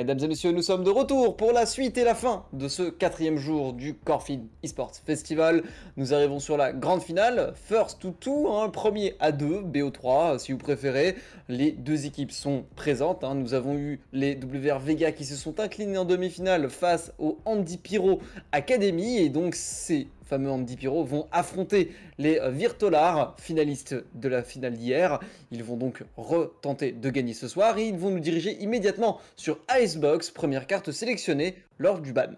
Mesdames et messieurs, nous sommes de retour pour la suite et la fin de ce quatrième jour du Corfid Esports Festival. Nous arrivons sur la grande finale, first to two, hein, premier à 2, BO3 si vous préférez. Les deux équipes sont présentes. Hein. Nous avons eu les WR Vega qui se sont inclinés en demi-finale face au Andy Pyro Academy et donc c'est fameux Andy Pyro, vont affronter les euh, Virtolars, finalistes de la finale d'hier. Ils vont donc retenter de gagner ce soir et ils vont nous diriger immédiatement sur Icebox, première carte sélectionnée lors du ban.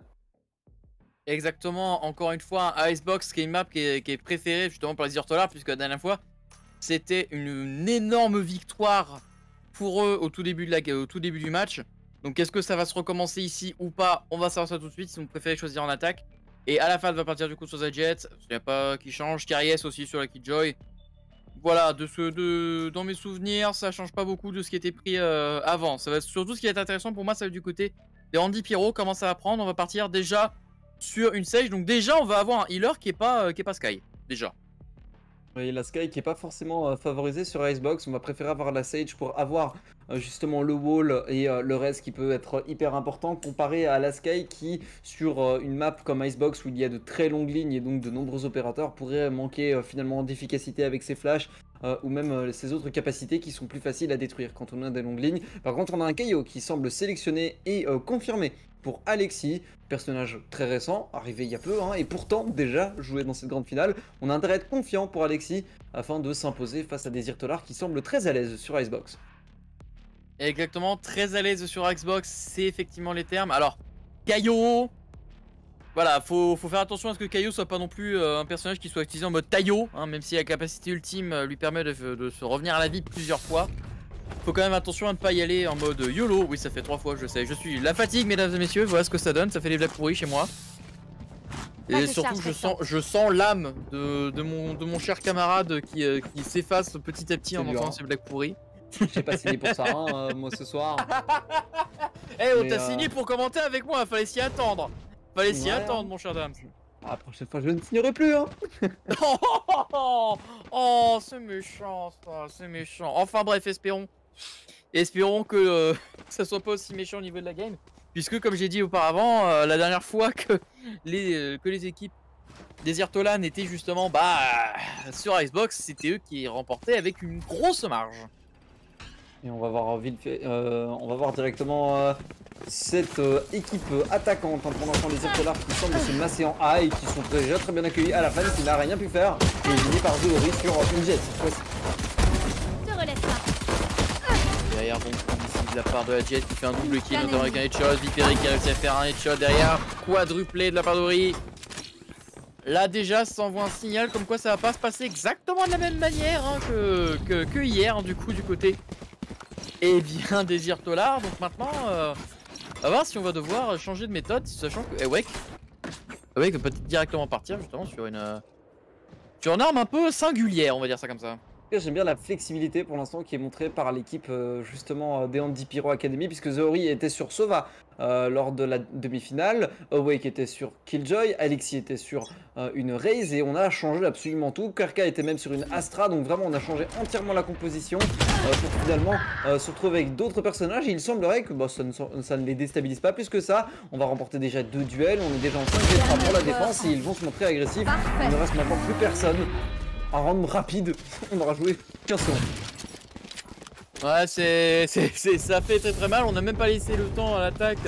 Exactement, encore une fois, Icebox qui est une map qui est, préférée justement par les Virtolars, puisque la dernière fois, c'était une, énorme victoire pour eux au tout début, au tout début du match. Donc est-ce que ça va se recommencer ici ou pas? On va savoir ça tout de suite si vous préférez choisir en attaque. Et à la fin, va partir du coup sur The Jet. Il n'y a pas qui change. Carries aussi sur la Killjoy. Voilà, dans mes souvenirs, ça change pas beaucoup de ce qui était pris euh, avant. Ça va surtout ce qui est intéressant pour moi, ça va du côté des Andy Pyro. Comment ça va prendre? On va partir déjà sur une Sage. Donc déjà, on va avoir un healer qui est pas, euh, pas Sky. Déjà. Oui, la Sky qui est pas forcément euh, favorisée sur Icebox. On va préférer avoir la Sage pour avoir euh, justement le wall et euh, le reste qui peut être hyper important comparé à la Sky qui sur une map comme Icebox où il y a de très longues lignes et donc de nombreux opérateurs pourrait manquer finalement d'efficacité avec ses flashs ou même ses autres capacités qui sont plus faciles à détruire quand on a des longues lignes. Par contre on a un KO qui semble sélectionné et confirmé pour Alexis, personnage très récent, arrivé il y a peu, hein, et pourtant déjà joué dans cette grande finale. On a intérêt à confiant pour Alexis afin de s'imposer face à des Irtolar qui semblent très à l'aise sur Icebox. Exactement, très à l'aise sur Xbox, c'est effectivement les termes. Alors, Caillot, voilà, faut, faut, faire attention à ce que Caillot soit pas non plus euh, un personnage qui soit utilisé en mode taillot, hein, même si la capacité ultime euh, lui permet de, se revenir à la vie plusieurs fois. Faut quand même attention à ne pas y aller en mode YOLO. Oui, ça fait trois fois, je sais. Je suis la fatigue, mesdames et messieurs. Voilà ce que ça donne. Ça fait des blagues pourries chez moi. Et surtout, je sens, je sens l'âme de, mon, de mon cher camarade qui, euh, qui s'efface petit à petit en entendant ces blagues pourries. J'ai pas signé pour ça, hein, euh, moi ce soir. Eh, oh, t'as euh, signé pour commenter avec moi, fallait s'y attendre. Fallait s'y attendre, mon cher dame. Ah, la prochaine fois, je ne signerai plus, hein. oh, oh c'est méchant, ça, c'est méchant. Enfin bref, espérons espérons que euh, ça soit pas aussi méchant au niveau de la game. Puisque comme j'ai dit auparavant, euh, la dernière fois que les, euh, que les équipes des Irtolan étaient justement bah, sur Xbox, c'était eux qui remportaient avec une grosse marge. Et on va voir, on va voir directement cette équipe attaquante hein, pour l'instant les Irtolar qui semblent se masser en A et qui sont déjà très bien accueillis à la fin qui n'a rien pu faire. Et éliminé par Zoori sur une jet derrière bon ici de la part de la Jet qui fait un double kill notamment avec un headshot, Viperi qui a réussi à faire un headshot derrière, quadruplé de la part d'Ori. Là déjà ça envoie un signal comme quoi ça va pas se passer exactement de la même manière hein, que, que, hier du coup du côté et bien Désir Tolar donc maintenant euh, on va voir si on va devoir changer de méthode sachant que Ewek Ewek peut directement partir justement sur une euh, sur une arme un peu singulière on va dire ça comme ça J'aime bien la flexibilité pour l'instant qui est montrée par l'équipe euh, justement euh, des Andy Pyro Academy puisque Zori était sur Sova euh, lors de la demi-finale, Awake était sur Killjoy, Alexis était sur une Raze et on a changé absolument tout. Karka était même sur une Astra donc vraiment on a changé entièrement la composition pour finalement se retrouver avec d'autres personnages et il semblerait que ça, ne, ça, ne, les déstabilise pas plus que ça. On va remporter déjà deux duels, on est déjà en 5 3 pour la défense et ils vont se montrer agressifs. Il ne reste maintenant plus personne un round rapide, on aura joué 15 secondes. Ouais, c'est, ça fait très très mal. On n'a même pas laissé le temps à l'attaque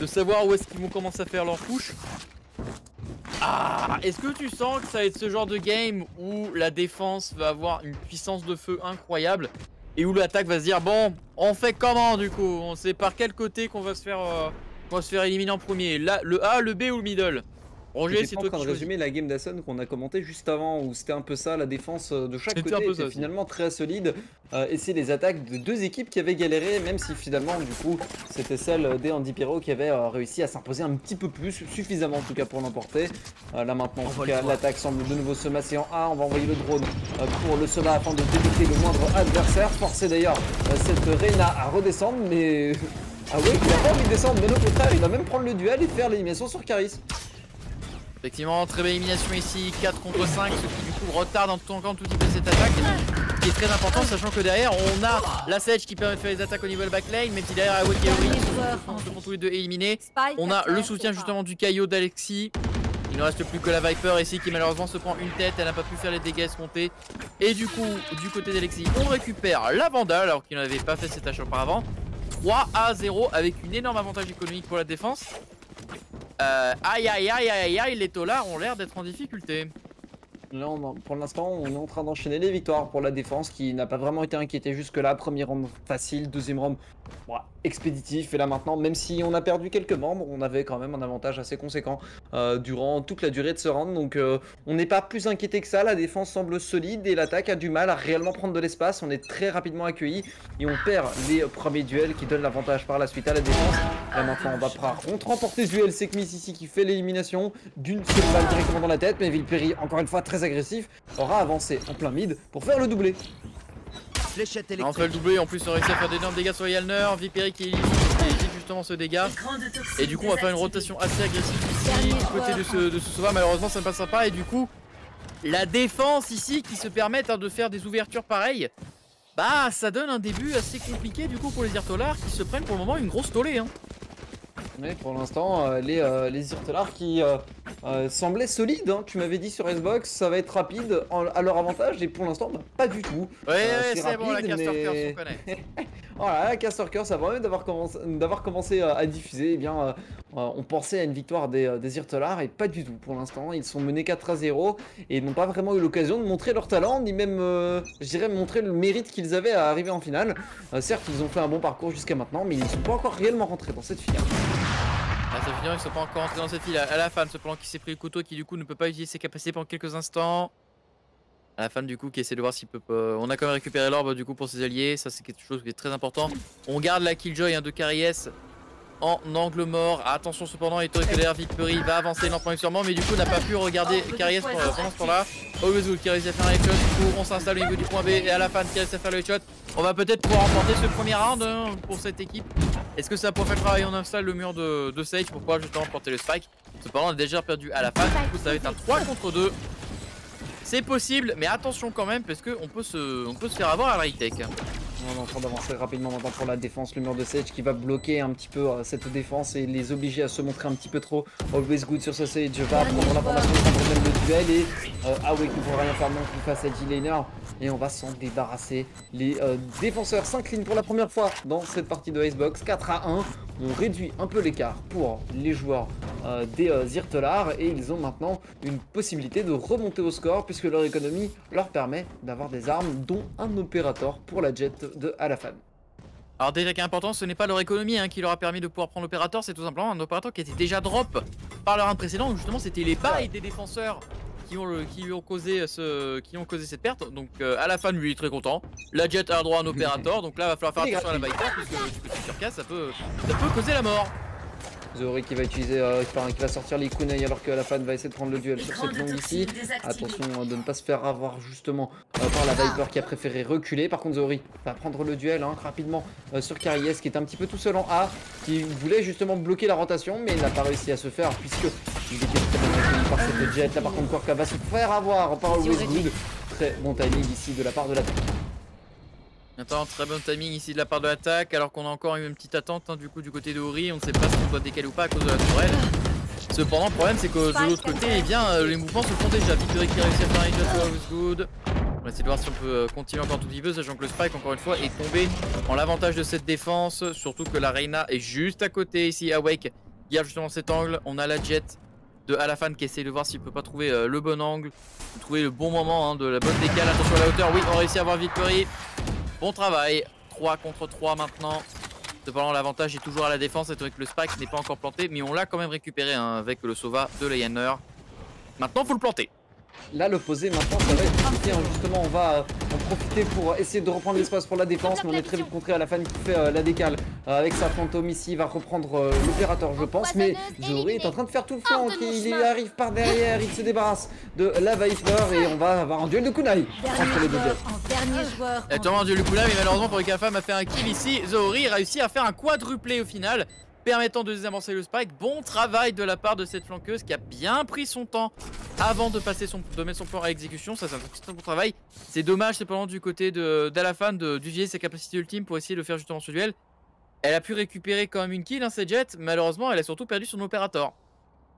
de savoir où est-ce qu'ils vont commencer à faire leur push. Ah, est-ce que tu sens que ça va être ce genre de game où la défense va avoir une puissance de feu incroyable et où l'attaque va se dire bon, on fait comment du coup? On sait par quel côté qu'on va se faire, euh, va se faire éliminer en premier. Là, le A, le B ou le middle? Roger, c'est toi en train de résumer la game d'Asson qu'on a commenté juste avant, où c'était un peu ça, la défense euh, de chaque côté était finalement très solide. Euh, et c'est les attaques de deux équipes qui avaient galéré, même si finalement, du coup, c'était celle des Andy Pyro qui avait euh, réussi à s'imposer un petit peu plus, suffisamment en tout cas pour l'emporter. là maintenant, en tout cas, l'attaque semble de nouveau se masser en A. On va envoyer le drone pour le Soda afin de débloquer le moindre adversaire. Forcer d'ailleurs cette Reina à redescendre, mais. Ah oui, il a pas envie de descendre, mais au contraire, il va même prendre le duel et faire l'élimination sur Caris. Effectivement, très belle élimination ici, 4 contre 5, ce qui du coup retarde en tout, encore tout petit peu cette attaque, qui est très important, sachant que derrière on a la Sedge qui permet de faire les attaques au niveau de backline, même si derrière Awake et se tous les deux éliminés. On a le soutien justement du Caillot d'Alexis. Il ne reste plus que la Viper ici qui malheureusement se prend une tête, elle n'a pas pu faire les dégâts escomptés. Et du coup, du côté d'Alexis, on récupère la Vandale alors qu'il n'avait pas fait ses tâches auparavant. 3 à 0 avec une énorme avantage économique pour la défense. Euh, aïe aïe aïe aïe aïe, les Tolards ont l'air d'être en difficulté. Là, pour l'instant, on est en train d'enchaîner les victoires pour la défense qui n'a pas vraiment été inquiétée jusque-là. Premier round facile, deuxième round expéditif. Et là maintenant, même si on a perdu quelques membres, on avait quand même un avantage assez conséquent euh, durant toute la durée de ce round. Donc euh, on n'est pas plus inquiété que ça. La défense semble solide et l'attaque a du mal à réellement prendre de l'espace. On est très rapidement accueilli et on perd les premiers duels qui donnent l'avantage par la suite à la défense. Là maintenant, on va par contre remporter ce duel. C'est ici qui fait l'élimination d'une seule balle directement dans la tête. Mais Vilperi, encore une fois très agressif, aura avancé en plein mid pour faire le doublé. On fait le doublé, en plus on réussit à faire d'énormes dégâts sur Yalner, Viperi qui évite justement ce dégât. Et du coup on va faire une rotation assez agressive ici, du côté de ce, de ce malheureusement ça ne passera pas et du coup la défense ici qui se permet hein, de faire des ouvertures pareilles, bah ça donne un début assez compliqué du coup pour les Irtolars qui se prennent pour le moment une grosse tollée. Hein. Mais pour l'instant, euh, les, euh, les qui euh, semblaient solides. Hein. Tu m'avais dit sur Xbox, ça va être rapide à leur avantage, et pour l'instant, bah, pas du tout. Ouais, ouais c'est bon, la Caster mais... on connaît. voilà, la Caster ça va même d'avoir commencé, commencé à diffuser. Eh bien, on pensait à une victoire des, des et pas du tout pour l'instant. Ils sont menés 4 à 0 et n'ont pas vraiment eu l'occasion de montrer leur talent, ni même, je dirais, montrer le mérite qu'ils avaient à arriver en finale. certes, ils ont fait un bon parcours jusqu'à maintenant, mais ils ne sont pas encore réellement rentrés dans cette finale. Ah, ils sont pas encore entrés dans cette file. À la fan, cependant, qui s'est pris le couteau, qui du coup ne peut pas utiliser ses capacités pendant quelques instants. À la fan, du coup, qui essaie de voir s'il peut pas. On a quand même récupéré l'orbe du coup pour ses alliés. Ça, c'est quelque chose qui est très important. On garde la killjoy hein, de Caries en angle mort. Attention cependant, et Toricolaire Viperi va avancer lentement sûrement, mais du coup n'a pas pu regarder Caries pendant ce temps-là. Ogezoul qui réussit à faire un headshot, du coup on s'installe au niveau du point B et à la fin qui réussit à faire le headshot. On va peut-être pouvoir remporter ce premier round hein, pour cette équipe. Est-ce que ça pourrait faire travail On installe le mur de, de Sage pour pouvoir justement porter le spike? Cependant on a déjà perdu à la fin, du coup ça va être un 3 contre 2. C'est possible, mais attention quand même parce qu'on peut, se, on peut se faire avoir à la retech. On est en train d'avancer rapidement maintenant pour la défense, le mur de Sage qui va bloquer un petit peu euh, cette défense et les obliger à se montrer un petit peu trop. Always good sur ce Sage va prendre l'information, prendre même le duel et euh, Awake ne pourra rien faire non plus face à G-Laner et on va s'en débarrasser. Les euh, défenseurs s'inclinent pour la première fois dans cette partie de Icebox 4 à 1. On réduit un peu l'écart pour les joueurs euh, des euh, et ils ont maintenant une possibilité de remonter au score puisque leur économie leur permet d'avoir des armes dont un opérateur pour la jet de Alafan. Alors déjà qui est important, ce n'est pas leur économie hein, qui leur a permis de pouvoir prendre l'opérateur, c'est tout simplement un opérateur qui était déjà drop par leur round précédent, justement c'était les bails des défenseurs qui ont, qui lui ont causé ce, qui ont causé cette perte. Donc euh, à la fin lui il est très content. La jet a droit à un opérateur, donc là il va falloir faire attention à la Viper puisque du côté sur ça peut, ça peut causer la mort. Zori qui va utiliser, euh, qui va sortir les kunai alors que la fan va essayer de prendre le duel sur cette longue ici. Attention euh, de ne pas se faire avoir justement euh, par la Viper qui a préféré reculer. Par contre Zori va prendre le duel hein, rapidement sur Karies qui est un petit peu tout seul en A, qui voulait justement bloquer la rotation mais n'a pas réussi à se faire puisque il était très bien par cette jet. Là par contre Korka va se faire avoir par Always Good. Très bon timing ici de la part de l'attaque. Attends, très bon timing ici de la part de l'attaque, alors qu'on a encore une petite attente hein, du coup du côté de Ori, on ne sait pas si on doit décaler ou pas à cause de la tourelle. Cependant, le problème c'est que de l'autre côté, eh bien, euh, les mouvements se font déjà. Victory qui réussit à faire un hit good. On va essayer de voir si on peut euh, continuer encore tout petit peu, sachant que le Spike, encore une fois, est tombé en l'avantage de cette défense. Surtout que la Reina est juste à côté ici, Awake. A justement cet angle, on a la Jet de Alafan qui essaie de voir s'il peut pas trouver euh, le bon angle, trouver le bon moment hein, de la bonne décale. Attention à la hauteur, oui, on réussit à avoir Victory. Bon travail. 3 contre 3 maintenant. Cependant, l'avantage est toujours à la défense, étant que le Spike n'est pas encore planté. Mais on l'a quand même récupéré hein, avec le Sova de Leyaner. Maintenant, faut le planter. Là, l'opposé, maintenant, ça va être compliqué. Hein. Justement, on va euh, en profiter pour essayer de reprendre l'espace pour la défense. Mais on est très vite contré à la fan qui fait euh, la décale euh, avec sa fantôme ici. Il va reprendre l'opérateur, je pense. Mais Zori est en train de faire tout le flanc. Il arrive par derrière. Il se débarrasse de la Viper. Et on va avoir un duel de kunai entre les deux jets. un duel de kunai. Mais malheureusement, pour Femme a fait un kill ici. Zori réussit à faire un quadruplé au final permettant de désamorcer le spike. Bon travail de la part de cette flanqueuse qui a bien pris son temps avant de passer son, de mettre son plan à exécution. Ça, c'est un très bon travail. C'est dommage, cependant, du côté d'Alafan d'utiliser ses capacités ultimes pour essayer de faire justement ce duel. Elle a pu récupérer quand même une kill, hein, cette Jet. Malheureusement, elle a surtout perdu son opérateur.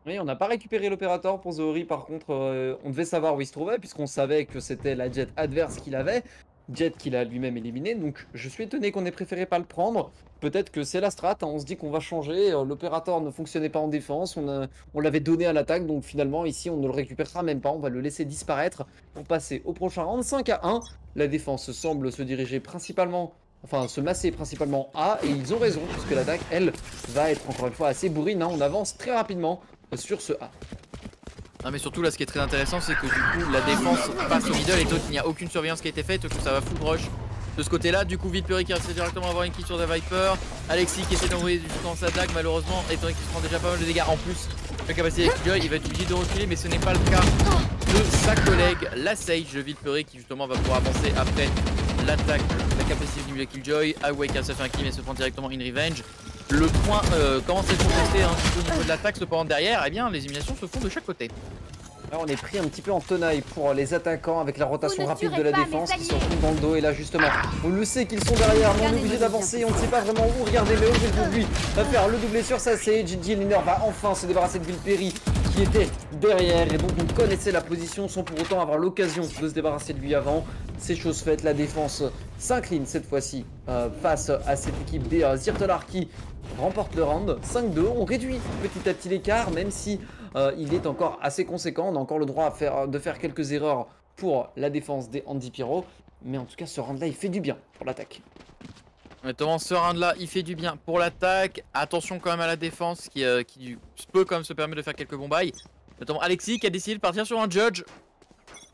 Oui, on n'a pas récupéré l'opérateur pour Zohori, par contre, euh, on devait savoir où il se trouvait, puisqu'on savait que c'était la jet adverse qu'il avait, jet qu'il a lui-même éliminé, donc je suis étonné qu'on ait préféré pas le prendre. Peut-être que c'est la strat, hein, on se dit qu'on va changer, euh, l'opérateur ne fonctionnait pas en défense, on, l'avait donné à l'attaque, donc finalement ici on ne le récupérera même pas, on va le laisser disparaître pour passer au prochain round 5 à 1. La défense semble se diriger principalement enfin se masser principalement A, et ils ont raison, puisque l'attaque, elle, va être encore une fois assez bourrine, hein. on avance très rapidement sur ce A. Non mais surtout là ce qui est très intéressant c'est que du coup la défense passe au middle et d'autres il n'y a aucune surveillance qui a été faite, que ça va full rush. De ce côté là, du coup Viperi qui resté directement avoir une kill sur la Viper, Alexis qui essaie d'envoyer du dans sa dague malheureusement étant donné qu'il se prend déjà pas mal de dégâts en plus la capacité d'Exjoy il va être obligé de reculer mais ce n'est pas le cas de sa collègue la Sage de qui justement va pouvoir avancer après l'attaque, la capacité de Killjoy, Awake a fait un kill mais se prend directement une revenge le point euh, commence à être contesté peu au niveau de l'attaque, cependant derrière, eh bien les éliminations se font de chaque côté. Là on est pris un petit peu en tenaille pour les attaquants avec la rotation rapide de la défense qui sont dans le dos. Et là justement on le sait qu'ils sont derrière mais on est obligé d'avancer, on ne sait pas vraiment où regarder mais au lui va faire le doublé sur sa Sage, Liner va enfin se débarrasser de Vilperi qui était derrière. Et donc on connaissait la position sans pour autant avoir l'occasion de se débarrasser de lui avant. C'est chose faite, la défense s'incline cette fois-ci euh, face à cette équipe des euh, qui remporte le round. 5-2. On réduit petit à petit l'écart, même si euh, il est encore assez conséquent. On a encore le droit de faire quelques erreurs pour la défense des Andy Pyro. Mais en tout cas, ce round-là, il fait du bien pour l'attaque. Notamment ce round-là, il fait du bien pour l'attaque. Attention quand même à la défense qui, euh, peut quand même se permettre de faire quelques bons bails. Notamment Alexis qui a décidé de partir sur un judge.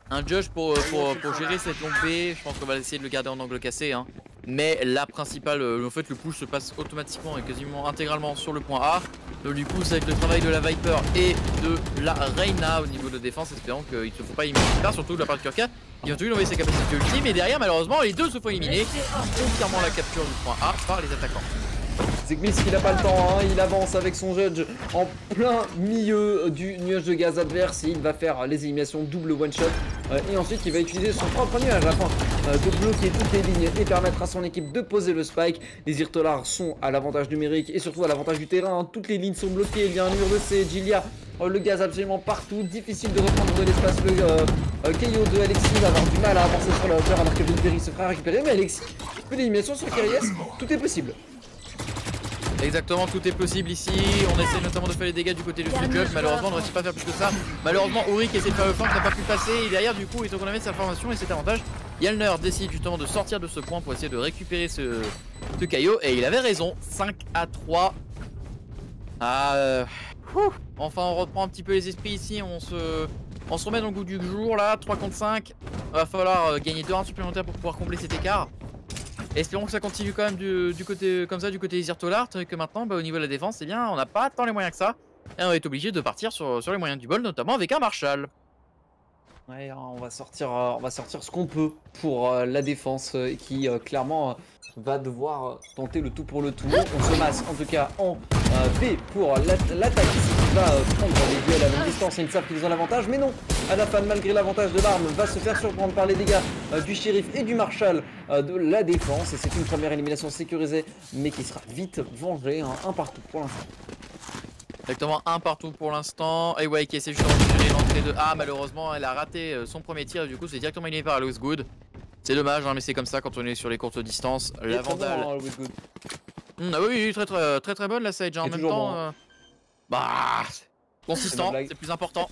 Un judge pour, pour, gérer cette longue B. Je pense qu'on va essayer de le garder en angle cassé. Hein mais la principale, euh, en fait le push se passe automatiquement et quasiment intégralement sur le point A. Donc du coup avec le travail de la Viper et de la Reina au niveau de défense, espérant qu'ils ne se font pas éliminer, surtout de la part de Kurka. Il a toujours envoyer ses capacités ultimes mais derrière malheureusement les deux se font éliminer, confirmant la capture du point A par les attaquants. Zegmis qui n'a pas le temps, hein. il avance avec son judge en plein milieu du nuage de gaz adverse et il va faire les éliminations double one shot euh, et ensuite il va utiliser son propre nuage afin euh, de bloquer toutes les lignes et permettre à son équipe de poser le spike. Les Irtolars sont à l'avantage numérique et surtout à l'avantage du terrain, hein. toutes les lignes sont bloquées, il y a un mur de C, euh, le gaz absolument partout, difficile de reprendre de l'espace, le KO de Alexis va avoir du mal à avancer sur la hauteur alors que Bilberry se fera récupérer, mais Alexis fait l'élimination sur Kyries, tout est possible. Exactement, tout est possible ici. On essaie notamment de faire les dégâts du côté du jump. Malheureusement, on ne réussit pas à faire plus que ça. Malheureusement, Uri qui essaie de faire le flank n'a pas pu passer. Et derrière, du coup, faut qu'on avait sa formation et cet avantage. Yalner décide justement de sortir de ce point pour essayer de récupérer ce, ce caillot. Et il avait raison. 5 à 3. Ah, euh, enfin, on reprend un petit peu les esprits ici. On se, on se remet dans le goût du jour là. 3 contre 5. Va falloir euh, gagner 2 rounds supplémentaires pour pouvoir combler cet écart. Espérons que ça continue quand même du, côté comme ça du côté des Irtolart et que maintenant bah, au niveau de la défense, eh bien on n'a pas tant les moyens que ça. Et on est obligé de partir sur, les moyens du bol, notamment avec un Marshall. Ouais, on va sortir, euh, on va sortir ce qu'on peut pour euh, la défense euh, qui clairement va devoir tenter le tout pour le tout. On se masse en tout cas en B pour l'attaque va prendre les duels à longue distance et ils savent qu'ils ont l'avantage. Mais non, Anafan malgré l'avantage de l'arme va se faire surprendre par les dégâts du shérif et du marshal de la défense. Et c'est une première élimination sécurisée mais qui sera vite vengée, hein, un partout pour l'instant. Exactement un partout pour l'instant. Et ouais, qui essaie justement de gérer l'entrée de A. Malheureusement, elle a raté euh, son premier tir et du coup, c'est directement éliminé par Alois Good. C'est dommage, hein, mais c'est comme ça quand on est sur les courtes distances. La Vandale. Hein, hmm, ah oui, très très très très bonne la Sage. En même temps, euh, bah consistant, c'est plus important.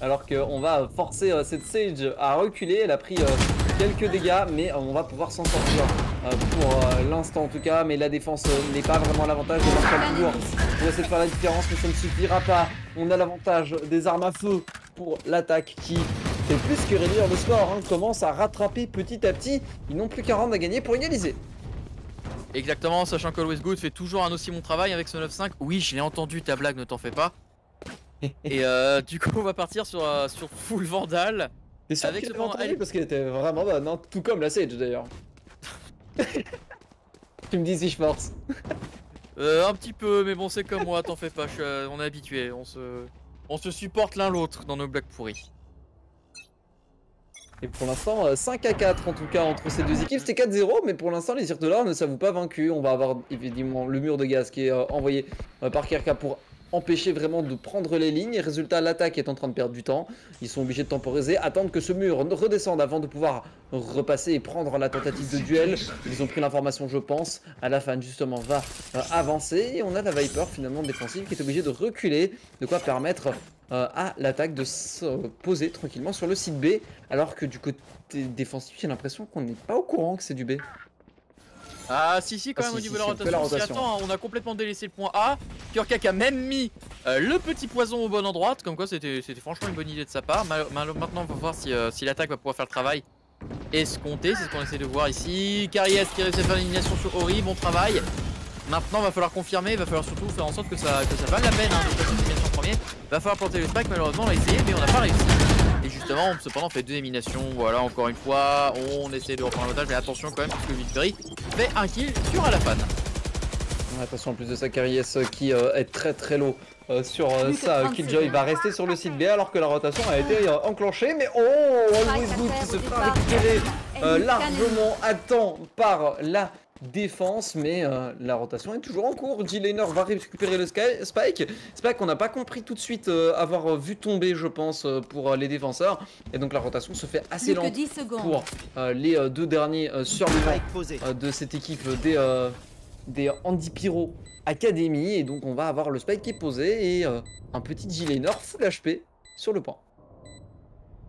Alors qu'on va forcer euh, cette Sage à reculer. Elle a pris quelques dégâts, mais on va pouvoir s'en sortir. Euh, pour euh, l'instant en tout cas, mais la défense euh, n'est pas vraiment l'avantage de Marshall toujours pour essayer de faire la différence, mais ça ne suffira pas. On a l'avantage des armes à feu pour l'attaque qui fait plus que réduire le score, hein. commence à rattraper petit à petit. Ils n'ont plus qu'un round à gagner pour égaliser. Exactement, sachant que Louis Good fait toujours un aussi bon travail avec ce 9-5. Oui, je l'ai entendu ta blague, ne t'en fais pas. Et du coup, on va partir sur, sur Full Vandal. T'es sûr avec entendu parce qu'elle était vraiment bonne, hein. tout comme la Sage d'ailleurs. tu me dis si je force. euh, un petit peu, mais bon, c'est comme moi, t'en fais pas, on est habitué, on se, on se supporte l'un l'autre dans nos blagues pourries. Et pour l'instant, 5 à 4 en tout cas entre ces deux équipes. C'était 4-0, mais pour l'instant, les Irtelars ne s'avouent pas vaincus. On va avoir évidemment le mur de gaz qui est envoyé par Kirka pour empêcher vraiment de prendre les lignes. Et résultat, l'attaque est en train de perdre du temps. Ils sont obligés de temporiser, attendre que ce mur redescende avant de pouvoir repasser et prendre la tentative de duel. Ils ont pris l'information, je pense. À la fin, justement, va euh, avancer. Et on a la Viper, finalement, défensive, qui est obligée de reculer. De quoi permettre euh, à l'attaque de se poser tranquillement sur le site B. Alors que du côté défensif, j'ai l'impression qu'on n'est pas au courant que c'est du B. Ah si si quand ah, même au niveau de la rotation, hein, on a complètement délaissé le point A. Kurkak a même mis euh, le petit poison au bon endroit, comme quoi c'était franchement une bonne idée de sa part. maintenant on va voir si, euh, si l'attaque va pouvoir faire le travail escompté, c'est ce qu'on essaie de voir ici. Karies qui réussit à faire l'élimination sur Ori, bon travail. Maintenant il va falloir confirmer, il va falloir surtout faire en sorte que ça, que ça vaille la peine hein, de en premier. Il va falloir planter le spike, malheureusement on a essayé mais on n'a pas réussi. Et justement, cependant, on fait deux éliminations. Voilà, encore une fois, on essaie de reprendre l'otage. Mais attention quand même, parce que Victory fait un kill sur Alafan. Attention, en plus de ça, Karies qui euh, est très très low euh, sur euh, ça. Killjoy va rester sur le site B alors que la rotation a été enclenchée. Mais oh, Always Good qui se fera récupérer largement à temps par la défense, mais euh, la rotation est toujours en cours. G-Laner va récupérer le Spike. Spike qu'on n'a pas compris tout de suite euh, avoir vu tomber, je pense, euh, pour les défenseurs. Et donc la rotation se fait assez lente pour les deux derniers survivants de cette équipe des, des Andy Pyro Academy. Et donc on va avoir le Spike qui est posé et un petit G-Laner full HP sur le point.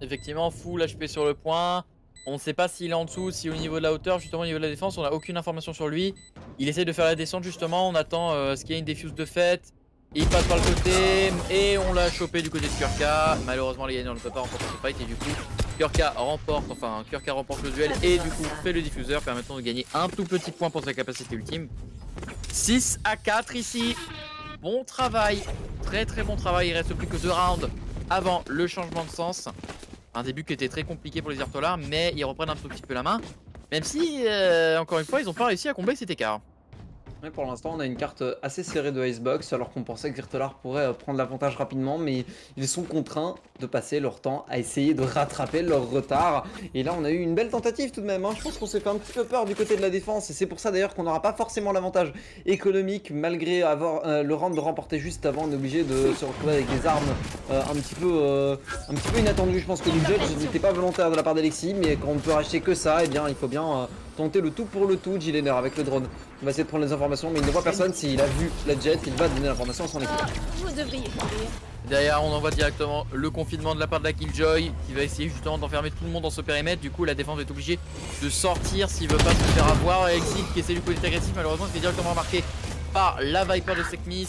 Effectivement, full HP sur le point. On ne sait pas s'il est en dessous, si au niveau de la hauteur, justement au niveau de la défense, on n'a aucune information sur lui. Il essaie de faire la descente justement, on attend euh, ce qu'il y ait une défuse de fait. Il passe par le côté et on l'a chopé du côté de Kurka. Malheureusement les gagnants ne peuvent pas remporter ce fight et du coup Kurka remporte, enfin Kurka remporte le duel et du coup fait le diffuseur permettant de gagner un tout petit point pour sa capacité ultime. 6 à 4 ici. Bon travail, très très bon travail, il reste plus que deux rounds avant le changement de sens. Un début qui était très compliqué pour les Irtolars, mais ils reprennent un petit peu la main. Même si, euh, encore une fois, ils n'ont pas réussi à combler cet écart pour l'instant, on a une carte assez serrée de Icebox, alors qu'on pensait que Virtualar pourrait euh, prendre l'avantage rapidement, mais ils sont contraints de passer leur temps à essayer de rattraper leur retard. Et là, on a eu une belle tentative tout de même. Hein. Je pense qu'on s'est fait un petit peu peur du côté de la défense, et c'est pour ça d'ailleurs qu'on n'aura pas forcément l'avantage économique, malgré avoir euh, le round de remporter juste avant. On est obligé de se retrouver avec des armes euh, un, petit peu, inattendues. Je pense que le judge n'était pas volontaire de la part d'Alexis, mais quand on peut racheter que ça, eh bien, il faut bien tenter le tout pour le tout, Gilener avec le drone. On va essayer de prendre les informations, mais il ne voit personne. S'il a vu la jet, il va donner l'information à son équipe. Vous devriez Derrière, on envoie directement le confinement de la part de la Killjoy qui va essayer justement d'enfermer tout le monde dans ce périmètre. Du coup, la défense est obligée de sortir s'il veut pas se faire avoir. Exit qui essaie du côté agressif, malheureusement, il fait directement remarqué par la Viper de Sekmis.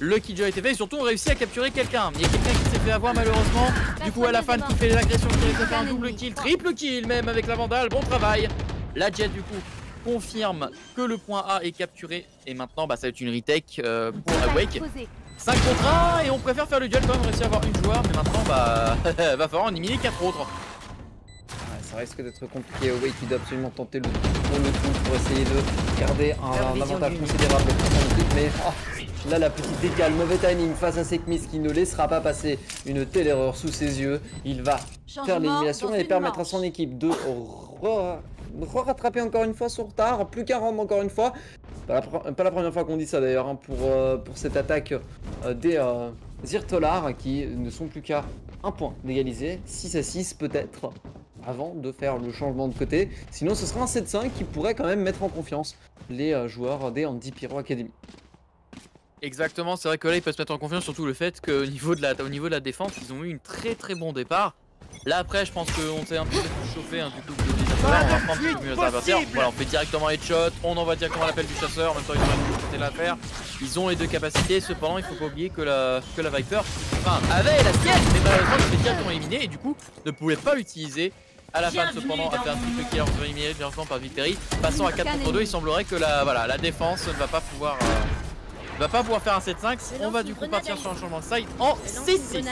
Le Killjoy a été fait et surtout on réussit à capturer quelqu'un. Il y a quelqu'un qui s'est fait avoir malheureusement. Du coup, à la fin qui fait les agressions, qui a fait un double kill, triple kill même avec la Vandale. Bon travail. La Jet du coup confirme que le point A est capturé. Et maintenant bah, ça va être une retake euh, pour Awake. 5 contre 1 et on préfère faire le duel quand même, on réussit à avoir une joueur mais maintenant bah va falloir en éliminer 4 autres. ça risque d'être compliqué, Awake il doit absolument tenter le tout pour le tout pour essayer de garder un, avantage considérable pour son équipe. Mais oh, là la petite décale, mauvais timing face à Sekmis qui ne laissera pas passer une telle erreur sous ses yeux. Il va faire l'élimination et permettre à son équipe de rattraper encore une fois son retard, plus qu'un round encore une fois. Pas la, première fois qu'on dit ça d'ailleurs hein, pour, euh, pour cette attaque euh, des euh, Zirtolars qui ne sont plus qu'à un point d'égaliser, 6 à 6 peut-être, avant de faire le changement de côté. Sinon ce sera un 7-5 qui pourrait quand même mettre en confiance les joueurs des Andy Pyro Academy. Exactement, c'est vrai que là ils peuvent se mettre en confiance surtout le fait qu'au niveau, de la, au niveau de la défense ils ont eu une très très bon départ. Là après je pense qu'on s'est un peu chauffé hein, du coup on va prendre un petit peu mieux Voilà on fait directement headshot, on envoie directement l'appel du chasseur, en même temps ils ont côté l'affaire. Ils ont les deux capacités, cependant il faut pas oublier que la, que la Viper enfin, avait la sienne, mais malheureusement il s'est directement éliminé et du coup ne pouvait pas l'utiliser. À la fin cependant a fait un triple kill en se éliminé directement par Victory. Passant à 4 contre 2, il semblerait que la, voilà, la défense ne va pas pouvoir euh, va pas pouvoir faire un 7-5. On va du coup partir sur un changement de side en 6-6.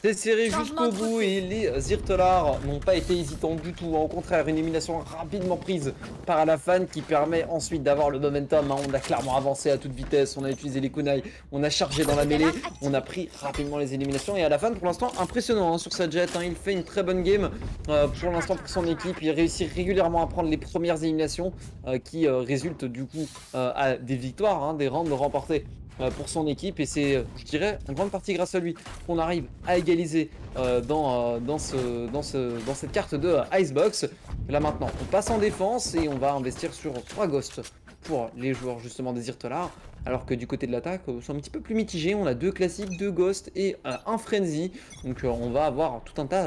C'est serré jusqu'au bout et les Zirtelars n'ont pas été hésitants du tout. Au contraire, une élimination rapidement prise par Alafan qui permet ensuite d'avoir le momentum. Hein. On a clairement avancé à toute vitesse, on a utilisé les kunai, on a chargé dans la mêlée, on a pris rapidement les éliminations. Et Alafan pour l'instant impressionnant hein, sur sa jet. Hein. Il fait une très bonne game euh, pour l'instant pour son équipe. Il réussit régulièrement à prendre les premières éliminations euh, qui euh, résultent du coup à des victoires, des rounds remportés euh, pour son équipe et c'est, je dirais, en grande partie grâce à lui qu'on arrive à égaliser euh, dans, euh, dans, ce, dans, ce, dans cette carte de Icebox. Là maintenant, on passe en défense et on va investir sur 3 ghosts pour les joueurs justement des Irtolar. Alors que du côté de l'attaque, c'est un petit peu plus mitigé. On a deux classiques, deux ghosts et un frenzy. Donc on va avoir tout un tas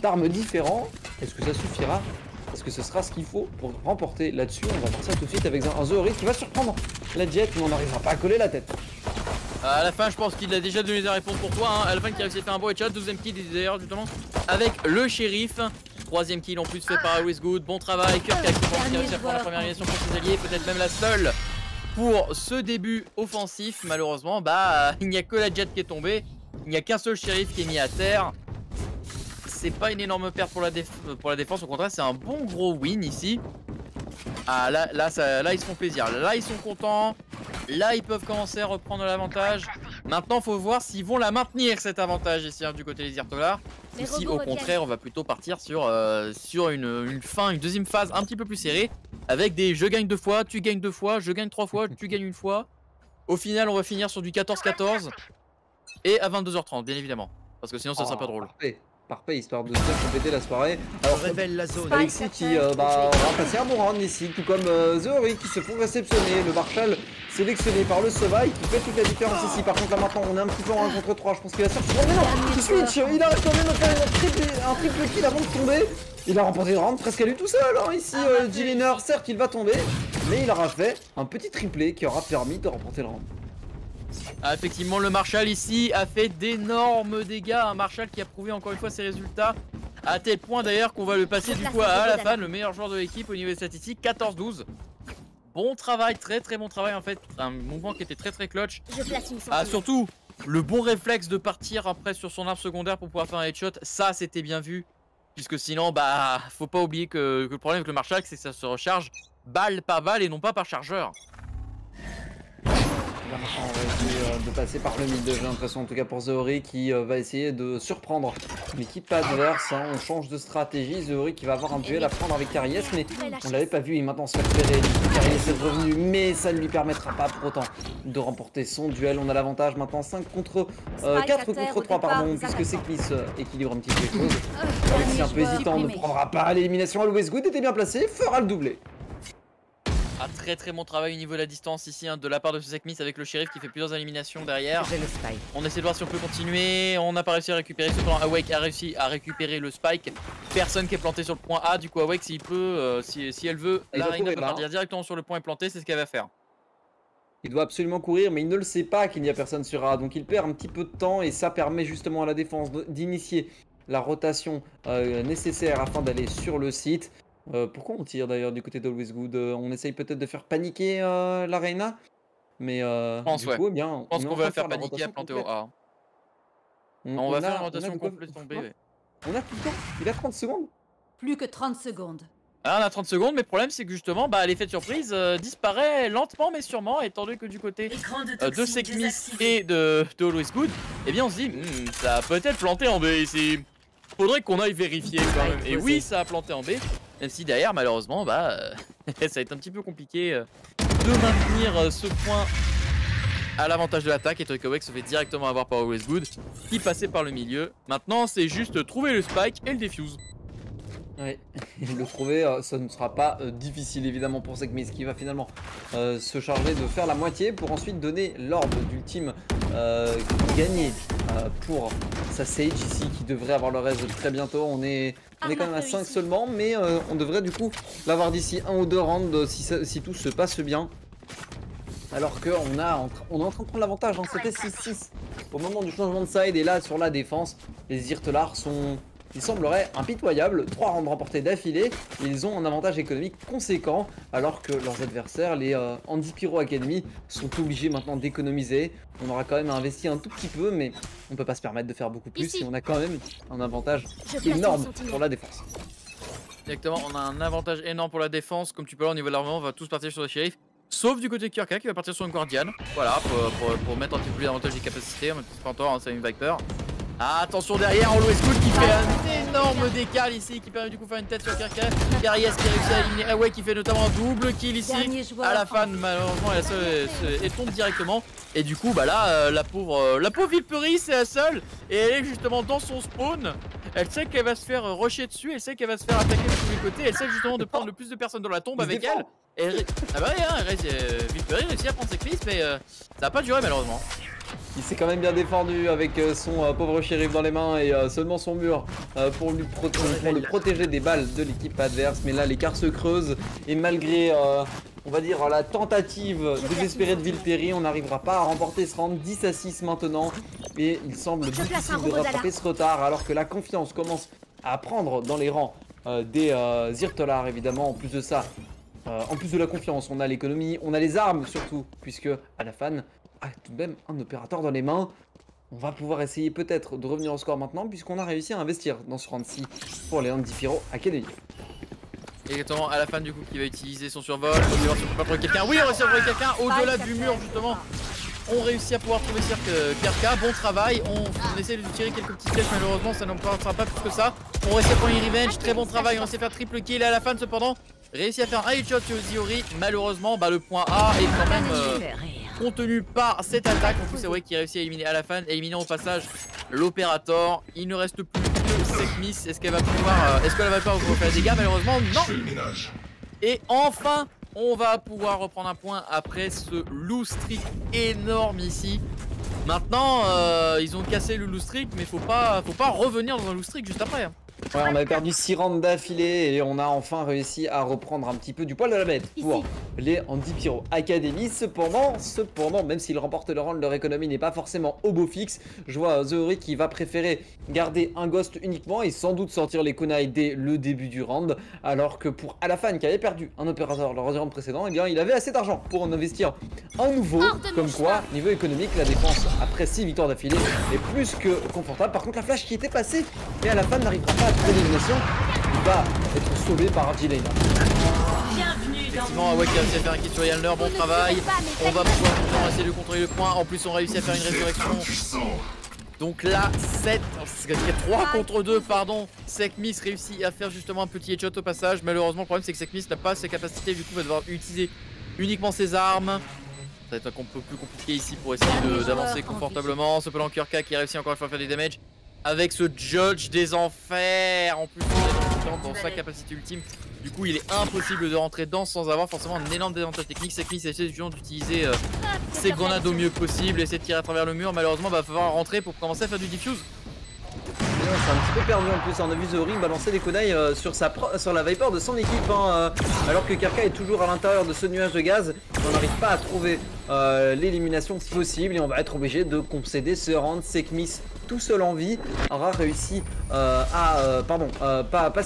d'armes différents. Est-ce que ça suffira? Est-ce que ce sera ce qu'il faut pour remporter là-dessus On va voir ça tout de suite avec un, Zohori qui va surprendre la Jet, mais on n'arrivera pas à coller la tête. À la fin, je pense qu'il a déjà donné des réponses pour toi. Hein. À la fin, qui a réussi à faire un beau headshot. Deuxième kill d'ailleurs, justement, avec le shérif. Troisième kill en plus fait par Always Good. Bon travail. Kirk qui a réussi à prendre la première élimination pour ses alliés. Peut-être même la seule pour ce début offensif. Malheureusement, bah, il n'y a que la Jet qui est tombée. Il n'y a qu'un seul shérif qui est mis à terre c'est pas une énorme perte pour la, pour la défense, au contraire c'est un bon gros win ici. Ah là, là, ça, là ils se font plaisir, là ils sont contents, là ils peuvent commencer à reprendre l'avantage. Maintenant faut voir s'ils vont la maintenir cet avantage ici hein, du côté des Irtolars. Ou si au contraire on va plutôt partir sur, euh, sur une, une, fin, une deuxième phase un petit peu plus serrée. Avec des je gagne deux fois, tu gagnes deux fois, je gagne trois fois, tu gagnes une fois. Au final on va finir sur du 14-14 et à 22h30 bien évidemment. Parce que sinon ça sera pas oh, drôle parfait histoire de faire compléter la soirée. Alors, révèle la zone. Alexis qui euh, bah, aura passé un bon round ici, tout comme euh, qui se font réceptionner. Le Marshall sélectionné par le Sovail qui fait toute la différence ici. Par contre là maintenant on est un petit peu en 1 contre 3. Je pense qu'il va sortir. Oh mais non Il switch Il arrive quand même à faire un triple, un triple kill avant de tomber. Il a remporté le round presque à lui tout seul hein, ici. Euh, Gilliner, certes il va tomber, mais il aura fait un petit triplé qui aura permis de remporter le round. Ah, effectivement, le Marshall ici a fait d'énormes dégâts. Un Marshall qui a prouvé encore une fois ses résultats. À tel point d'ailleurs qu'on va le passer du coup à fin le meilleur joueur de l'équipe au niveau des statistiques, 14-12. Bon travail, très très bon travail en fait. Un mouvement qui était très très clutch. Ah, surtout, le bon réflexe de partir après sur son arme secondaire pour pouvoir faire un headshot, ça c'était bien vu. Puisque sinon, bah, faut pas oublier que, que le problème avec le Marshall, c'est que ça se recharge balle par balle et non pas par chargeur on va essayer euh, de passer par le mid j'ai l'impression en tout cas pour Zehori qui euh, va essayer de surprendre l'équipe adverse. Hein. On change de stratégie, Zehori qui va avoir un duel à prendre avec Karies, mais on l'avait pas vu, il maintenant se fait repérer. Karies est revenu, mais ça ne lui permettra pas pour autant de remporter son duel. On a l'avantage maintenant 5 contre 4 euh, contre 3 pardon, puisque c'est Cliss équilibre un petit peu les choses. Alexis un peu hésitant ne prendra pas l'élimination. Always Good était bien placé, fera le doublé. Un très très bon travail au niveau de la distance ici hein, de la part de ce Miss avec le shérif qui fait plusieurs éliminations derrière. On essaie de voir si on peut continuer. On n'a pas réussi à récupérer. Cependant, Awake a réussi à récupérer le spike. Personne qui est planté sur le point A. Du coup, Awake, s'il peut, euh, si, elle veut, la reine peut partir directement sur le point et planter. C'est ce qu'elle va faire. Il doit absolument courir, mais il ne le sait pas qu'il n'y a personne sur A. Donc il perd un petit peu de temps et ça permet justement à la défense d'initier la rotation euh, nécessaire afin d'aller sur le site. Euh, pourquoi on tire d'ailleurs du côté d'Always Good euh, On essaye peut-être de faire paniquer euh, l'Arena Mais euh, pense, du coup, eh bien, Je pense qu'on va faire, paniquer à planter au A. On, va faire une rotation complète en B. On a tout le temps Il a 30 secondes Plus que 30 secondes. Ah, on a 30 secondes, mais le problème c'est que justement, bah, l'effet de surprise disparaît lentement mais sûrement, étant donné que du côté de Sekmis et de, de Always Good, eh bien on se dit, hmm, ça a peut-être planté en B ici. Faudrait qu'on aille vérifier quand même. Et oui, ça a planté en B. Même si derrière, malheureusement, bah, euh, ça va être un petit peu compliqué euh, de maintenir euh, ce point à l'avantage de l'attaque. Et Tokawek se fait directement avoir par Good, qui passait par le milieu. Maintenant, c'est juste trouver le spike et le defuse. Ouais, le trouver, ça ne sera pas difficile évidemment pour Segmis qui va finalement se charger de faire la moitié pour ensuite donner l'ordre d'ultime gagné pour sa Sage ici qui devrait avoir le reste très bientôt. On est on est quand même à 5 seulement, mais euh, on devrait du coup l'avoir d'ici un ou deux rounds si, tout se passe bien. Alors qu'on on est en train de prendre l'avantage, hein. c'était 6-6 au moment du changement de side et là sur la défense, les Irtelars sont il semblerait impitoyable. Trois rounds remportés d'affilée, ils ont un avantage économique conséquent, alors que leurs adversaires, les euh, Andy Pyro Academy, sont obligés maintenant d'économiser. On aura quand même investi un tout petit peu, mais on peut pas se permettre de faire beaucoup plus, Ici. et on a quand même un avantage énorme pour la défense. Exactement, on a un avantage énorme pour la défense. Comme tu peux voir au niveau de l'armement, on va tous partir sur le shérif. Sauf du côté de Kirka qui va partir sur une Guardian. Voilà, pour, pour- pour mettre un petit peu plus d'avantage des capacités. En même temps, hein, c'est une Viper. Ah, attention derrière, Always Good qui fait un énorme décal ici, qui permet du coup de faire une tête sur Kirka. Garias qui réussit à éliminer Away qui fait notamment un double kill ici. À la fin, malheureusement, elle, se, se- elle tombe directement. Et du coup, bah là, euh, la pauvre, euh, la pauvre Viperie, c'est la seule. Et elle est justement dans son spawn. Elle sait qu'elle va se faire rusher dessus. Elle sait qu'elle va se faire attaquer de tous les côtés. Elle sait justement de prendre le plus de personnes dans la tombe avec elle. Et elle- ah bah ouais, hein, elle reste- euh, réussit à prendre ses clips, mais euh, ça va pas duré malheureusement. Il s'est quand même bien défendu avec euh, son euh, pauvre shérif dans les mains et euh, seulement son mur pour, lui proté- pour le protéger des balles de l'équipe adverse. Mais là, l'écart se creuse et malgré, euh, on va dire, la tentative désespérée de Villepéry, on n'arrivera pas à remporter ce round 10 à 6 maintenant. Et il semble difficile de rattraper ce retard alors que la confiance commence à prendre dans les rangs euh, des euh, Zirtolar évidemment. En plus de ça, euh, en plus de la confiance, on a l'économie, on a les armes surtout, puisque à la fan a tout de même un opérateur dans les mains. On va pouvoir essayer peut-être de revenir au score maintenant, puisqu'on a réussi à investir dans ce round-ci pour les Andy Pyro Academy. Exactement, à la fin du coup, qui va utiliser son survol. On va quelqu'un. Oui, on réussit à trouver quelqu'un au-delà du mur justement. On réussit à pouvoir trouver Cirque Kerka, bon travail, on, on essaie de lui tirer quelques petites flèches, malheureusement ça ne passera pas plus que ça. On réussit à prendre une revenge, très bon travail, on à faire triple kill et à la fin cependant, réussit à faire un headshot sur Ziori. Malheureusement, bah, le point A est quand même euh, contenu par cette attaque. En plus, c'est vrai qu'il réussit à éliminer à la fin, éliminant au passage l'opérateur. Il ne reste plus que Sekmis. Est-ce qu'elle va pouvoir, euh, est-ce qu'elle va pouvoir faire des dégâts Malheureusement, non. Et enfin, on va pouvoir reprendre un point après ce loose streak énorme ici. Maintenant, euh, ils ont cassé le loose streak, mais faut pas, faut pas revenir dans un loose streak juste après. Ouais, on avait perdu 6 rounds d'affilée et on a enfin réussi à reprendre un petit peu du poil de la bête pour les Andy Pyro Academy. Cependant, cependant, même s'ils remportent le round, leur économie n'est pas forcément au beau fixe. Je vois Zouri qui va préférer garder un ghost uniquement et sans doute sortir les kunai dès le début du round. Alors que pour Alafan qui avait perdu un opérateur lors du round précédent, eh bien il avait assez d'argent pour en investir un nouveau. Comme quoi, niveau économique, la défense après 6 victoires d'affilée est plus que confortable. Par contre, la flash qui était passée, mais à la fin n'arrivera pas à Il va être sauvé par RG Lane. Effectivement, Awak a réussi à faire un kill sur Yalner, bon travail. On va pouvoir maintenant essayer de contrôler le point. En plus, on réussit à faire une résurrection. Donc là, 7, 3 contre 2, pardon. Sekmis réussit à faire justement un petit headshot au passage. Malheureusement, le problème c'est que Sekmis n'a pas ses capacités, du coup, va devoir utiliser uniquement ses armes. Ça va être un peu plus compliqué ici pour essayer d'avancer en confortablement. Cependant, Kurka qui réussit encore une fois à faire des damage avec ce Judge des enfers. En plus, il dans, sa capacité ultime. Du coup, il est impossible de rentrer dedans sans avoir forcément un énorme désavantage technique. Essaie justement d'utiliser euh, ses grenades au mieux possible, essayer de tirer à travers le mur. Malheureusement, va falloir rentrer pour commencer à faire du diffuse. C'est un petit peu perdu en plus. On a vu Zori balancer des kunai euh, sur, la Viper de son équipe. hein, euh, alors que Kerka est toujours à l'intérieur de ce nuage de gaz. On n'arrive pas à trouver euh, l'élimination possible. Et on va être obligé de concéder ce round. Sekmis tout seul en vie aura réussi euh, à. pardon, pas, pas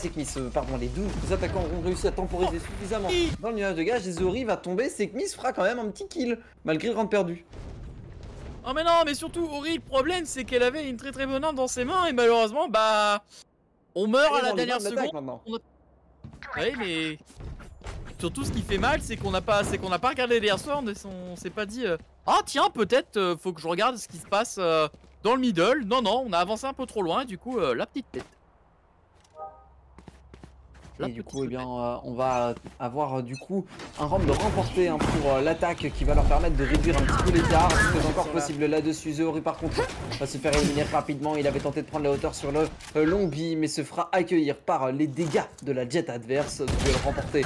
pardon. Les deux attaquants ont réussi à temporiser suffisamment dans le nuage de gaz. Et Zori va tomber. Sekmis fera quand même un petit kill malgré le round perdu. Oh mais non, mais surtout, Ori, le problème c'est qu'elle avait une très très bonne arme dans ses mains et malheureusement, bah. On meurt à la dernière seconde. Ouais, mais. Surtout, ce qui fait mal, c'est qu'on n'a pas, qu'on n'a pas regardé les Airsworn et on, s'est pas dit. euh, Ah tiens, peut-être euh, faut que je regarde ce qui se passe euh, dans le middle. Non, non, on a avancé un peu trop loin et du coup, euh, la petite tête. Et du coup, eh bien, euh, on va avoir euh, du coup un round de remporté hein, pour euh, l'attaque qui va leur permettre de réduire un petit peu l'écart. C'est encore possible là-dessus. Zori, par contre, va se faire éliminer rapidement. Il avait tenté de prendre la hauteur sur le euh, long mais se fera accueillir par euh, les dégâts de la jet adverse. Duel remporté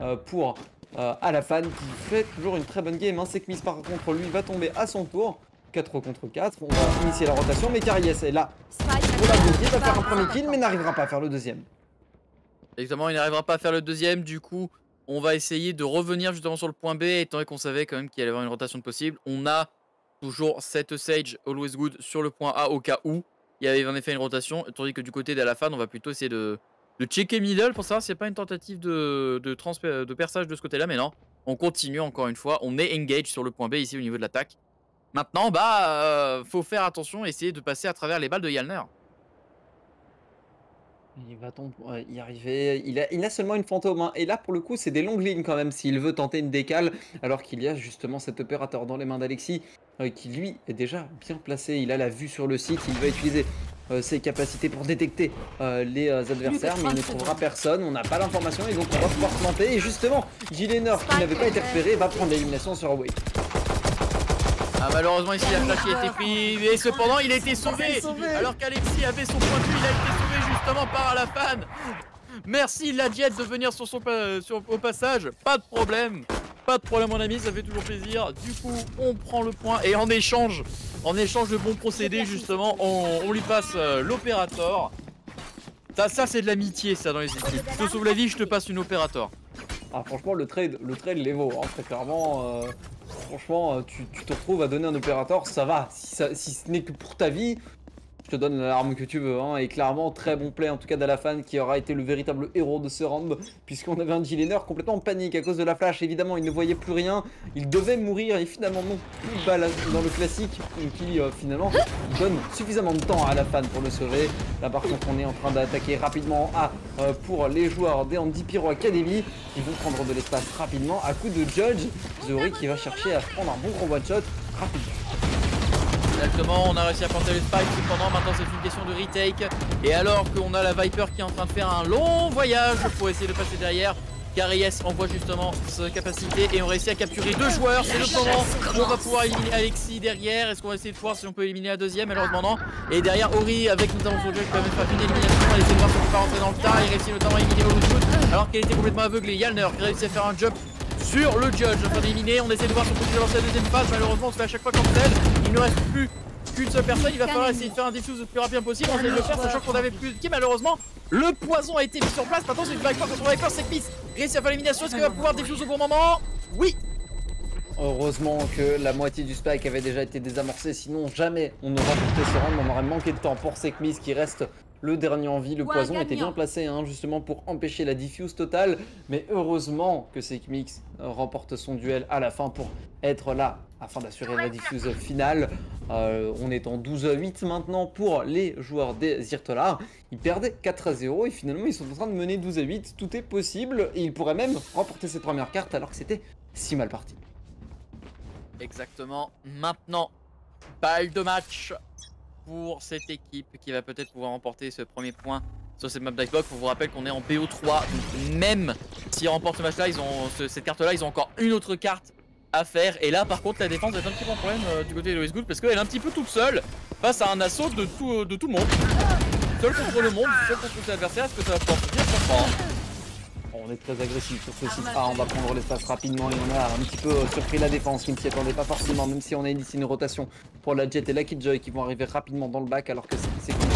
euh, pour euh, Alafan qui fait toujours une très bonne game. Hein. Sekmis, par contre, lui va tomber à son tour. 4 contre 4. On va initier la rotation, mais Karies est là pour la bloquer. Va faire un premier kill, mais n'arrivera pas à faire le deuxième. Exactement, il n'arrivera pas à faire le deuxième. Du coup, on va essayer de revenir justement sur le point B, étant donné qu'on savait quand même qu'il allait y avoir une rotation de possible. On a toujours cette Sage Always Good sur le point A au cas où. il y avait en effet une rotation, tandis que du côté d'Alafan, on va plutôt essayer de, checker middle pour savoir s'il n'y pas une tentative de, de, de perçage de ce côté-là, mais non. On continue encore une fois, on est engage sur le point B ici au niveau de l'attaque. Maintenant, bah, euh, faut faire attention, essayer de passer à travers les balles de Yalner. Il va y arriver. Il a, il a seulement une fantôme. Hein. Et là, pour le coup, c'est des longues lignes quand même s'il veut tenter une décale. Alors qu'il y a justement cet opérateur dans les mains d'Alexis euh, qui, lui, est déjà bien placé. Il a la vue sur le site. Il va utiliser euh, ses capacités pour détecter les adversaires. Mais il ne trouvera personne. On n'a pas l'information. Et donc, on va pouvoir planter. Et justement, Gilenor, qui n'avait pas été repéré, va prendre l'élimination sur Away. Ah malheureusement ici la flash a été prise et cependant il a été sauvé. Alors qu'Alexis avait son point de vue il a été sauvé justement par la fan. Merci la jet de venir sur son sur, au passage. Pas de problème. Pas de problème mon ami ça fait toujours plaisir. Du coup on prend le point et en échange en échange de bons procédés justement on, lui passe euh, l'opérateur ça, ça c'est de l'amitié ça dans les équipes. Je te sauve la vie je te passe une opérateur ah franchement le trade le trade les vaut hein, très clairement euh, franchement, euh, tu, te retrouves à donner un opérateur, ça va. Si, si ce n'est que pour ta vie, je te donne l'arme que tu veux. Hein. Et clairement, très bon play en tout cas d'Alafan qui aura été le véritable héros de ce round. Puisqu'on avait un Gilener complètement en panique à cause de la flash. Évidemment, il ne voyait plus rien. Il devait mourir et finalement, non. Plus dans le classique qui euh, finalement donne suffisamment de temps à Alafan pour le sauver. Là, par contre, on est en train d'attaquer rapidement A euh, pour les joueurs des Andy Pyro Academy. Ils vont prendre de l'espace rapidement à coup de Judge. Zori qui va chercher à prendre un bon gros one shot rapidement. Exactement, on a réussi à planter le spike, cependant maintenant c'est une question de retake. Et alors qu'on a la Viper qui est en train de faire un long voyage pour essayer de passer derrière, Yes envoie justement sa capacité et on réussit à capturer deux joueurs. C'est le moment où on va pouvoir éliminer Alexis derrière. Est-ce qu'on va essayer de voir si on peut éliminer la deuxième Malheureusement non. Et derrière Ori avec notamment son jeu qui permet de faire une élimination. Elle essaie de voir si on peut pas rentrer dans le tas. Il réussit notamment à éliminer Shoot alors qu'elle était complètement aveuglée. Yalner réussit à faire un jump sur le judge en train d'éliminer. On essaie de voir si on peut lancer la deuxième phase. Malheureusement, on se fait à chaque fois cancel. Il ne reste plus qu'une seule personne. Il va falloir essayer de faire un diffuse le plus rapide possible. On essaie de le faire, sachant qu'on avait plus de. Malheureusement, le poison a été mis sur place. Maintenant, c'est une Viper contre Viper. C'est Miss réussit à faire l'élimination. Est-ce qu'il va pouvoir diffuser au bon moment? Oui Heureusement que la moitié du spike avait déjà été désamorcé, sinon jamais on n'aurait porté ce round, on aurait manqué de temps pour Sekmis qui reste le dernier en vie. Le poison était bien placé hein, justement pour empêcher la diffuse totale, mais heureusement que Sekmix remporte son duel à la fin pour être là afin d'assurer la diffuse finale. Euh, on est en 12 à 8 maintenant pour les joueurs des Zirtolar. Ils perdaient 4 à 0 et finalement ils sont en train de mener 12 à 8. Tout est possible et ils pourraient même remporter cette première carte alors que c'était si mal parti. Exactement. Maintenant, balle de match pour cette équipe qui va peut-être pouvoir remporter ce premier point sur cette map d'Icebox. Pour vous rappeler qu'on est en BO3, donc même s'ils remportent ce match-là, ils ont cette carte-là, ils ont encore une autre carte à faire. Et là, par contre, la défense être un petit peu en problème euh, du côté de Louis Good parce qu'elle est un petit peu toute seule face à un assaut de tout, de tout le monde. Seul contre le monde, seul contre ses adversaires. Est-ce que ça va pouvoir se dire on est très agressif sur ce site A, on va prendre l'espace rapidement et on a un petit peu euh, surpris la défense qui ne s'y attendait pas forcément, même si on a ici une rotation pour la Jet et la Kidjoy qui vont arriver rapidement dans le bac alors que c'est compliqué.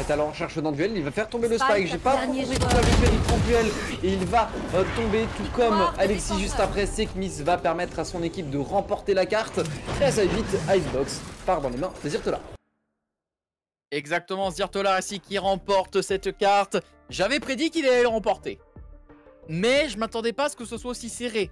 est à la recherche d'un duel, il va faire tomber le spike, j'ai pas compris pourquoi il prend duel et il va euh, tomber tout comme Alexis juste après, Sekmis va permettre à son équipe de remporter la carte. 13 à 8, Icebox part dans les mains de Zirtola. Exactement, Zirtola ici qui remporte cette carte. J'avais prédit qu'il allait le remporter. Mais je m'attendais pas à ce que ce soit aussi serré.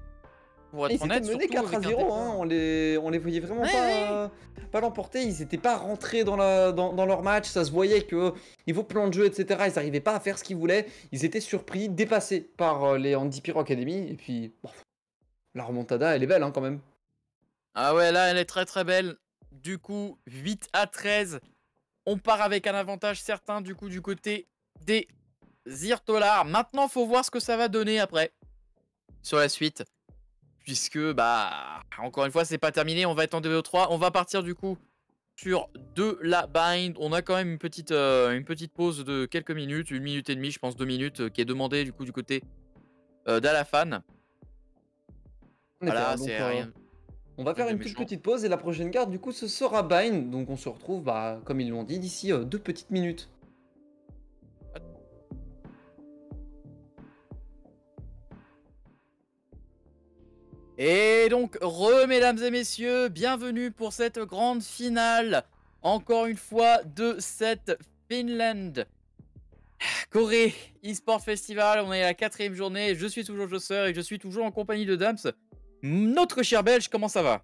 Pour être ils honnête, menés 4 à 0, hein, on, les, on les voyait vraiment pas, pas l'emporter. Ils étaient pas rentrés dans, la, dans, leur match. Ça se voyait que niveau plan de jeu, etc., ils n'arrivaient pas à faire ce qu'ils voulaient. Ils étaient surpris, dépassés par euh, les Andy Pyro Academy. Et puis, la remontada, elle est belle hein, quand même. Ah ouais, là, elle est très très belle. Du coup, 8 à 13. On part avec un avantage certain du coup du côté des Zirtolar. Maintenant, faut voir ce que ça va donner après. Sur la suite. Puisque, bah, encore une fois, c'est pas terminé. On va être en 2v3. On va partir du coup sur de la bind. On a quand même une petite, euh, une petite pause de quelques minutes. Une minute et demie, je pense, deux minutes, euh, qui est demandée du coup du côté euh, d'Alafan. Voilà, c'est rien. On va faire une toute petite pause et la prochaine carte, du coup, ce sera bind. Donc on se retrouve, bah, comme ils l'ont dit, d'ici deux petites minutes. Et donc, re mesdames et messieurs, bienvenue pour cette grande finale encore une fois de cette Finland. Corée eSport Festival, on est à la quatrième journée, je suis toujours Josseur et je suis toujours en compagnie de Dams. Notre cher Belge, comment ça va?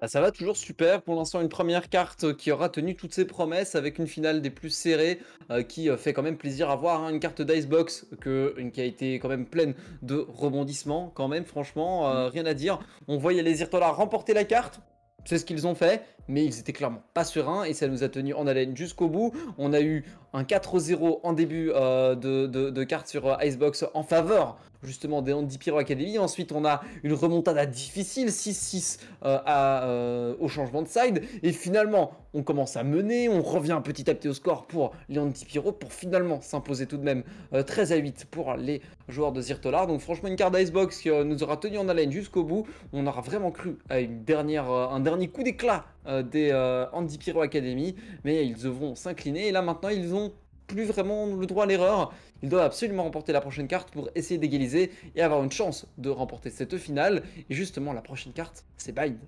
Ah, ça va toujours super. Pour l'instant, une première carte qui aura tenu toutes ses promesses avec une finale des plus serrées euh, qui euh, fait quand même plaisir à voir. Hein. Une carte d'Icebox qui a été quand même pleine de rebondissements, quand même, franchement, euh, mm. rien à dire. On voyait les Irtola remporter la carte. C'est ce qu'ils ont fait, mais ils étaient clairement pas sereins et ça nous a tenu en haleine jusqu'au bout. On a eu un 4-0 en début de, de, carte sur Icebox en faveur justement des Andy Pyro Academy. Ensuite, on a une remontada difficile, 6-6 euh, euh, au changement de side. Et finalement, on commence à mener, on revient petit à petit au score pour les Andy pour finalement s'imposer tout de même 13 euh, à 8 pour les joueurs de Zirtolar. Donc franchement, une carte d'Icebox qui nous aura tenu en haleine jusqu'au bout. On aura vraiment cru à une dernière, un dernier coup d'éclat des Andy Pyro Academy. Mais ils devront s'incliner. Et là maintenant, ils ont plus vraiment le droit à l'erreur. Il doit absolument remporter la prochaine carte pour essayer d'égaliser et avoir une chance de remporter cette finale. Et justement, la prochaine carte, c'est Bind.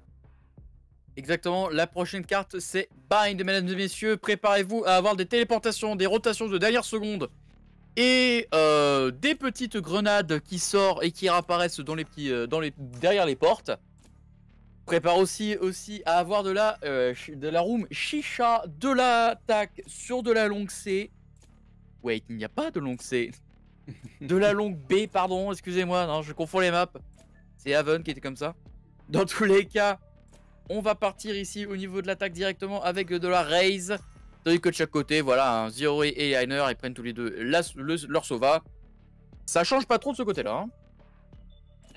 Exactement, la prochaine carte, c'est Bind, mesdames et messieurs. Préparez-vous à avoir des téléportations, des rotations de dernière seconde et euh, des petites grenades qui sortent et qui réapparaissent euh, dans les, derrière les portes. Prépare aussi, aussi à avoir de la, euh, de la room chicha, de l'attaque sur de la longue C Wait, il n'y a pas de longue C. de la longue B, pardon, excusez-moi, je confonds les maps. C'est Haven qui était comme ça. Dans tous les cas, on va partir ici au niveau de l'attaque directement avec de la raise. Tandis que de chaque côté, voilà, un Zero et Liner, ils prennent tous les deux leur Sova. Ça change pas trop de ce côté-là. Hein.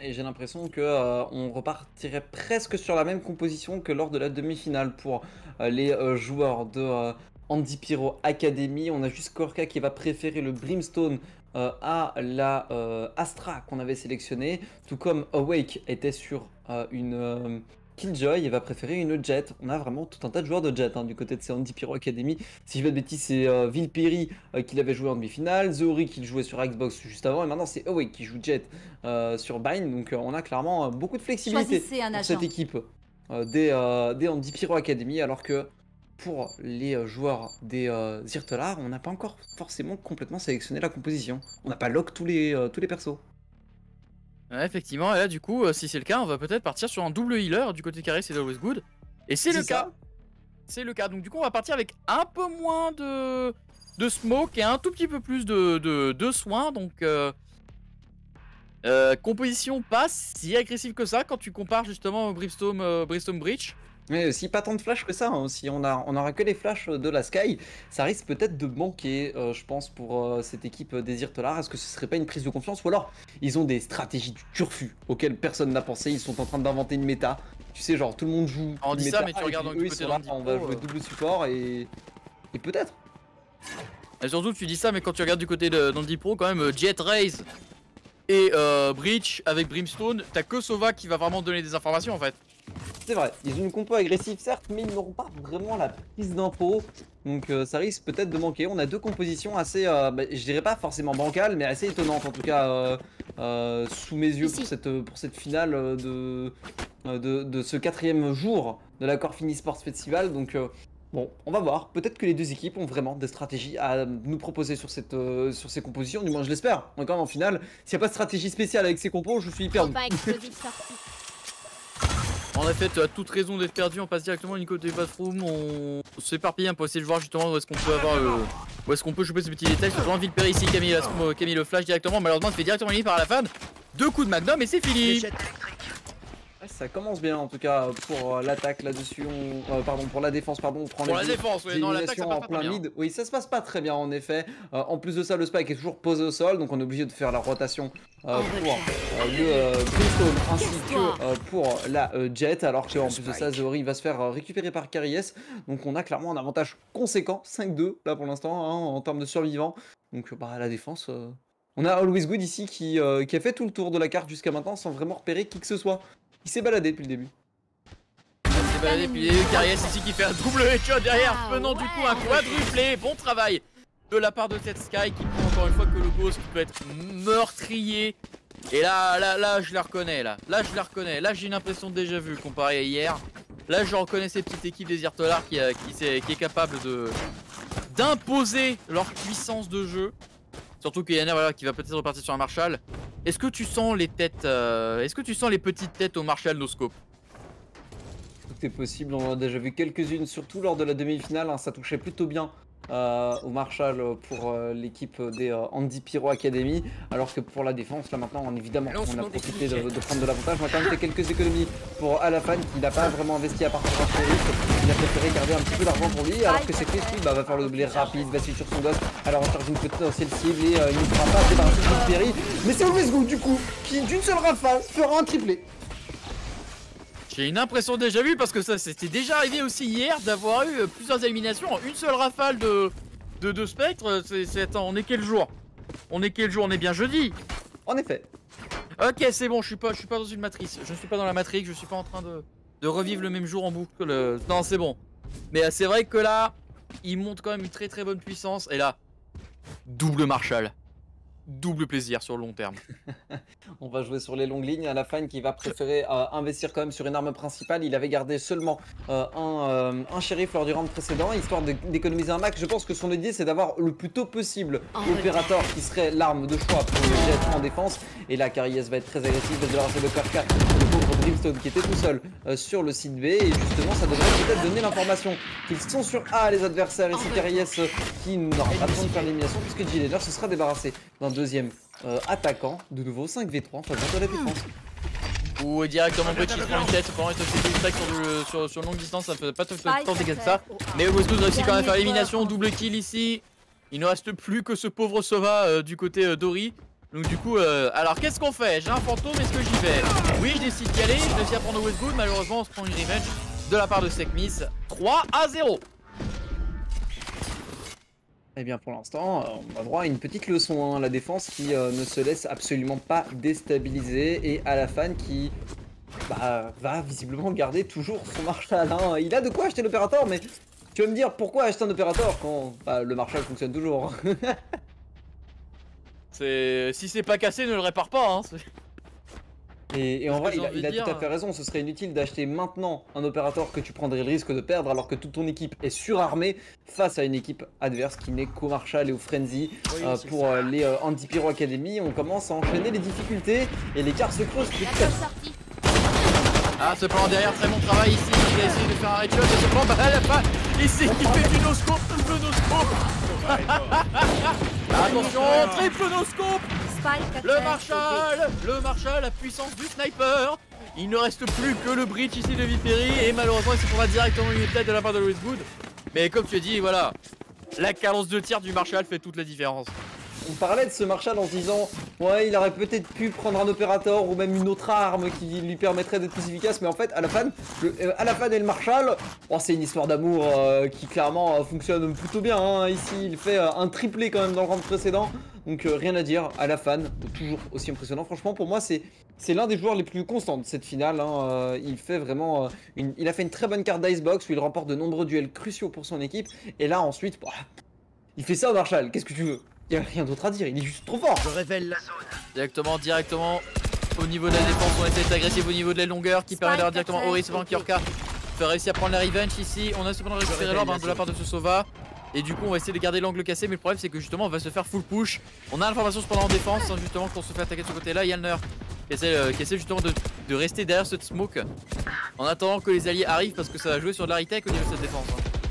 Et j'ai l'impression que euh, on repartirait presque sur la même composition que lors de la demi-finale pour euh, les euh, joueurs de Andy Pyro Academy. On a juste Korka qui va préférer le Brimstone euh, à la euh, Astra qu'on avait sélectionné. Tout comme Awake était sur euh, une Killjoy et va préférer une Jet. On a vraiment tout un tas de joueurs de Jet hein, du côté de ces Andy Pyro Academy. Si je vais de bêtises, c'est Vilperi qui l'avait joué en demi-finale, Zori qui le jouait sur Xbox juste avant, et maintenant c'est Awake qui joue Jet sur Bind. Donc on a clairement beaucoup de flexibilité pour cette équipe des, des Andy Pyro Academy, alors que pour les euh, joueurs des euh, on n'a pas encore forcément complètement sélectionné la composition. On n'a pas lock tous les, euh, tous les persos. Ouais, effectivement, et là du coup, euh, si c'est le cas, on va peut-être partir sur un double healer du côté carré, c'est always good. Et c'est le cas. C'est le cas. Donc du coup, on va partir avec un peu moins de, de smoke et un tout petit peu plus de, de, soins. Donc composition pas si agressive que ça quand tu compares justement au Brimstone, Brimstone Breach. Mais si pas tant de flash que ça, hein, si on, a, on aura que les flashs de la Sky, ça risque peut-être de manquer, euh, je pense, pour euh, cette équipe Désir Tolar. Est-ce que ce serait pas une prise de confiance Ou alors, ils ont des stratégies du turfu auxquelles personne n'a pensé, ils sont en train d'inventer une méta. Tu sais, genre tout le monde joue. On dit ça, mais tu regardes côté On va jouer euh. double support et. Et peut-être. Et surtout, tu dis ça, mais quand tu regardes du côté d'Andy Pro, quand même, Jet Raze et Breach avec Brimstone, t'as que Sova qui va vraiment donner des informations en fait. C'est vrai, ils ont une compo agressive certes, mais ils n'auront pas vraiment la prise d'infos. Donc euh, ça risque peut-être de manquer. On a deux compositions assez, euh, bah, je dirais pas forcément bancales, mais assez étonnantes en tout cas euh, sous mes yeux pour cette, pour cette finale de, de, ce quatrième jour de l'accord Fini Sports Festival. Donc bon, on va voir. Peut-être que les deux équipes ont vraiment des stratégies à nous proposer sur, cette, sur ces compositions. Du moins je l'espère. Encore en finale, s'il n'y a pas de stratégie spéciale avec ces compos, je suis hyper... En effet, tu toute raison d'être perdu. On passe directement au côté bathroom. On s'éparpille pour essayer de voir justement où est-ce qu'on peut avoir. Euh, où est-ce qu'on peut choper ce petit détail. Surtout en Villepéry ici, Camille, Camille le flash directement. Malheureusement, il fait directement ligne par la fan. Deux coups de Magnum et c'est fini ça commence bien en tout cas pour euh, l'attaque là-dessus. Euh, pardon, pour la défense, pardon. On prend pour la défense, oui, non, l'attaque ça passe pas plein mid. Oui, ça se passe pas très bien en effet. Euh, en plus de ça, le spike est toujours posé au sol, donc on est obligé de faire la rotation pour le Brimstone ainsi que pour la Jet. Alors que en plus de ça, Zori va se faire récupérer par Karies. Donc on a clairement un avantage conséquent, 5-2 là pour l'instant hein, en termes de survivants. Donc bah la défense. On a Always Good ici qui, qui, a fait tout le tour de la carte jusqu'à maintenant sans vraiment repérer qui que ce soit. Il s'est baladé depuis le début. Il s'est baladé depuis le début. Cariès ici qui fait un double headshot derrière, menant du coup un quadruplé. Bon travail de la part de cette Sky qui prend encore une fois que le ghost peut être meurtrier. Et là, là, là, je la reconnais, là. Là, je la reconnais. Là, j'ai une impression déjà vu comparé à hier. Là, je reconnais ces petites équipes des Irtolar qui, euh, qui est capable de d'imposer leur puissance de jeu. Surtout qu'il y en a voilà, qui va peut-être repartir sur un Marshall. Est-ce que tu sens les têtes euh, Est-ce que tu sens les petites têtes au Marshall no scope? Tout est possible, on a déjà vu quelques-unes, surtout lors de la demi-finale, hein, ça touchait plutôt bien euh, au Marshall pour euh, l'équipe des euh, Andy Pyro Academy, alors que pour la défense, là maintenant, on- évidemment, on a profité de, de prendre de l'avantage, on a quand même fait quelques économies pour Alafan qui n'a pas vraiment investi à partir d'un shérif, il a préféré garder un petit peu d'argent pour lui, alors que c'est Chris lui, bah, va faire le doublé rapide, va suivre sur son gosse, alors on charge une potentielle cible et euh, il ne pourra pas se débarrasser de Perry, mais c'est Go du coup, qui d'une seule rafale fera un triplé. J'ai une impression déjà vu parce que ça c'était déjà arrivé aussi hier d'avoir eu euh, plusieurs éliminations en une seule rafale de, de, de spectre. C'est, attends, on est quel jour? On est quel jour? On est bien jeudi. En effet. Ok, c'est bon, je suis pas, je suis pas dans une matrice. Je suis pas dans la matrix, je suis pas en train de, de revivre le même jour en boucle. le- Non, c'est bon. Mais euh, c'est vrai que là, il monte quand même une très très bonne puissance. Et là, double Marshall. Double plaisir sur le long terme. On va jouer sur les longues lignes. À la fin, qui va préférer euh, investir quand même sur une arme principale. Il avait gardé seulement euh, un, euh, un shérif lors du round précédent, histoire d'économiser un max. Je pense que son idée, c'est d'avoir le plus tôt possible l'opérateur qui serait l'arme de choix pour le jet en défense. Et là, Cariès va être très agressif, va devoir de Kafka, le pauvre Brimstone qui était tout seul euh, sur le site B. Et justement, ça devrait peut-être donner l'information qu'ils sont sur A, les adversaires. Ici, Cariès euh, qui n'aura pas besoin de faire l'élimination puisque Gileader se sera débarrassé d'un deuxième euh, attaquant. De nouveau 5v3 en faveur de la défense. Ou directement qui prend une tête pendant qu'il te fait des strikes sur, le- sur, sur longue distance, ça fait pas tant dégâts que ça. Mais Westwood réussit quand même à faire l'élimination, double kill ici. Il ne reste plus que ce pauvre Sova euh, du côté euh, Dory. Donc du coup, euh, alors qu'est-ce qu'on fait? J'ai un fantôme, est-ce que j'y vais? Oui, je décide d'y aller, je réussis à prendre Westwood, malheureusement on se prend une revenge de la part de Sekmis. 3 à 0 Eh bien, pour l'instant, euh, on a droit à une petite leçon. hein. La défense qui euh, ne se laisse absolument pas déstabiliser. Et à la fan qui bah, va visiblement garder toujours son Marshall. hein. Il a de quoi acheter l'opérateur, mais tu vas me dire pourquoi acheter un opérateur quand bah, le Marshall fonctionne toujours C'est... Si c'est pas cassé, ne le répare pas hein. Et, et en vrai, il a, envie il de a dire. tout à fait raison. Ce serait inutile d'acheter maintenant un opérateur que tu prendrais le risque de perdre alors que toute ton équipe est surarmée face à une équipe adverse qui n'est qu'au Marshall et au Frenzy. Euh, pour euh, les euh, Andy Pyro Academy, on commence à enchaîner les difficultés et l'écart se creuse. Ah, ce plan derrière, très bon travail ici. Il a essayé de faire un headshot et ce plan, bah, à la fin, ici, il fait du no-scope, triple no-scope. Attention, triple no-scope. Spike Le. Marshall, le Marshall, la puissance du sniper. Il ne reste plus que le breach ici de Viperi et malheureusement, il se prendra directement une tête de la part de Louis Wood. Mais comme tu as dit, voilà, la cadence de tir du Marshall fait toute la différence. On parlait de ce Marshall en se disant ouais il aurait peut-être pu prendre un opérateur ou même une autre arme qui lui permettrait d'être plus efficace mais en fait à la fin le, euh, à la fin et le Marshall oh, c'est une histoire d'amour euh, qui clairement euh, fonctionne plutôt bien hein. ici il fait un triplé quand même dans le round précédent donc rien à dire à la fan toujours aussi impressionnant franchement pour moi c'est l'un des joueurs les plus constants de cette finale hein. Il fait vraiment une, a fait une très bonne carte d'Icebox où il remporte de nombreux duels cruciaux pour son équipe et là ensuite bah, il fait ça au Marshall qu'est-ce que tu veux? Il y a rien d'autre à dire, il est juste trop fort. Je révèle la zone. Directement, directement au niveau de la défense, on essaie d'être agressif au niveau de la longueur qui permet d'avoir directement Ori Sovan Kiorka fait réussir à prendre la revenge ici. On a cependant récupéré l'orbe hein, de la part de ce Sova. Et du coup on va essayer de garder l'angle cassé mais le problème c'est que justement on va se faire full push. On a l'information cependant en défense hein, justement qu'on se fait attaquer de ce côté là. Yalner qui essaie, euh, qui essaie justement de, de rester derrière cette smoke en attendant que les alliés arrivent parce que ça va jouer sur de la au niveau de cette défense. hein.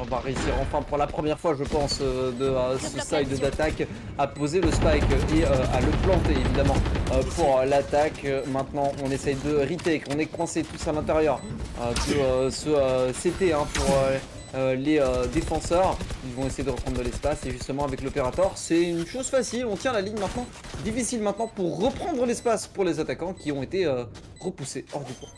On va réussir enfin pour la première fois je pense euh, de ce side d'attaque à poser le spike et euh, à le planter évidemment euh, pour l'attaque. Maintenant on essaye de retake, on est coincé tous à l'intérieur de ce CT hein, pour euh, les euh, défenseurs. Ils vont essayer de reprendre de l'espace et justement avec l'opérateur c'est une chose facile, on tient la ligne maintenant. Difficile maintenant pour reprendre l'espace pour les attaquants qui ont été euh, repoussés hors du point.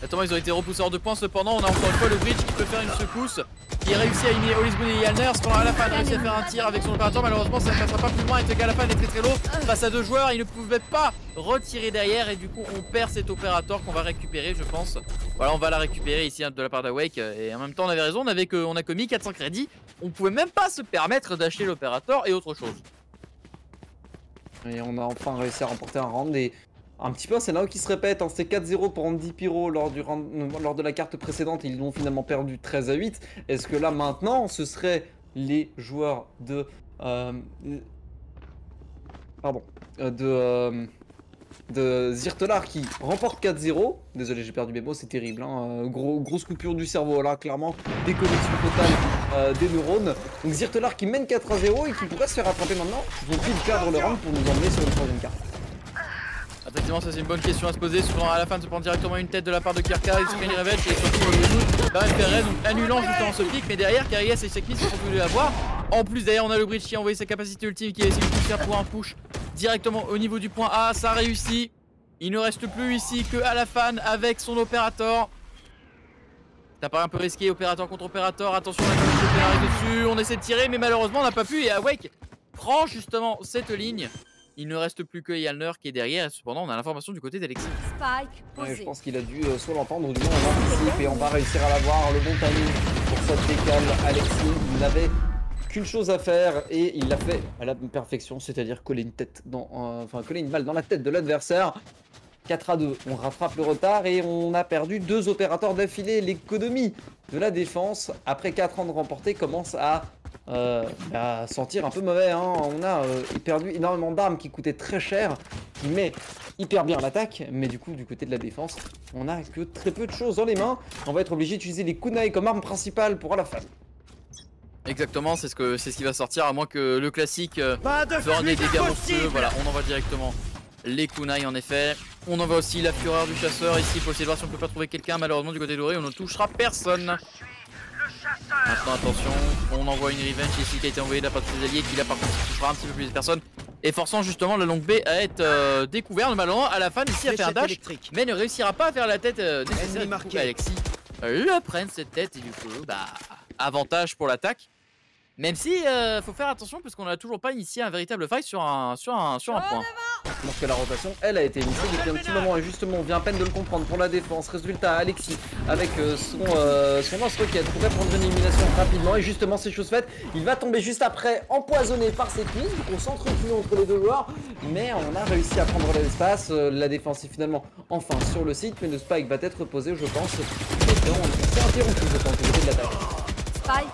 Attends, ils ont été repoussés hors de points. Cependant, on a encore une fois le bridge qui peut faire une secousse, qui réussit à éliminer Olisboon et Yalner. Cependant, à la fin, il a réussi à faire un tir avec son opérateur. Malheureusement, ça ne passera pas plus loin. Et à la fin, il est très très low face à deux joueurs. Il ne pouvait pas retirer derrière. Et du coup, on perd cet opérateur qu'on va récupérer, je pense. Voilà, on va la récupérer ici hein, de la part d'Awake. Et en même temps, on avait raison. On avait que, on a commis 400 crédits. On pouvait même pas se permettre d'acheter l'opérateur et autre chose. Et on a enfin réussi à remporter un round et un petit peu un scénario qui se répète. Hein. C'était 4-0 pour Andy Pyro lors, du lors de la carte précédente et ils l'ont finalement perdu 13 à 8. Est-ce que là maintenant ce serait les joueurs de... Euh, pardon. Euh, de... Euh, de Zirtelar qui remporte 4-0. Désolé, j'ai perdu mes mots, c'est terrible. Hein. Gros, grosse coupure du cerveau, là, clairement. Déconnexion totale des neurones. Donc Zirtelar qui mène 4 0 et qui pourrait se faire rattraper maintenant. Vont-ils perdre le round pour nous emmener sur une troisième carte Effectivement, ça c'est une bonne question à se poser. Souvent, à la fin, se prend directement une tête de la part de Kirka. Il se une révèle et surtout le va récupérer, donc annulant justement ce pic. Mais derrière, Karias et Sekmis sont voulu l'avoir. En plus, d'ailleurs, on a le bridge qui a envoyé sa capacité ultime qui a essayé de pousser pour un push directement au niveau du point A. Ça réussit. Il ne reste plus ici que à la fan avec son opérateur. Ça paraît un peu risqué, opérateur contre opérateur. Attention, la arrive dessus. On essaie de tirer, mais malheureusement, on n'a pas pu. Et Awake prend justement cette ligne. Il ne reste plus que Yalner qui est derrière et cependant on a l'information du côté d'Alexis. Ouais, je pense qu'il a dû euh, soit l'entendre ou du moins on anticipe et on va réussir à l'avoir. Le bon timing pour cette décale. Alexis il n'avait qu'une chose à faire et il l'a fait à la perfection, c'est-à-dire coller une tête dans, euh, enfin coller une balle dans la tête de l'adversaire. 4 à 2, on rattrape le retard et on a perdu deux opérateurs d'affilée. L'économie de la défense, après 4 ans de remporté, commence à euh, bah, sentir un peu mauvais. Hein. On a euh, perdu énormément d'armes qui coûtaient très cher, qui met hyper bien l'attaque, mais du coup du côté de la défense, on a que très peu de choses dans les mains. On va être obligé d'utiliser les kunai comme arme principale pour à la fin. Exactement, c'est ce que c'est ce qui va sortir, à moins que le classique euh, fera des dégâts monstrueux. Voilà, on envoie directement les kunai en effet. On envoie aussi la fureur du chasseur ici pour essayer de voir si on peut pas trouver quelqu'un. Malheureusement du côté doré, on ne touchera personne. Maintenant attention, on envoie une revenge ici qui a été envoyée de la part de ses alliés qui là par contre touchera un petit peu plus de personnes. Et forçant justement la longue B à être euh, découverte malheureusement à la fin ici à faire dash mais ne réussira pas à faire la tête euh, nécessaire Alexis. Euh, le prenne cette tête et du coup bah avantage pour l'attaque même si euh, faut faire attention parce qu'on n'a toujours pas initié un véritable fight sur un, sur un, sur un point. Donc que la rotation, elle a été initiée depuis un petit moment et justement on vient à peine de le comprendre pour la défense. Résultat, Alexis avec euh, son, euh, son lance-roquette pourrait prendre une élimination rapidement et justement c'est chose faite. Il va tomber juste après empoisonné par cette mine. On s'entretue entre les deux joueurs mais on a réussi à prendre l'espace. Euh, la défense est finalement enfin sur le site mais le spike va être posé je pense. C'est interrompu je pense du côté de l'attaque.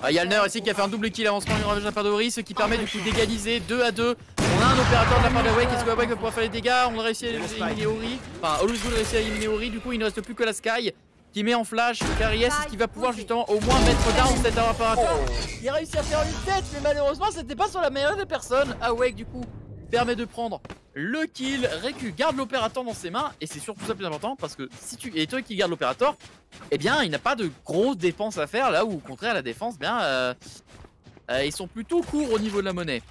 Ah, Yalner ici qui a fait un double kill avancement une ravage de la part de Ori, ce qui permet du coup d'égaliser 2 à 2. On a un opérateur de la part de Wake, est-ce que Wake va pouvoir faire les dégâts On a réussi à éliminer Ori. Enfin, Good a réussi à éliminer Ori, du coup il ne reste plus que la Sky qui met en flash Caries qui va pouvoir justement au moins mettre down cet apparateur. Il a réussi à faire une tête, mais malheureusement c'était pas sur la meilleure des personnes. Awake du coup permet de prendre le kill, Récu garde l'opérateur dans ses mains. Et c'est surtout ça plus important parce que si tu es toi qui garde l'opérateur, eh bien il n'a pas de grosses dépenses à faire là où au contraire la défense, bien euh, euh, ils sont plutôt courts au niveau de la monnaie.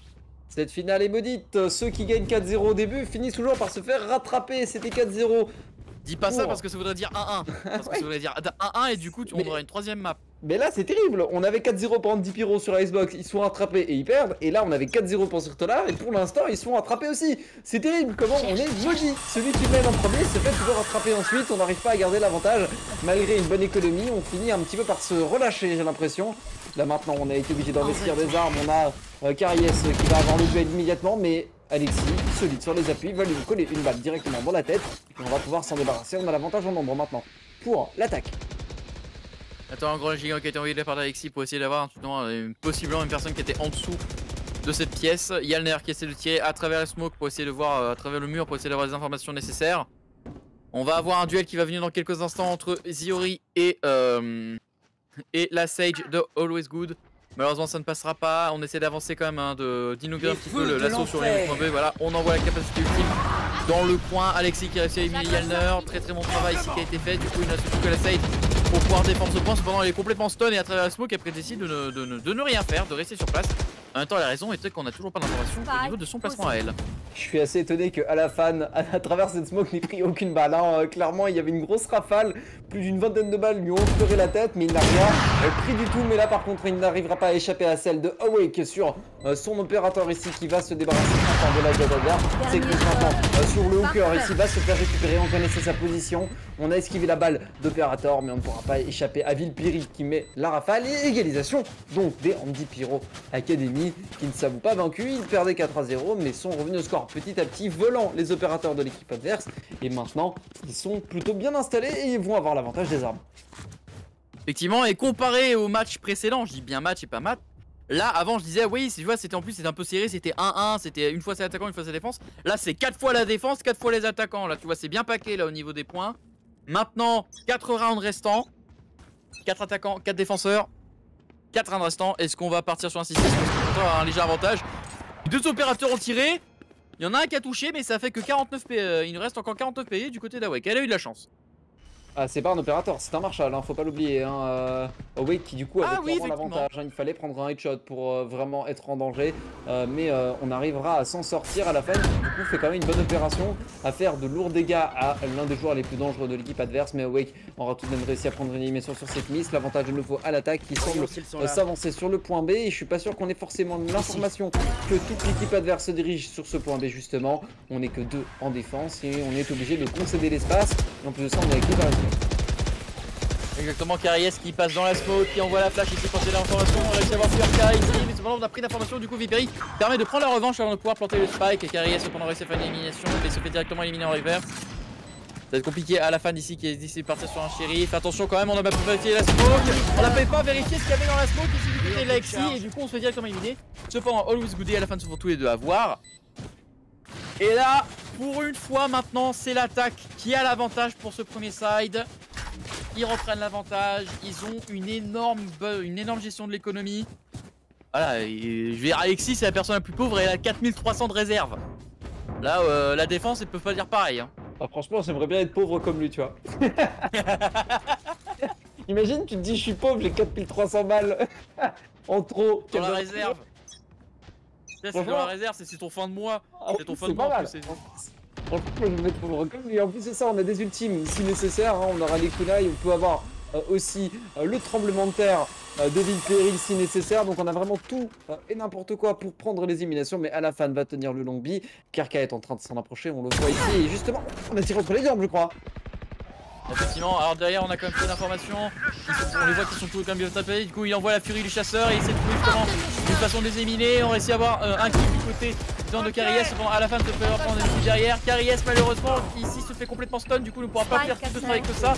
Cette finale est maudite, ceux qui gagnent 4-0 au début finissent toujours par se faire rattraper, c'était 4-0 Dis pas ça parce que ça voudrait dire 1-1. Parce que ça voudrait dire 1-1 et du coup on aurait une troisième map. Mais là c'est terrible, on avait 4-0 pour Andy Pyro sur Icebox, ils sont rattrapés et ils perdent, et là on avait 4-0 pour Sirtolar et pour l'instant ils sont rattrapés aussi. C'est terrible, comment on est maudit Celui qui mène en premier se fait toujours rattraper ensuite, on n'arrive pas à garder l'avantage. Malgré une bonne économie, on finit un petit peu par se relâcher j'ai l'impression. Là maintenant on a été obligé d'investir des armes, on a euh, qui va avoir le duel immédiatement, mais Alexis, solide sur les appuis, va lui coller une balle directement dans la tête. Et on va pouvoir s'en débarrasser. On a l'avantage en nombre maintenant pour l'attaque. Attends, gigant qui a été envoyé de la part d'Alexis pour essayer d'avoir possiblement une personne qui était en dessous de cette pièce. Yalner qui essaie de tirer à travers le smoke pour essayer de voir euh, à travers le mur pour essayer d'avoir les informations nécessaires. On va avoir un duel qui va venir dans quelques instants entre Ziori et, euh, et la Sage de Always Good. Malheureusement ça ne passera pas, on essaie d'avancer quand même, hein, d'inaugurer un petit peu l'assaut sur les B. Voilà, on envoie la capacité ultime dans le coin. Alexis qui a réussi à éliminer Yalner, très très bon travail ici qui a été fait. Du coup il reste plus que la side pour pouvoir défendre ce point. Cependant il est complètement stun et à travers la smoke après décide de ne, de, de ne rien faire, de rester sur place. En même temps la raison était qu'on n'a toujours pas d'informations au niveau de son placement à elle. Je suis assez étonné que à la fan, à, travers cette smoke, n'ait pris aucune balle. Hein. Euh, clairement, il y avait une grosse rafale, plus d'une vingtaine de balles lui ont effleuré la tête, mais il n'a rien euh, pris du tout. Mais là, par contre, il n'arrivera pas à échapper à celle de Awake sur euh, son opérateur ici qui va se débarrasser de la Jadada. C'est que maintenant, sur le hooker ici, va se faire récupérer. On connaissait sa position. On a esquivé la balle d'opérateur, mais on ne pourra pas échapper à Villepiri qui met la rafale et égalisation. Donc des Andy Pyro Academy qui ne s'avouent pas vaincus. Ils perdaient 4 à 0, mais sont revenus au score. petit à petit, volant les opérateurs de l'équipe adverse. Et maintenant, ils sont plutôt bien installés et ils vont avoir l'avantage des armes. Effectivement, et comparé au match précédent, je dis bien match et pas match. Là, avant, je disais, oui, tu vois, c'était en plus, c'était un peu serré, c'était 1-1, c'était une fois c'est l'attaquant, une fois c'est défense. Là, c'est 4 fois la défense, 4 fois les attaquants. Là, tu vois, c'est bien paqué là au niveau des points. Maintenant, 4 rounds restants. 4 attaquants, 4 défenseurs. 4 rounds restants. Est-ce qu'on va partir sur un 6 6 a un léger avantage. Deux opérateurs ont tiré. Il y en a un qui a touché, mais ça fait que 49 PE. Il nous reste encore 49 PE du côté d'Awake. Elle a eu de la chance. Ah, c'est pas un opérateur, c'est un Marshall, hein, faut pas l'oublier. Hein, euh, Awake qui du coup avait Ah oui, clairement l'avantage. hein, il fallait prendre un headshot pour euh, vraiment être en danger. Euh, mais on arrivera à s'en sortir à la fin. qui, Du coup, fait quand même une bonne opération à faire de lourds dégâts à l'un des joueurs les plus dangereux de l'équipe adverse. Mais Awake aura tout de même réussi à prendre une élimination sur cette miss. L'avantage de nouveau à l'attaque qui semble euh, s'avancer sur le point B. Et je suis pas sûr qu'on ait forcément l'information que toute l'équipe adverse se dirige sur ce point B justement. On est que deux en défense et on est obligé de concéder l'espace. En plus de ça, on les Exactement, Karies qui passe dans la smoke, qui envoie la flash ici pour tirer l'information. On a réussi à avoir plusieurs Karies ici, mais cependant on a pris l'information. Du coup, Viperi permet de prendre la revanche avant de pouvoir planter le spike. Et Karies, cependant, réussi à faire une élimination, mais se fait directement éliminer en river. Ça va être compliqué à la fin d'ici qui est de partir sur un shérif. Attention quand même, on a pas pu vérifier la smoke. On n'a pas vérifié ce qu'il y avait dans la smoke ici du côté de Lexi. Et du coup, on se fait directement éliminer. Cependant, Always Goody à la fin se font tous les deux à voir. Et là, pour une fois maintenant, c'est l'attaque qui a l'avantage pour ce premier side. Ils reprennent l'avantage, ils ont une énorme, une énorme gestion de l'économie. Voilà, et je vais dire, Alexis c'est la personne la plus pauvre et elle a 4300 de réserve. Là, euh, la défense, ils peuvent pas dire pareil. Hein. Ah, franchement, j'aimerais bien être pauvre comme lui, tu vois. Imagine, tu te dis, je suis pauvre, j'ai 4300 balles en trop. Dans la réserve. C'est dans la réserve, c'est ton fin de mois. Ah, c'est ton fin de mois Franchement, je vais pauvre comme lui. En plus, c'est ça, on a des ultimes si nécessaire. hein. On aura les kunai, on peut avoir euh, aussi euh, le tremblement de terre euh, de ville péril si nécessaire. Donc, on a vraiment tout et n'importe quoi pour prendre les éliminations. Mais à la fin, va tenir le long B. Karka est en train de s'en approcher, on le voit ici. Et justement, on a tiré entre les jambes, je crois. Effectivement, alors derrière on a quand même peu d'informations. On les voit qu'ils sont tous quand même bien tapés. Du coup, il envoie la furie du chasseur et il essaie de trouver justement une façon de les éliminer. On réussit à avoir euh, un kill du côté de Karies. Cependant, à la fin, de se fait reprendre des coups derrière. Karies, malheureusement, qui ici se fait complètement stun. Du coup, ne pourra pas faire plus de travail que ça.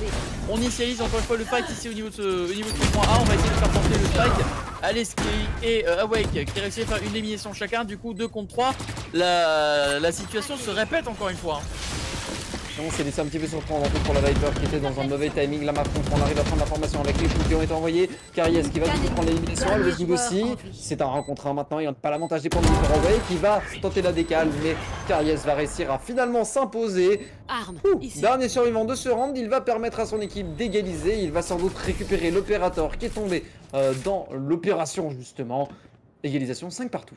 On initialise encore une fois le fight ici au niveau de ce, au niveau de ce point A. On va essayer de faire porter le spike. Aleski et euh, Awake qui réussit à faire une élimination chacun. Du coup, 2 contre 3. La, la situation se répète encore une fois. On s'est laissé un petit peu surprendre en fait pour la Viper qui était dans un mauvais timing. Là maintenant on arrive à prendre l'information avec les coups qui ont été envoyés. Karies qui va du coup prendre l'élimination, le Good aussi. C'est un rencontre 1 maintenant, il n'y a pas l'avantage des points de vie pour envoyer qui va tenter la décale. Mais Karies va réussir à finalement s'imposer. Dernier survivant de ce round, il va permettre à son équipe d'égaliser. Il va sans doute récupérer l'opérateur qui est tombé euh, dans l'opération justement. Égalisation 5 partout.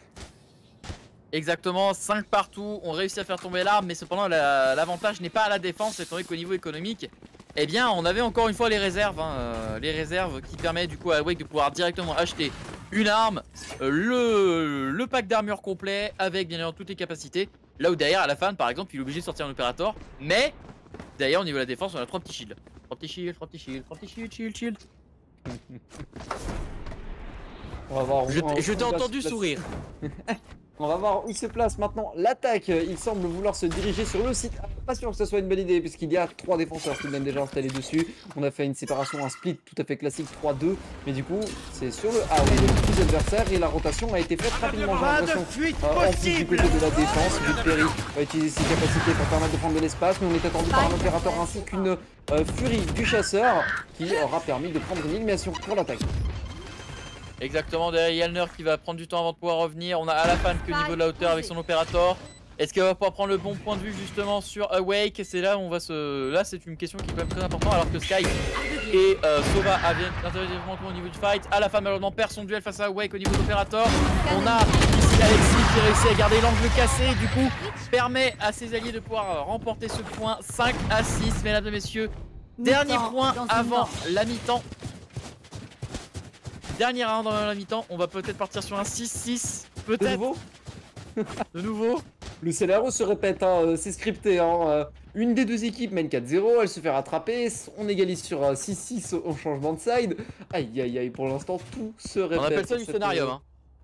Exactement, 5 partout, on réussit à faire tomber l'arme, mais cependant la- l'avantage n'est pas à la défense, étant donné qu'au niveau économique, eh bien on avait encore une fois les réserves, hein, euh, les réserves qui permettent du coup à Wake de pouvoir directement acheter une arme, euh, le, le pack d'armure complet, avec bien sûr toutes les capacités, là où derrière à la fin par exemple il est obligé de sortir un opérateur, mais derrière au niveau de la défense on a trois petits shields. Trois petits shields, trois petits shields, trois petits shields, shield, shield. On va voir où- Je t'ai entendu sourire. On va voir où se place maintenant l'attaque. Il semble vouloir se diriger sur le site. Ah, Pas sûr que ce soit une bonne idée puisqu'il y a trois défenseurs tout de même déjà installés dessus. On a fait une séparation, un split tout à fait classique 3-2. Mais du coup, c'est sur le A le plus adversaire et la rotation a été faite rapidement. J'ai l'impression. Euh, en plus du côté de la défense, Good Perry va utiliser ses capacités pour permettre de prendre de l'espace, mais on est attendu par un opérateur ainsi qu'une euh, furie du chasseur qui aura permis de prendre une élimination pour l'attaque. Exactement, derrière Yalner qui va prendre du temps avant de pouvoir revenir. On a à la fin que au niveau de la hauteur avec son opérateur. Est-ce qu'elle va pouvoir prendre le bon point de vue justement sur Awake? C'est là où on va se. Là, c'est une question qui est quand même très importante alors que Sky et euh, Sova avaient intervenir au niveau du fight. À la fin, malheureusement, perd son duel face à Awake au niveau de l'opérateur. On a ici Alexis qui réussit à garder l'angle cassé. Du coup, permet à ses alliés de pouvoir remporter ce point 5 à 6, mesdames et messieurs. Dernier point avant la mi-temps. Dernier round dans la mi-temps, on va peut-être partir sur un 6-6, De peut-être nouveau, de nouveau. Le scénario se répète, hein, euh, c'est scripté. Hein, euh, une des deux équipes mène 4-0, elle se fait rattraper, on égalise sur euh, 6-6 au changement de side. Aïe aïe aïe, pour l'instant tout se répète. On appelle ça du scénario. euh, Hein.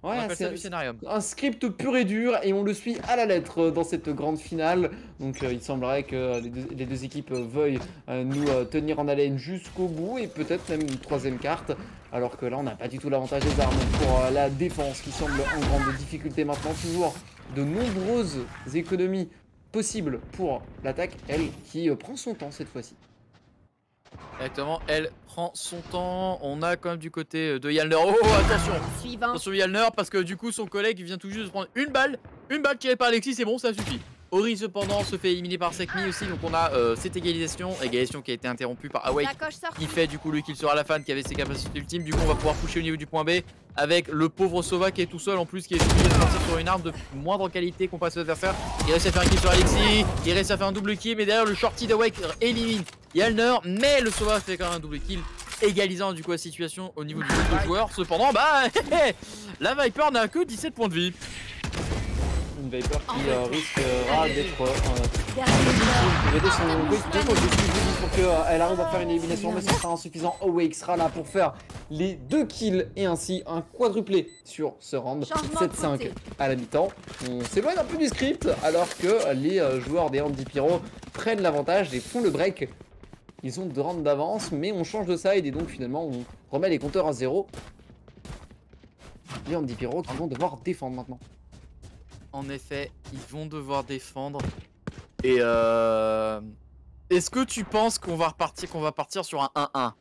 On Ouais, appelle ça c'est du scénarium. un script pur et dur et on le suit à la lettre euh, dans cette grande finale. Donc euh, il semblerait que les deux, les deux équipes euh, veuillent euh, nous euh, tenir en haleine jusqu'au bout et peut-être même une troisième carte. Alors que là on n'a pas du tout l'avantage des armes pour euh, la défense qui semble en grande difficulté maintenant. Toujours de nombreuses économies possibles pour l'attaque, elle qui euh, prend son temps cette fois-ci. Exactement, elle prend son temps. On a quand même du côté euh, de Yalner. Oh, attention Suivant. Attention Yalner, parce que du coup, son collègue vient tout juste de prendre une balle. Une balle tirée par Alexis, c'est bon, ça suffit. Ori, cependant, se fait éliminer par Sekmi aussi. Donc, on a euh, cette égalisation. Égalisation qui a été interrompue par Awake. Qui fait du coup le kill sur la fan qui avait ses capacités ultimes. Du coup, on va pouvoir pusher au niveau du point B. Avec le pauvre Sova qui est tout seul en plus, qui est obligé de partir sur une arme de moindre qualité qu'on passe à l'adversaire. Il réussit à faire un kill sur Alexis. Il réussit à faire un double kill. Mais derrière, le shorty d'Awake élimine Yalner. Mais le Sova fait quand même un double kill égalisant du coup la situation au niveau du de joueurs. Cependant, bah, la Viper n'a que 17 points de vie. Une Viper qui euh, risquera d'être euh, joueur. Il va aider son pour qu'elle arrive à faire une élimination, mais ce sera insuffisant. Awake sera là pour faire les deux kills et ainsi un quadruplé sur ce round. Changement de 7-5 côté. à la mi-temps. On s'éloigne un peu du script alors que les euh, joueurs des Andy Pyro prennent l'avantage et font le break. Ils ont deux rounds d'avance, mais on change de side et donc finalement on remet les compteurs à zéro. Les Andy Pyro qui vont devoir défendre maintenant. En effet, ils vont devoir défendre. Et euh... Est-ce que tu penses qu'on va repartir, qu'on va partir sur un 1-1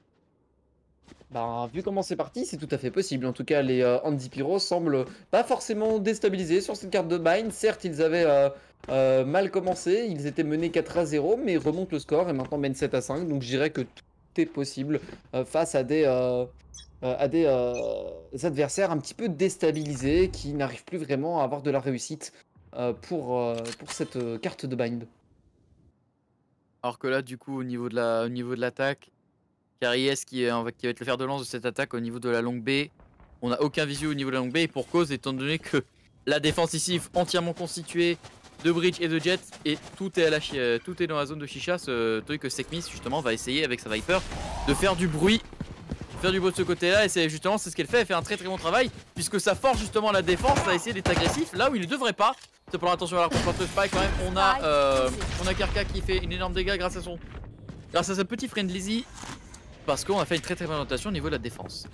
Bah, vu comment c'est parti, c'est tout à fait possible. En tout cas, les euh, Andy Pyro semblent pas forcément déstabilisés sur cette carte de bind. Certes, ils avaient euh, euh, mal commencé, ils étaient menés 4 à 0, mais remontent le score et maintenant mènent 7 à 5. Donc, je dirais que tout est possible face à des, adversaires un petit peu déstabilisés qui n'arrivent plus vraiment à avoir de la réussite pour, cette carte de bind. Alors que là, du coup, au niveau de l'attaque, Caries qui, est, qui va être le fer de lance de cette attaque au niveau de la longue B, on n'a aucun visu au niveau de la longue B et pour cause, étant donné que la défense ici est entièrement constituée de bridge et de jet et tout est à la euh, tout est dans la zone de chicha, ce truc que Sekmis justement va essayer avec sa Viper de faire du bruit faire du bruit de ce côté-là et c'est justement c'est ce qu'elle fait, elle fait un très très bon travail puisque ça force justement la défense à essayer d'être agressif là où il ne devrait pas. Cependant attention à la contre spike quand même, on a euh, on a Karka qui fait une énorme dégât grâce à son grâce à sa petite friendly parce qu'on a fait une très très bonne rotation au niveau de la défense.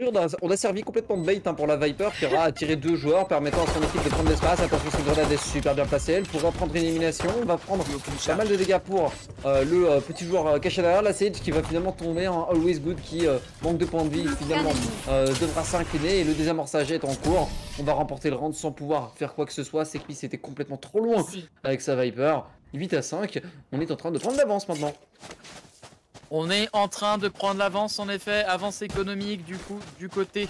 On a, on a servi complètement de bait hein, pour la Viper qui aura attiré deux joueurs permettant à son équipe de prendre l'espace. Attention, cette grenade est super bien placée. Elle pourra prendre une élimination. On va prendre pas mal de dégâts pour euh, le euh, petit joueur euh, caché derrière la Sage qui va finalement tomber en Always Good qui euh, manque de points de vie. Finalement euh, devra s'incliner et le désamorçage est en cours. On va remporter le round sans pouvoir faire quoi que ce soit. Sekmis était complètement trop loin avec sa Viper. 8 à 5. On est en train de prendre l'avance maintenant. On est en train de prendre l'avance en effet, avance économique du coup du côté.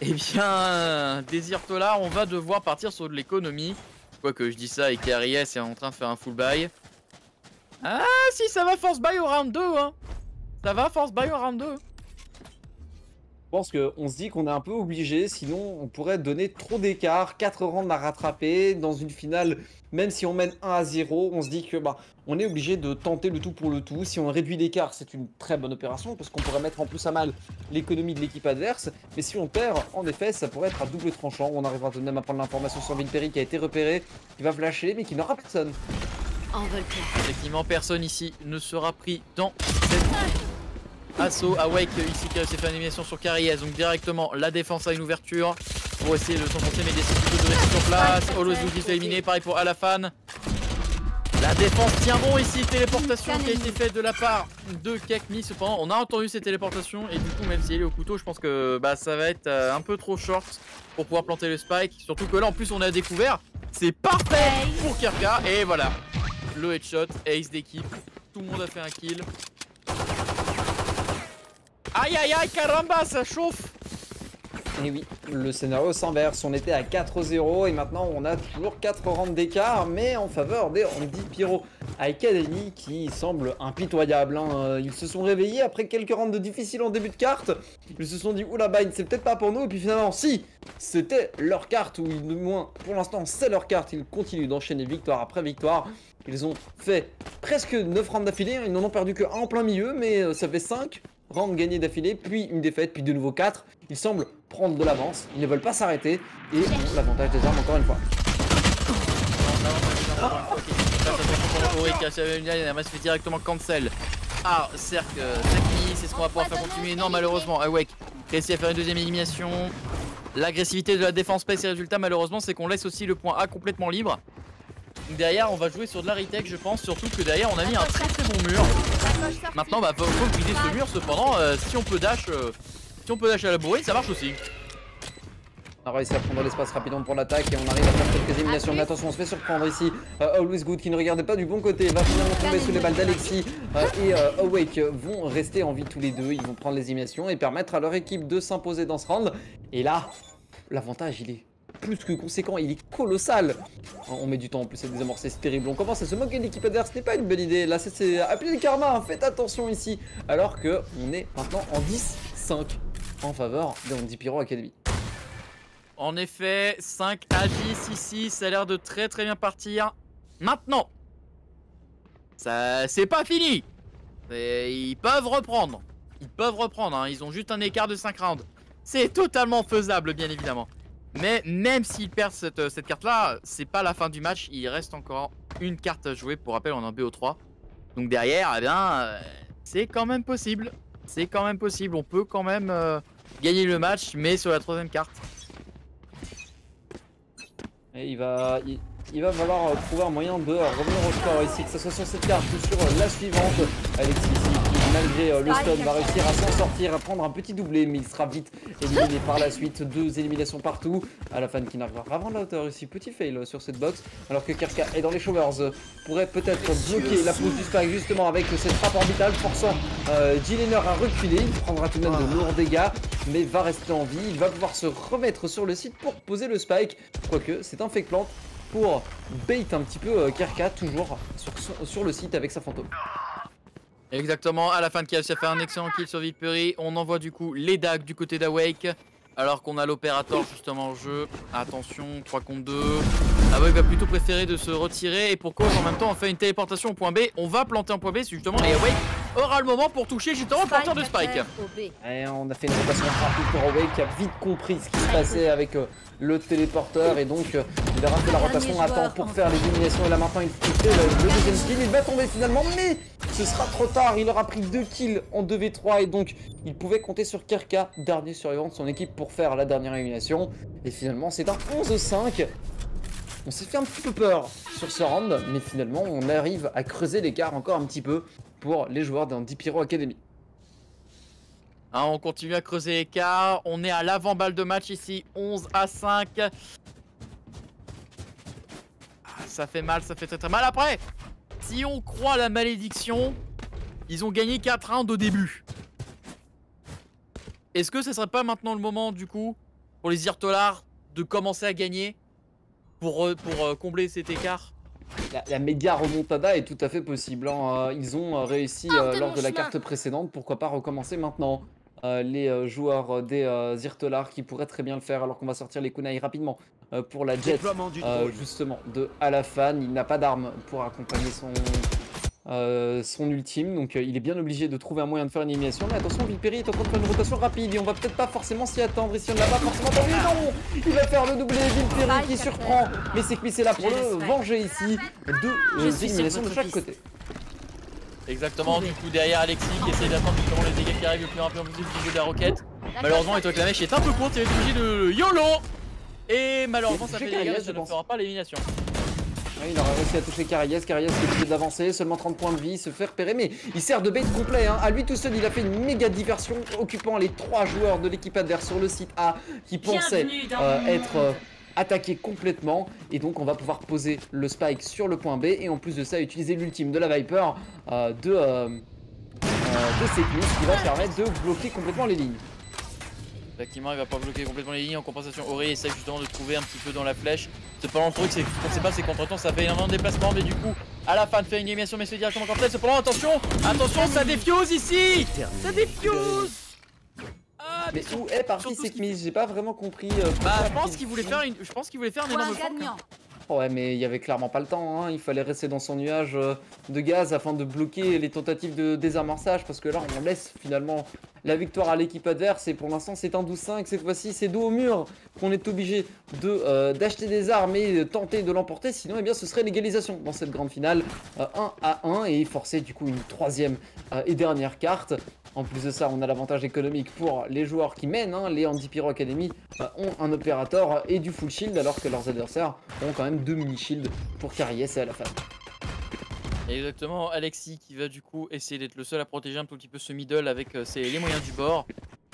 Eh bien, Désir Tolar, on va devoir partir sur de l'économie. Quoique je dis ça et est en train de faire un full buy. Ah si ça va force buy au round 2 hein Ça va force buy au round 2 Je pense qu'on se dit qu'on est un peu obligé, sinon on pourrait donner trop d'écart, 4 rounds à rattraper dans une finale, même si on mène 1 à 0, on se dit que bah on est obligé de tenter le tout pour le tout. Si on réduit l'écart, c'est une très bonne opération parce qu'on pourrait mettre en plus à mal l'économie de l'équipe adverse. Mais si on perd, en effet, ça pourrait être à double tranchant. On arrivera tout de même à prendre l'information sur Vinperi qui a été repéré, qui va flasher, mais qui n'aura personne. Effectivement, personne ici ne sera pris dans cette assaut. Awake ici qui a à faire une élimination sur Karies. Donc directement, la défense a une ouverture pour essayer de s'enfoncer, mais il décide plutôt de rester sur place. Holozu qui se fait éliminer, pareil pour Alafan. La défense tient bon ici, téléportation qui a été faite de la part de Kekmi. Cependant, on a entendu cette téléportation et du coup, même s'il est au couteau, je pense que bah, ça va être euh, un peu trop short pour pouvoir planter le spike. Surtout que là, en plus, on a découvert, c'est parfait pour Kirka. Et voilà, le headshot, ace d'équipe. Tout le monde a fait un kill. Aïe aïe aïe, caramba, ça chauffe Et oui, le scénario s'inverse. On était à 4-0 et maintenant on a toujours 4 rounds d'écart, mais en faveur des Andy Pyro Academy qui semble impitoyable. hein. Ils se sont réveillés après quelques rounds de difficiles en début de carte. Ils se sont dit, oula, Bind, c'est peut-être pas pour nous. Et puis finalement, si, c'était leur carte, ou du moins pour l'instant, c'est leur carte. Ils continuent d'enchaîner victoire après victoire. Ils ont fait presque 9 rounds d'affilée. Ils n'en ont perdu que en plein milieu, mais euh, ça fait 5 rounds gagnés d'affilée, puis une défaite, puis de nouveau 4. Ils semblent prendre de l'avance, ils ne veulent pas s'arrêter et ont l'avantage des armes encore une fois. Fait directement cancel. Ah, euh, Saki, c'est ce qu'on va pouvoir faire continuer. Non, malheureusement, Awake réussit à faire une deuxième élimination. L'agressivité de la défense paye ses résultats, malheureusement, c'est qu'on laisse aussi le point A complètement libre. Derrière, on va jouer sur de la retech, je pense, surtout que derrière, on a mis un très très bon mur. Maintenant, bah, faut, faut brider ce mur, cependant, euh, si on peut dash, euh, si on peut dash à la bourrée, ça marche aussi. On a réussi à prendre l'espace rapidement pour l'attaque et on arrive à faire quelques éliminations. Mais attention, on se fait surprendre ici. Euh, Always Good qui ne regardait pas du bon côté va finalement tomber sous les balles d'Alexis et Awake vont rester en vie tous les deux. Ils vont prendre les éliminations et permettre à leur équipe de s'imposer dans ce round. Et là, l'avantage il est plus que conséquent, il est colossal. On met du temps en plus à désamorcer, c'est terrible. On commence à se moquer de l'équipe adverse, ce n'est pas une bonne idée. Là, c'est appeler le karma, hein. faites attention ici. Alors que on est maintenant en 10-5 en faveur de Andy Pyro Academy. En effet, 5 à 10 ici, ça a l'air de très très bien partir. Maintenant, ça c'est pas fini. Et ils peuvent reprendre. Ils peuvent reprendre, hein. ils ont juste un écart de 5 rounds. C'est totalement faisable, bien évidemment. Mais même s'ils perdent cette, cette carte-là, c'est pas la fin du match. Il reste encore une carte à jouer. Pour rappel, on est en BO3. Donc derrière, eh bien, euh, c'est quand même possible. C'est quand même possible. On peut quand même euh, gagner le match, mais sur la troisième carte. Et il va, il, il va falloir euh, trouver un moyen de euh, revenir au score ici, que ce soit sur cette carte ou sur euh, la suivante. Alexis malgré euh, le stun va réussir à s'en sortir, à prendre un petit doublé, mais il sera vite éliminé par la suite. Deux éliminations partout. À la fan qui n'arrivera pas à la hauteur ici, petit fail euh, sur cette box. Alors que Kerka est dans les showers, euh, pourrait peut-être bloquer la pose du spike justement avec cette frappe orbitale, forçant euh, Gillenor à reculer. Il prendra tout de même de lourds dégâts, mais va rester en vie. Il va pouvoir se remettre sur le site pour poser le spike. Quoique, c'est un fake plant pour bait un petit peu euh, Kerka, toujours sur le site avec sa fantôme. Exactement, à la fin de qui a fait un excellent kill sur Viperi. On envoie du coup les dagues du côté d'Awake. Alors qu'on a l'opérateur justement en jeu. Attention, 3 contre 2. Awake va plutôt préférer de se retirer. Et pour cause, en même temps, on fait une téléportation au point B? On va planter un point B justement. Et Awake aura le moment pour toucher justement le porteur de Spike. Et on a fait une rotation rapide pour Awake qui a vite compris ce qui se passait avec euh, le téléporteur. Et donc euh, il a raté la rotation à temps pour faire l'élimination et là maintenant il fait le, le deuxième kill, il va tomber finalement mais ce sera trop tard, il aura pris deux kills en 2v3 et donc il pouvait compter sur Kerka, dernier survivant de son équipe pour faire la dernière élimination. Et finalement c'est un 11-5 on s'est fait un petit peu peur sur ce round, mais finalement on arrive à creuser l'écart encore un petit peu pour les joueurs d'un Pyro Academy. Hein, on continue à creuser l'écart. On est à l'avant-balle de match ici. 11 à 5. Ah, ça fait mal, ça fait très très mal. Après, si on croit la malédiction, ils ont gagné 4 rounds au début. Est-ce que ce serait pas maintenant le moment, du coup, pour les Irtolars de commencer à gagner pour, euh, euh, combler cet écart? La, la méga remontada est tout à fait possible. hein. Euh, Ils ont euh, réussi euh, lors de la carte précédente, pourquoi pas recommencer maintenant Euh, Les euh, joueurs euh, des euh, Zirtolar qui pourraient très bien le faire alors qu'on va sortir les kunai rapidement euh, pour la jet euh, justement de Alafan. Il n'a pas d'arme pour accompagner son, euh, son ultime donc euh, il est bien obligé de trouver un moyen de faire une élimination. Mais attention, Viperi est en train de faire une rotation rapide et on va peut-être pas forcément s'y attendre ici. On n'a pas forcément attendu. Non Il va faire le doublé. Viperi qui surprend. Mais c'est que c'est là pour le venger ici. Deux éliminations de chaque côté. Exactement, du coup derrière Alexis qui essaie d'attendre justement les dégâts qui arrivent le plus rapidement possible du jeu de la roquette. Malheureusement, étant que la mèche est un peu courte, il va être obligé de YOLO Et malheureusement, ça fait des dégâts, ça ne fera pas l'élimination. Il aura réussi à toucher Carias, Carias qui est obligé d'avancer, seulement 30 points de vie, se fait repérer, mais il sert de bait complet. Hein. À lui tout seul, il a fait une méga diversion, occupant les trois joueurs de l'équipe adverse sur le site A qui pensaient euh, être euh, attaqués complètement. Et donc, on va pouvoir poser le spike sur le point B et en plus de ça, utiliser l'ultime de la Viper euh, de, de Sekmis qui va permettre de bloquer complètement les lignes. Effectivement, il va pas bloquer complètement les lignes. En compensation, Ori essaie justement de trouver un petit peu dans la flèche. Cependant, le truc, c'est qu'on sait pas, c'est qu'entre temps, ça fait énormément de déplacements. Mais du coup, à la fin de faire une élimination, mais c'est directement ça. Cependant, attention, attention, ça défuse ici Ça défuse Ah, Mais mais où est parti surtout ce qu'il Sekmis J'ai pas vraiment compris. euh, Bah, je pense il- qu'il voulait faire une, je pense qu'il voulait faire un Point énorme. Ouais, mais il y avait clairement pas le temps. hein. Il fallait rester dans son nuage euh, de gaz afin de bloquer les tentatives de désamorçage. Parce que là, on laisse finalement la victoire à l'équipe adverse. Et pour l'instant, c'est un 12-5. Cette fois-ci, c'est dos au mur qu'on est obligé euh, d'acheter des armes et de tenter de l'emporter. Sinon, eh bien, ce serait l'égalisation dans cette grande finale. euh, 1 à 1 et forcer du coup une troisième euh, et dernière carte. En plus de ça, on a l'avantage économique pour les joueurs qui mènent. hein. Les Andy Pyro Academy euh, ont un opérateur et du full shield alors que leurs adversaires ont quand même deux mini shields pour Carriès et à la fin. Exactement, Alexis qui va du coup essayer d'être le seul à protéger un tout petit peu ce middle avec euh, les moyens du bord.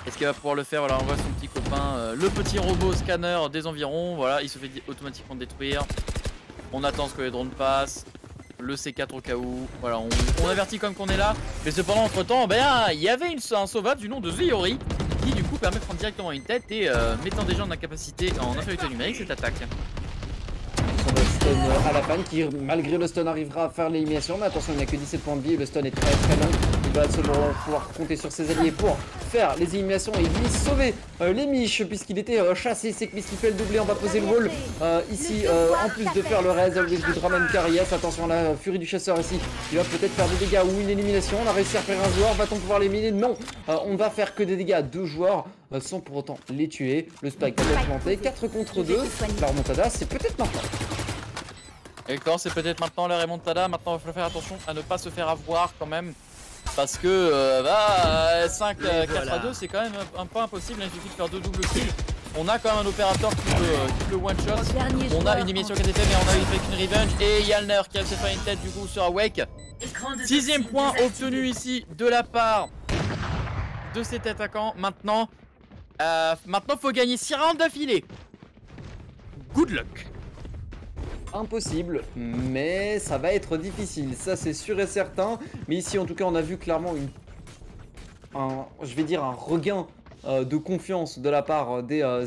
Est-ce qu'il va pouvoir le faire? Voilà, on voit son petit copain, euh, le petit robot scanner des environs. Voilà, il se fait automatiquement détruire. On attend ce que les drones passent. Le C4 au cas où. Voilà, on, avertit comme qu'on est là. Mais cependant, entre temps, ben, il y avait une, un sauvage du nom de Ziori qui du coup permet de prendre directement une tête et euh, mettant déjà en incapacité, en infériorité numérique cette attaque. Son stun à la fan qui malgré le stun arrivera à faire l'élimination mais attention il n'y a que 17 points de vie le stun est très très long il va seulement pouvoir compter sur ses alliés pour faire les éliminations et lui sauver euh, les miches puisqu'il était euh, chassé c'est Chris qui fait le doublé on va poser le wall euh, ici euh, en plus de faire le raise with du Draman Carriès attention à la furie du chasseur ici il va peut-être faire des dégâts ou une élimination. On a réussi à faire un joueur va-t-on pouvoir l'éliminer? Non Euh, on va faire que des dégâts. À deux joueurs euh, sans pour autant les tuer. Le spike va être planté. 4 contre 2 la remontada c'est peut-être maintenant. D'accord, c'est peut-être maintenant la remontada. Maintenant, il faut faire attention à ne pas se faire avoir quand même. Parce que euh, bah, euh, 5 euh, 4 à 2, c'est quand même un, un peu impossible. Il suffit de faire deux doubles kills. On a quand même un opérateur qui peut, euh, qui peut one shot. On a une émission qui a été faite, mais on a eu fait une revenge. Et Yalner qui a se fait une tête du coup sur Awake. Sixième point obtenu ici de la part de cet attaquant. Maintenant, euh, maintenant faut gagner 6 rounds d'affilée. Good luck. Impossible, mais ça va être difficile, ça c'est sûr et certain. Mais ici en tout cas on a vu clairement une, un, je vais dire un regain euh, de confiance de la part des euh,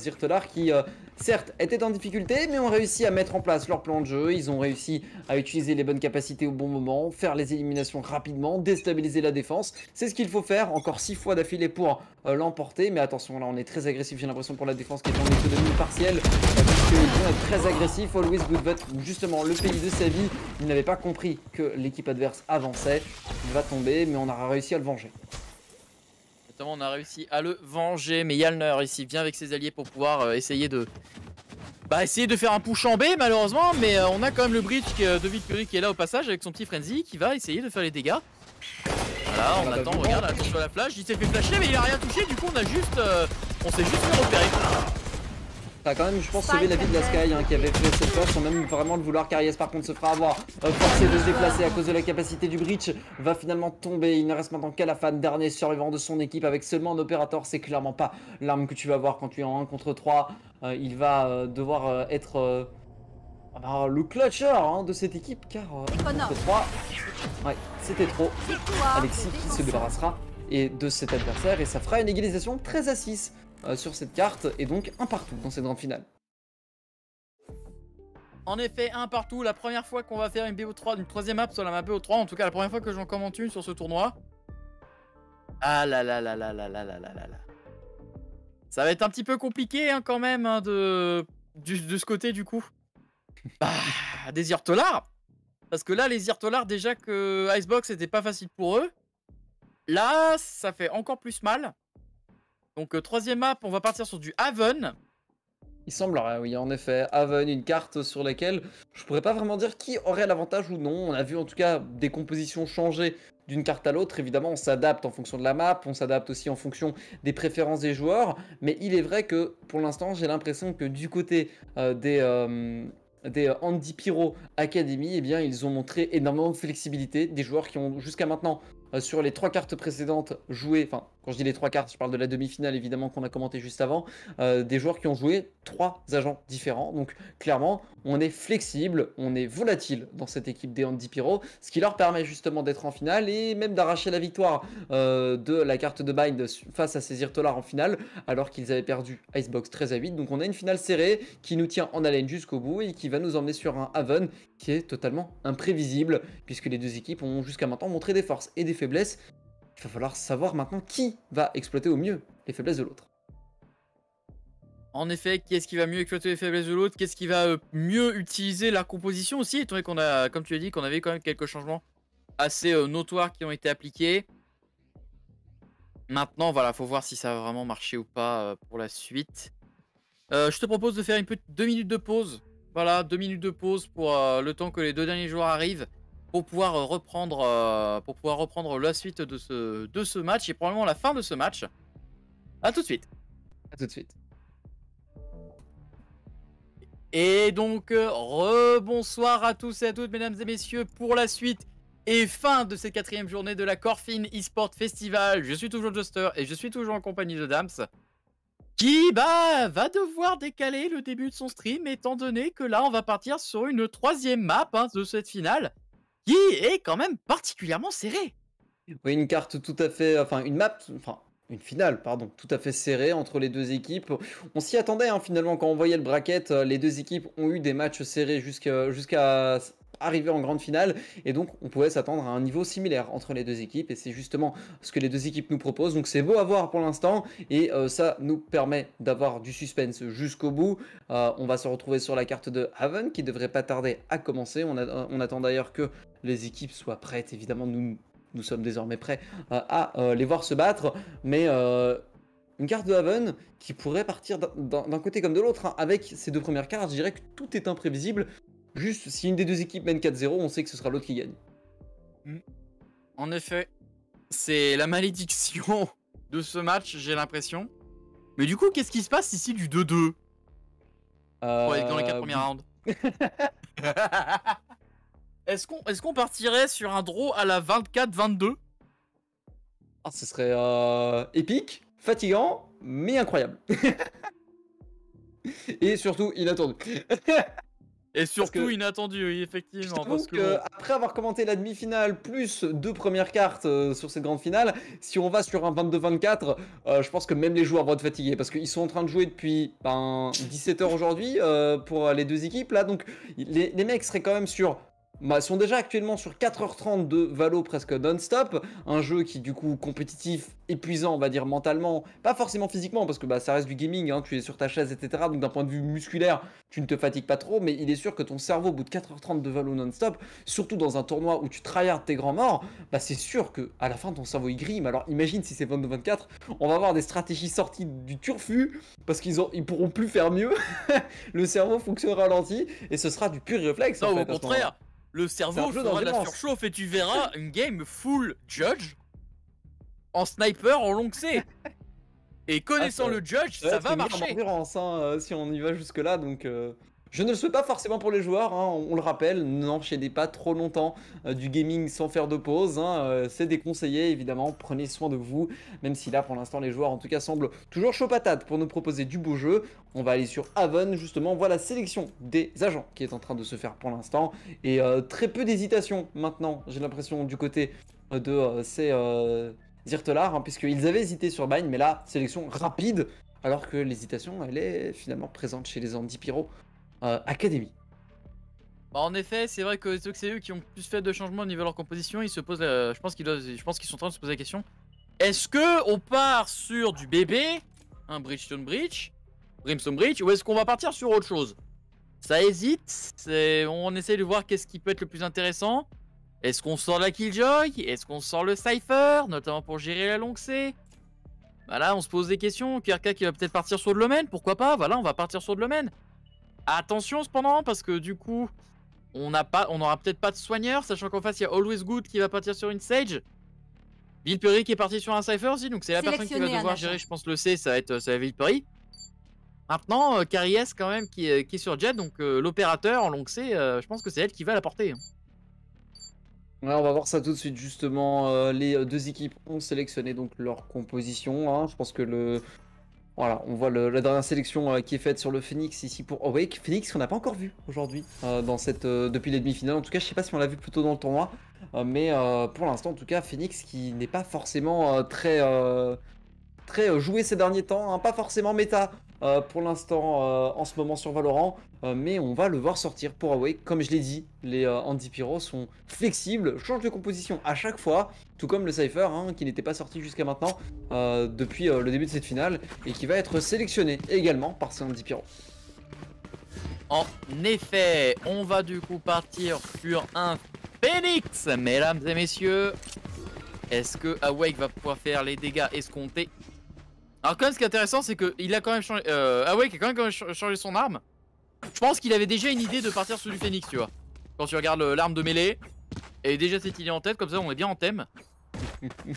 qui euh, certes étaient en difficulté mais ont réussi à mettre en place leur plan de jeu, ils ont réussi à utiliser les bonnes capacités au bon moment, faire les éliminations rapidement, déstabiliser la défense. C'est ce qu'il faut faire encore 6 fois d'affilée pour euh, l'emporter, mais attention là on est très agressif j'ai l'impression pour la défense qui est en économie partielle puisqu'ils vont être très agressifs. Always Goodbot, justement, le pays de sa vie, il n'avait pas compris que l'équipe adverse avançait. Il va tomber, mais on aura réussi à le venger. Notamment, on a réussi à le venger, mais Yalner ici vient avec ses alliés pour pouvoir euh, essayer de. Bah, essayer de faire un push en B, malheureusement, mais euh, on a quand même le bridge euh, de Victory qui est là au passage avec son petit frenzy qui va essayer de faire les dégâts. Voilà, on attend, regarde, attention à la flash, il s'est fait flasher, mais il a rien touché, du coup, on a juste. euh, on s'est juste fait repérer. Ça a quand même, je pense, sauvé la vie de la Sky hein, qui avait fait cette fois sans même vraiment le vouloir. Carriès, par contre, se fera avoir euh, forcé de se déplacer à cause de la capacité du bridge. Va finalement tomber. Il ne reste maintenant qu'à la fan, dernier survivant de son équipe avec seulement un opérateur. C'est clairement pas l'arme que tu vas voir quand tu es en 1 contre 3. Euh, il va euh, devoir être ah bah, le clutcher hein, de cette équipe car 1 contre 3, ouais, c'était trop. Alexis qui se débarrassera et de cet adversaire et ça fera une égalisation 13 à 6 euh, sur cette carte et donc un partout dans cette grande finale. En effet, un partout, la première fois qu'on va faire une BO3, une troisième map sur la map BO3, en tout cas la première fois que j'en commente une sur ce tournoi. Ah là là là là là là là là là là. Ça va être un petit peu compliqué hein, quand même hein, de... du- de ce côté du coup. Bah, des Irtolar Parce que là, les Irtolar, déjà que Icebox c'était pas facile pour eux. Là, ça fait encore plus mal. Donc, euh, troisième map, on va partir sur du Haven. Il semblerait, oui, en effet, Haven, une carte sur laquelle je pourrais pas vraiment dire qui aurait l'avantage ou non. On a vu en tout cas des compositions changer d'une carte à l'autre. Évidemment, on s'adapte en fonction de la map, on s'adapte aussi en fonction des préférences des joueurs. Mais il est vrai que pour l'instant, j'ai l'impression que du côté euh, des. euh, des Andy Pyro Academy, eh bien, ils ont montré énormément de flexibilité. Des joueurs qui ont jusqu'à maintenant, sur les trois cartes précédentes, joué. Quand je dis les trois cartes, je parle de la demi-finale évidemment qu'on a commenté juste avant. euh, des joueurs qui ont joué trois agents différents. Donc clairement, on est flexible, on est volatile dans cette équipe des Andy Pyro, ce qui leur permet justement d'être en finale et même d'arracher la victoire euh, de la carte de Bind face à ces Irtolar en finale, alors qu'ils avaient perdu Icebox 13 à 8. Donc on a une finale serrée qui nous tient en haleine jusqu'au bout et qui va nous emmener sur un Haven qui est totalement imprévisible, puisque les deux équipes ont jusqu'à maintenant montré des forces et des faiblesses. Il va falloir savoir maintenant qui va exploiter au mieux les faiblesses de l'autre. En effet, qui est-ce qui va mieux exploiter les faiblesses de l'autre? Qu'est-ce qui va euh, mieux utiliser la composition aussi? Étant donné qu'on a, comme tu as dit, qu'on avait quand même quelques changements assez euh, notoires qui ont été appliqués. Maintenant, voilà, faut voir si ça va vraiment marcher ou pas euh, pour la suite. Je te propose de faire une petite deux minutes de pause. Voilà, deux minutes de pause pour le temps que les deux derniers joueurs arrivent pour pouvoir euh, reprendre, euh, pour pouvoir reprendre la suite de ce, de ce match et probablement la fin de ce match. A tout de suite. À tout de suite. Et donc, euh, rebonsoir à tous et à toutes, mesdames et messieurs, pour la suite et fin de cette quatrième journée de la Corfin eSport Festival. Je suis toujours Juster et je suis toujours en compagnie de Dams, qui bah, va devoir décaler le début de son stream, étant donné que là, on va partir sur une troisième map hein, de cette finale, qui est quand même particulièrement serrée. Oui, une carte tout à fait, enfin une map, enfin une finale, pardon, tout à fait serrée entre les deux équipes. On s'y attendait hein, finalement quand on voyait le bracket. euh, Les deux équipes ont eu des matchs serrés jusqu'à arriver en grande finale et donc on pouvait s'attendre à un niveau similaire entre les deux équipes et c'est justement ce que les deux équipes nous proposent. Donc c'est beau à voir pour l'instant et euh, ça nous permet d'avoir du suspense jusqu'au bout. Euh, on va se retrouver sur la carte de Haven qui devrait pas tarder à commencer. On, on attend d'ailleurs que les équipes soient prêtes. Évidemment, nous nous sommes désormais prêts euh, à les voir se battre, mais une carte de Haven qui pourrait partir d'un côté comme de l'autre. hein. Avec ces deux premières cartes, je dirais que tout est imprévisible. Juste si une des deux équipes mène 4-0, on sait que ce sera l'autre qui gagne. En effet, c'est la malédiction de ce match, j'ai l'impression. Mais du coup, qu'est-ce qui se passe ici du 2-2 Ouais, dans les quatre Euh, premiers rounds. Est-ce qu'on est qu'on partirait sur un draw à la 24-22 ah, ce serait euh, épique, fatigant, mais incroyable. Et surtout inattendu. Et surtout que- inattendu, oui, Je effectivement. t'avoue Parce que, que bon, après avoir commenté la demi-finale plus deux premières cartes euh, sur cette grande finale, si on va sur un 22-24, euh, je pense que même les joueurs vont être fatigués parce qu'ils sont en train de jouer depuis ben, 17h aujourd'hui euh, pour les deux équipes là, donc les, les mecs seraient quand même sur. Bah, sont déjà actuellement sur 4h30 de Valo presque non-stop, un jeu qui du coup compétitif, épuisant on va dire mentalement, pas forcément physiquement parce que bah, ça reste du gaming, hein, tu es sur ta chaise etc. Donc d'un point de vue musculaire, tu ne te fatigues pas trop, mais il est sûr que ton cerveau, au bout de 4h30 de Valo non-stop, surtout dans un tournoi où tu tryhards tes grands morts, bah c'est sûr que à la fin ton cerveau il grime. Alors imagine si c'est 22-24, on va avoir des stratégies sorties du turfu parce qu'ils ont, ils pourront plus faire mieux. le cerveau fonctionne ralenti et ce sera du pur réflexe. non, en au fait, contraire, le cerveau fera de la surchauffe et tu verras une game full judge en sniper en long C. Et connaissant ça- le judge, Ça va marcher. endurance, hein, euh, si on y va jusque là, donc. euh, Je ne le souhaite pas forcément pour les joueurs, hein, on, le rappelle, n'enchaînez pas trop longtemps euh, du gaming sans faire de pause, hein, euh, c'est déconseillé évidemment, prenez soin de vous, même si là pour l'instant les joueurs en tout cas semblent toujours chaud patate pour nous proposer du beau jeu. On va aller sur Haven justement, voilà la sélection des agents qui est en train de se faire pour l'instant, et euh, très peu d'hésitation maintenant, j'ai l'impression du côté de ces Zirtelar, hein, puisqu'ils avaient hésité sur Bind, mais là, sélection rapide, alors que l'hésitation, elle est finalement présente chez les Andy Pyro Academy. Bah, en effet, c'est vrai que c'est eux qui ont plus fait de changements au niveau de leur composition. Ils se posent, je pense qu'ils doivent, sont en train de se poser la question. Est-ce que on part sur du bébé, un Bridgestone Bridge, Brimstone Bridge, ou est-ce qu'on va partir sur autre chose? Ça hésite. On essaie de voir qu'est-ce qui peut être le plus intéressant. Est-ce qu'on sort la Killjoy? Est-ce qu'on sort le Cypher, notamment pour gérer la longue C Bah là, on se pose des questions. QRK qui va peut-être partir sur de l'Omen, pourquoi pas? Voilà, on va partir sur de l'Omen. Attention cependant, parce que du coup, on n'a pas, on n'aura peut-être pas de soigneur, sachant qu'en face il y a Always Good qui va partir sur une Sage. Bill Perry qui est parti sur un Cypher aussi, donc c'est la personne qui va devoir gérer, je pense, le C, ça va être, ça va être Bill Perry. Maintenant, euh, Carrie S quand même qui est, qui est sur Jet, donc euh, l'opérateur en long C, euh, je pense que c'est elle qui va la porter. hein. Ouais, on va voir ça tout de suite justement. euh, les euh, deux équipes ont sélectionné donc leur composition. hein. Je pense que le voilà, on voit la dernière sélection euh, qui est faite sur le Phoenix ici pour Awake. Phoenix qu'on n'a pas encore vu aujourd'hui euh, euh, depuis les demi-finales. En tout cas, je sais pas si on l'a vu plus tôt dans le tournoi, mais pour l'instant, en tout cas, Phoenix qui n'est pas forcément très très joué ces derniers temps, hein, pas forcément méta euh, pour l'instant euh, en ce moment sur Valorant, euh, mais on va le voir sortir pour Awake. Comme je l'ai dit, les euh, Andy Pyro sont flexibles, changent de composition à chaque fois, tout comme le Cypher hein, qui n'était pas sorti jusqu'à maintenant depuis le début de cette finale et qui va être sélectionné également par ces Andy Pyro. En effet, on va du coup partir sur un Phoenix, mesdames et messieurs. Est-ce que Awake va pouvoir faire les dégâts escomptés Alors quand même, ce qui est intéressant, c'est que il a quand même changé. Euh, Awake a quand même, changé son arme. Je pense qu'il avait déjà une idée de partir sur du Phoenix, tu vois. Quand tu regardes l'arme de mêlée, et déjà cette idée en tête, comme ça on est bien en thème.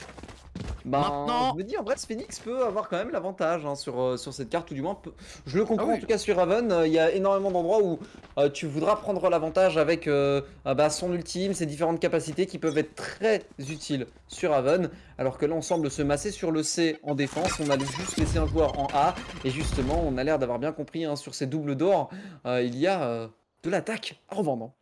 Ben, Maintenant- je me dis en vrai, ce Phoenix peut avoir quand même l'avantage hein, sur, euh, sur cette carte, ou du moins, peut- je le comprends Ah oui. en tout cas sur Raven. euh, Il y a énormément d'endroits où euh, tu voudras prendre l'avantage avec bah, son ultime, ses différentes capacités qui peuvent être très utiles sur Raven. Alors que là, on semble se masser sur le C en défense. On a juste laissé un joueur en A, et justement, on a l'air d'avoir bien compris hein, sur ces doubles d'or, il y a de l'attaque à revendre.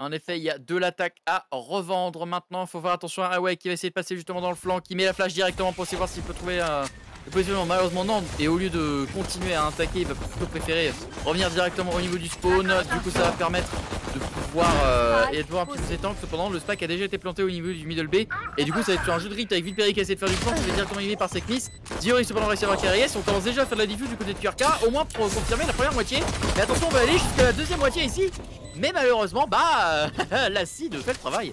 En effet, il y a de l'attaque à revendre maintenant. Faut faire attention à Awake qui va essayer de passer justement dans le flanc, qui met la flash directement pour essayer de voir s'il peut trouver un le positionnement. Malheureusement, non. Et au lieu de continuer à attaquer, il va plutôt préférer revenir directement au niveau du spawn. Du coup, ça va permettre de pouvoir euh, et de voir un petit peu ses tanks. Cependant, le spike a déjà été planté au niveau du middle B. Et du coup, ça va être sur un jeu de rythme avec Vilperi qui essaie de faire du flanc. qui va directement arriver par Seknis. Diori cependant réussi à avoir KRS. On commence déjà à faire de la diffuse du côté de QRK. Au moins pour confirmer la première moitié. Mais attention, on va aller jusqu'à la deuxième moitié ici. Mais malheureusement, bah, l'acide fait le travail.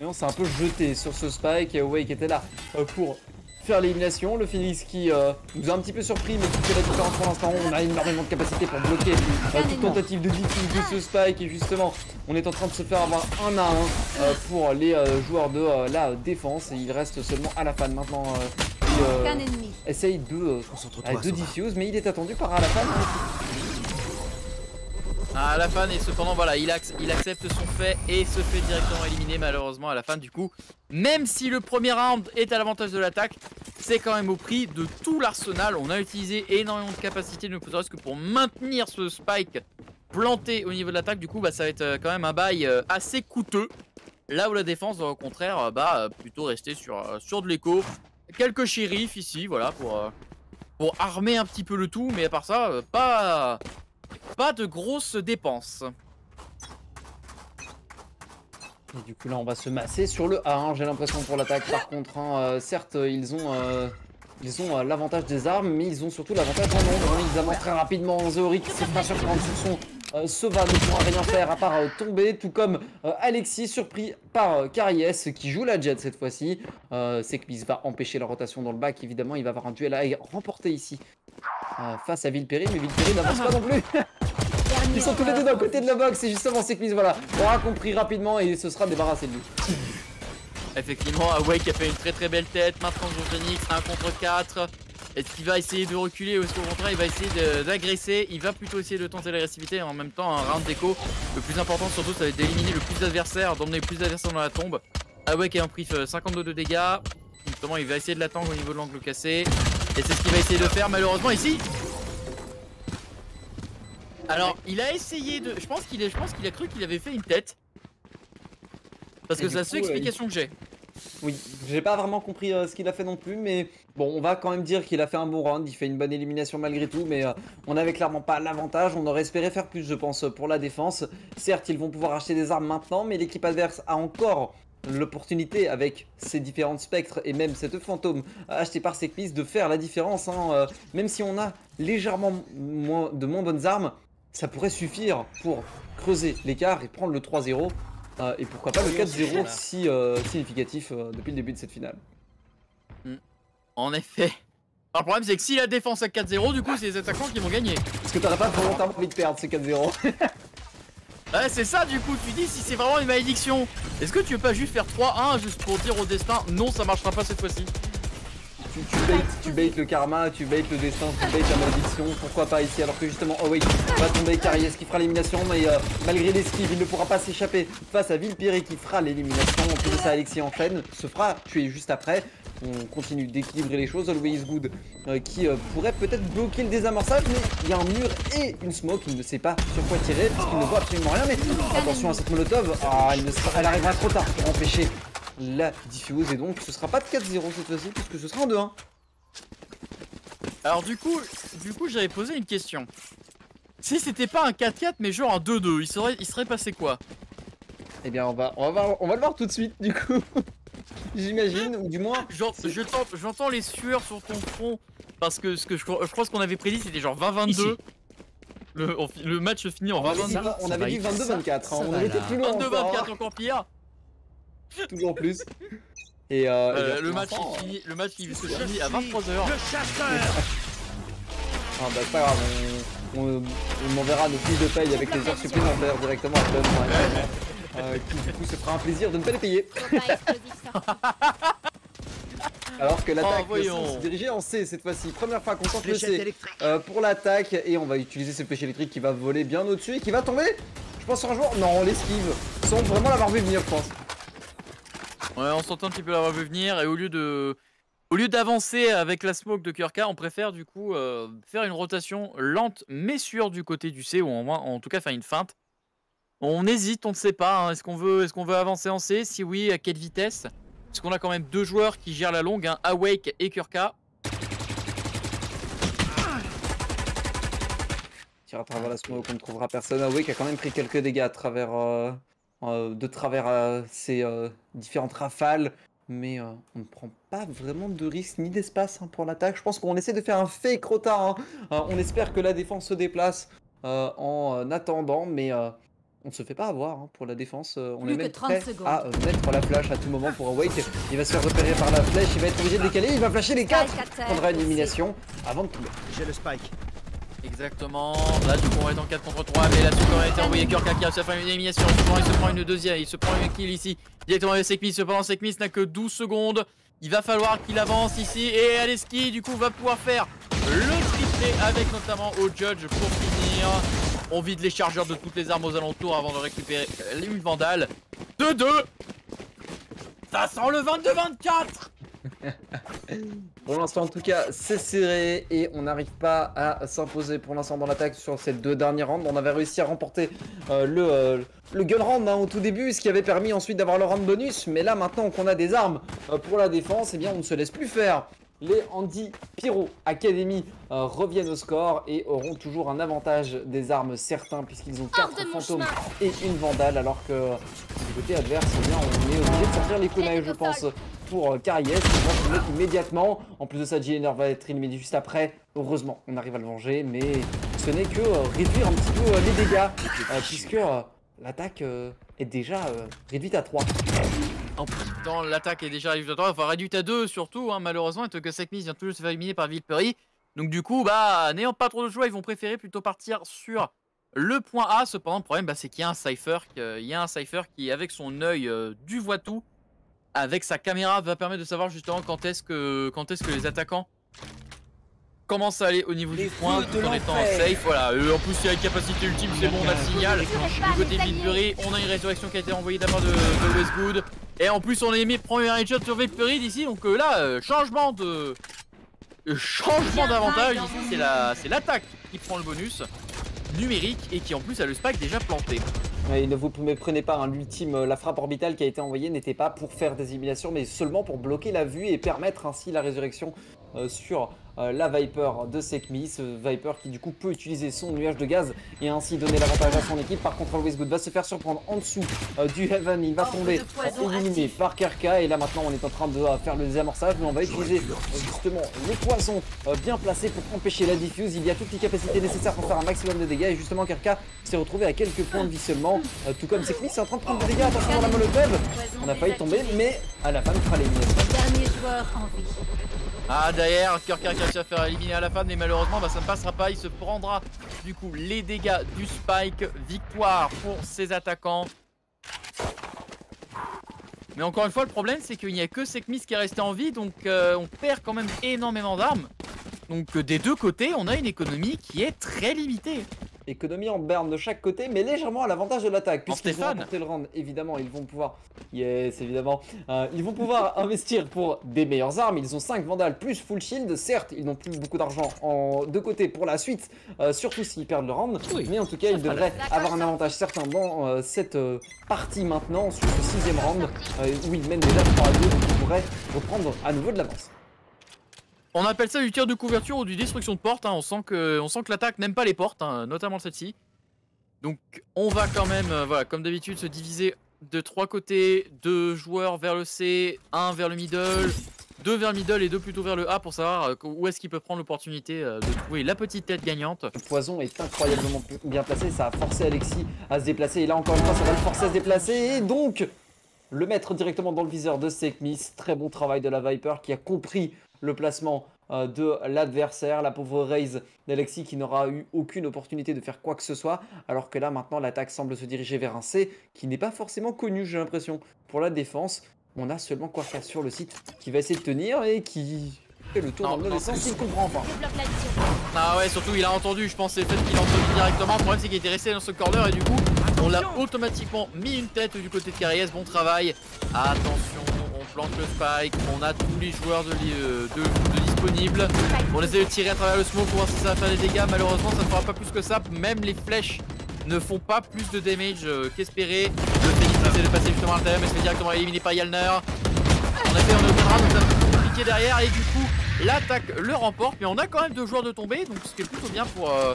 Et on s'est un peu jeté sur ce spike et Awake était là euh, pour faire l'élimination. Le Phoenix qui euh, nous a un petit peu surpris mais qui fait la différence pour l'instant. On a énormément de capacité pour bloquer euh, toute tentative de diffuse de ce spike et justement on est en train de se faire avoir un à un euh, pour les euh, joueurs de euh, la défense et il reste seulement à la fan maintenant euh, qui euh, essaye de, euh, de diffuse mais il est attendu par Alafan. À la fin, et cependant, voilà, il, ac- il accepte son fait et se fait directement éliminer malheureusement à la fin. Du coup, même si le premier round est à l'avantage de l'attaque, c'est quand même au prix de tout l'arsenal. On a utilisé énormément de capacités, ne serait-ce que pour maintenir ce spike planté au niveau de l'attaque. Du coup, bah, ça va être euh, quand même un bail euh, assez coûteux. Là où la défense au contraire euh, bah, plutôt rester sur, sur de l'écho. Quelques shérifs ici, voilà, pour, pour armer un petit peu le tout. Mais à part ça, pas, pas de grosses dépenses. Et du coup là on va se masser sur le A1 j'ai l'impression pour l'attaque par contre hein, euh, certes ils ont euh, ils ont euh, l'avantage des armes mais ils ont surtout l'avantage en nombre hein. ils avancent très rapidement Zéoric c'est pas surprenant sur son euh, Sova ne pourra rien faire à part tomber tout comme Alexis surpris par Karies qui joue la jet cette fois-ci euh, Sekmis va empêcher la rotation dans le bac évidemment il va avoir un duel à remporter ici euh, face à Vilperi mais Vilperi n'avance pas non plus ils sont tous les deux d'un côté de la box et justement Sekmis voilà aura compris rapidement et se sera débarrassé de lui Effectivement, Awake a fait une très très belle tête. Maintenant, John Phoenix, 1 contre 4. Est-ce qu'il va essayer de reculer ou est-ce qu'au contraire il va essayer de- d'agresser? Il va plutôt essayer de tenter l'agressivité et en même temps un round d'écho. Le plus important surtout ça va être d'éliminer le plus d'adversaires, d'emmener le plus d'adversaires dans la tombe. Awake a pris euh, 52 de dégâts. Justement il va essayer de l'attendre au niveau de l'angle cassé. Et c'est ce qu'il va essayer de faire malheureusement ici. Alors il a essayé de. Je pense qu'il est... je pense qu'il a cru qu'il avait fait une tête. Parce que c'est la seule euh, explication que j'ai. Oui, j'ai pas vraiment compris euh, ce qu'il a fait non plus, mais bon, on va quand même dire qu'il a fait un bon round, il fait une bonne élimination malgré tout, mais euh, on avait clairement pas l'avantage, on aurait espéré faire plus, je pense, pour la défense. Certes, ils vont pouvoir acheter des armes maintenant, mais l'équipe adverse a encore l'opportunité avec ces différentes spectres et même cette fantôme achetée par Sekmis de faire la différence. hein, euh, même si on a légèrement moins, de moins bonnes armes, ça pourrait suffire pour creuser l'écart et prendre le 3-0. euh, et pourquoi pas le 4-0 si euh, significatif depuis le début de cette finale. En effet. Alors, le problème, c'est que si la défense à 4-0, du coup, c'est les attaquants qui vont gagner. Parce que t'aurais pas volontairement envie de perdre ce 4-0. Ouais, c'est ça, du coup, tu dis si c'est vraiment une malédiction. Est-ce que tu veux pas juste faire 3-1 juste pour dire au destin non, ça marchera pas cette fois-ci? Tu, tu bait, tu bait le karma, tu bait le destin, tu bait la malédiction, pourquoi pas ici? Alors que justement oh wait va tomber Karies qui fera l'élimination mais euh, malgré l'esquive il ne pourra pas s'échapper face à Vilpiri qui fera l'élimination. En plus de ça Alexis enchaîne, se fera tuer juste après. On continue d'équilibrer les choses, Always Good euh, qui euh, pourrait peut-être bloquer le désamorçage mais il y a un mur et une smoke, il ne sait pas sur quoi tirer puisqu'il ne voit absolument rien. Mais attention à cette molotov, ah, elle arrivera trop tard pour empêcher la diffuse. Et donc ce sera pas de 4-0 cette fois-ci puisque ce sera en 2-1. Alors du coup, du coup j'avais posé une question. Si c'était pas un 4-4 mais genre un 2-2, il serait, il serait passé quoi? Eh bien, on va, on, va voir, on va le voir tout de suite, du coup. J'imagine, ou du moins. Genre, je tente- J'entends les sueurs sur ton front parce que ce que je, crois- je crois ce qu'on avait prédit c'était genre 20-22. Ici. Le, le match finit en On avait dit, 22 on avait va dit être- 22-24, hein, ça on avait été là. plus loin. 22-24 encore, encore pire. toujours plus. Et euh, Euh, et bien, le match finit, le il se finit à 23h. Ah bah c'est pas grave, on, on, on enverra nos fiches de paye avec les heures supplémentaires directement à Club euh, qui du coup se fera un plaisir de ne pas les payer. Alors que l'attaque Oh, se dirigeait en C cette fois-ci. Première fois qu'on tente le C électrique. euh, pour l'attaque et on va utiliser cette flèche électrique qui va voler bien au-dessus et qui va tomber. Je pense sur un joueur. Non, on l'esquive. Sans vraiment l'avoir vu venir, je pense. Ouais, on s'entend un petit peu l'avoir vu venir et au lieu de. Au lieu d'avancer avec la smoke de Kurka, on préfère du coup euh, faire une rotation lente mais sûre du côté du C ou en, moins- en tout cas faire une feinte. On hésite, on ne sait pas. hein. Est-ce qu'on veut, avancer en C? Si oui, à quelle vitesse? Parce qu'on a quand même deux joueurs qui gèrent la longue, hein, Awake et Kurka. Tire à travers la smoke, on ne trouvera personne. Qui a quand même pris quelques dégâts à travers, euh, euh, de travers euh, euh, différentes rafales. Mais on ne prend pas vraiment de risque ni d'espace hein, pour l'attaque. Je pense qu'on essaie de faire un fake. Euh, on espère que la défense se déplace en attendant, mais on ne se fait pas avoir hein, pour la défense. Euh, on Plus est que même 30 prêt secondes. à euh, mettre la flash à tout moment pour Awake. Il va se faire repérer par la flèche, il va être obligé de décaler, il va flasher les 4. Spike à terre, Prendra une élimination avant de tomber. J'ai le spike. Exactement. Là, du coup, on est en 4 contre 3. Mais là-dessus, on a été envoyé Kurka qui a faire une élimination. Il se prend une deuxième. Il se prend une kill ici. Directement avec Sekmis. Cependant, Sekmis n'a que 12 secondes. Il va falloir qu'il avance ici. Et Aleski, du coup, va pouvoir faire le triplé avec notamment au Judge pour finir. On vide les chargeurs de toutes les armes aux alentours avant de récupérer une Vandale. 2-2. Ça sent le 22-24. Pour l'instant, en tout cas, c'est serré et on n'arrive pas à s'imposer pour l'instant dans l'attaque sur ces deux derniers rounds. On avait réussi à remporter euh, le, euh, le gun round hein, au tout début, ce qui avait permis ensuite d'avoir le round bonus. Mais là, maintenant qu'on a des armes euh, pour la défense, eh bien, on ne se laisse plus faire. Les Andy Pyro Academy euh, reviennent au score et auront toujours un avantage des armes certains puisqu'ils ont 4 de mon fantômes et une vandale alors que du côté adverse, eh bien, on est obligé de sortir les kunai, je pense, pour Karius, qui va se mettre immédiatement. En plus de ça, Jailer va être éliminé juste après. Heureusement, on arrive à le venger, mais ce n'est que euh, réduire un petit peu euh, les dégâts, puisque l'attaque est déjà réduite à 3. Dans l'attaque est déjà 3, enfin réduite à 2 surtout, hein, malheureusement, étant que Sekmis vient toujours de se faire éliminer par Villeperi. Donc du coup, bah, n'ayant pas trop de choix, ils vont préférer plutôt partir sur le point A. Cependant, le problème, bah, c'est qu'il y a un Cypher, qui- euh, il y a un Cypher qui, avec son œil euh, du voit-tout, avec sa caméra, va permettre de savoir justement quand est-ce que, quand est-ce que les attaquants commencent à aller au niveau Les du point, tout en étant safe. Voilà, euh, en plus, il y a une capacité ultime, c'est bon, on a le signal. Du côté de on a une résurrection qui a été envoyée d'abord de, de Westwood. Et en plus, on a mis premier headshot sur Villeperi d'ici. Donc euh, là, euh, changement de. changement d'avantage. Ici, c'est la, c'est l'attaque qui prend le bonus numérique et qui en plus a le spike déjà planté. Et ne vous méprenez pas, hein, l'ultime, la frappe orbitale qui a été envoyée n'était pas pour faire des éliminations, mais seulement pour bloquer la vue et permettre ainsi la résurrection euh, sur euh, la Viper de Sekmi. Ce Viper qui du coup peut utiliser son nuage de gaz et ainsi donner l'avantage à son équipe. Par contre, Westwood va se faire surprendre en dessous euh, du Heaven. Il va tomber euh, éliminé par Kerka. Et là maintenant, on est en train de euh, faire le désamorçage, mais on va utiliser euh, justement le poison euh, bien placé pour empêcher la diffuse. Il y a toutes les capacités nécessaires pour faire un maximum de dégâts. Et justement, Kerka s'est retrouvé à quelques points de vie seulement. Euh, tout comme Sekmi, c'est en train de prendre des dégâts. Attention dans la molotov. On a failli tomber, mais à la fin, il fera l'élimination. Dernier joueur en vie. Ah derrière, Kirka qui a réussi à faire éliminer à la fin, mais malheureusement bah, ça ne passera pas. Il se prendra du coup les dégâts du spike. Victoire pour ses attaquants. Mais encore une fois, le problème c'est qu'il n'y a que Sekmis qui est resté en vie, donc euh, on perd quand même énormément d'armes. Donc euh, des deux côtés, on a une économie qui est très limitée. Économie en berne de chaque côté, mais légèrement à l'avantage de l'attaque. Puisqu'ils ont Stéphane. remporté le round, évidemment, ils vont pouvoir. Yes, évidemment. Euh, ils vont pouvoir investir pour des meilleures armes. Ils ont 5 vandales plus full shield. Certes, ils n'ont plus beaucoup d'argent en deux côtés pour la suite, euh, surtout s'ils perdent le round. Oui, mais en tout cas, ils devraient avoir un avantage certain dans euh, cette euh, partie maintenant, sur ce sixième round, où ils mènent déjà 3 à 2, donc ils pourraient reprendre à nouveau de l'avance. On appelle ça du tir de couverture ou du destruction de porte. hein. On sent que, l'attaque n'aime pas les portes, hein, notamment celle-ci. Donc on va quand même, euh, voilà, comme d'habitude, se diviser de trois côtés, deux joueurs vers le C, un vers le middle, deux vers le middle et deux plutôt vers le A pour savoir euh, où est-ce qu'il peut prendre l'opportunité euh, de trouver la petite tête gagnante. Le poison est incroyablement bien placé, ça a forcé Alexis à se déplacer. Et là encore une fois, ça va le forcer à se déplacer. Et donc, le mettre directement dans le viseur de Sekmis. Très bon travail de la Viper qui a compris le placement euh, de l'adversaire. La pauvre Raze d'Alexis qui n'aura eu aucune opportunité de faire quoi que ce soit. Alors que là, maintenant, l'attaque semble se diriger vers un C qui n'est pas forcément connu, j'ai l'impression. Pour la défense, on a seulement Quarka sur le site qui va essayer de tenir et qui fait le tour Non, dans le sens. Il comprend pas. Ah ouais, surtout il a entendu, je pense, c'est le fait qu'il a entendu directement. Le problème c'est qu'il était resté dans ce corner et du coup, on l'a automatiquement mis une tête du côté de Carriès. Bon travail. Attention, le spike, on a tous les joueurs euh, de, disponibles. On essaie de tirer à travers le smoke pour voir si ça va faire des dégâts. Malheureusement, ça ne fera pas plus que ça. Même les flèches ne font pas plus de damage euh, qu'espéré. Le Phoenix essaie de passer justement à l'intérieur, mais se fait directement éliminé par Yalner. En effet, on obtiendra, donc être compliqué derrière et du coup, l'attaque le remporte. Mais on a quand même deux joueurs de tomber, donc ce qui est plutôt bien pour, euh,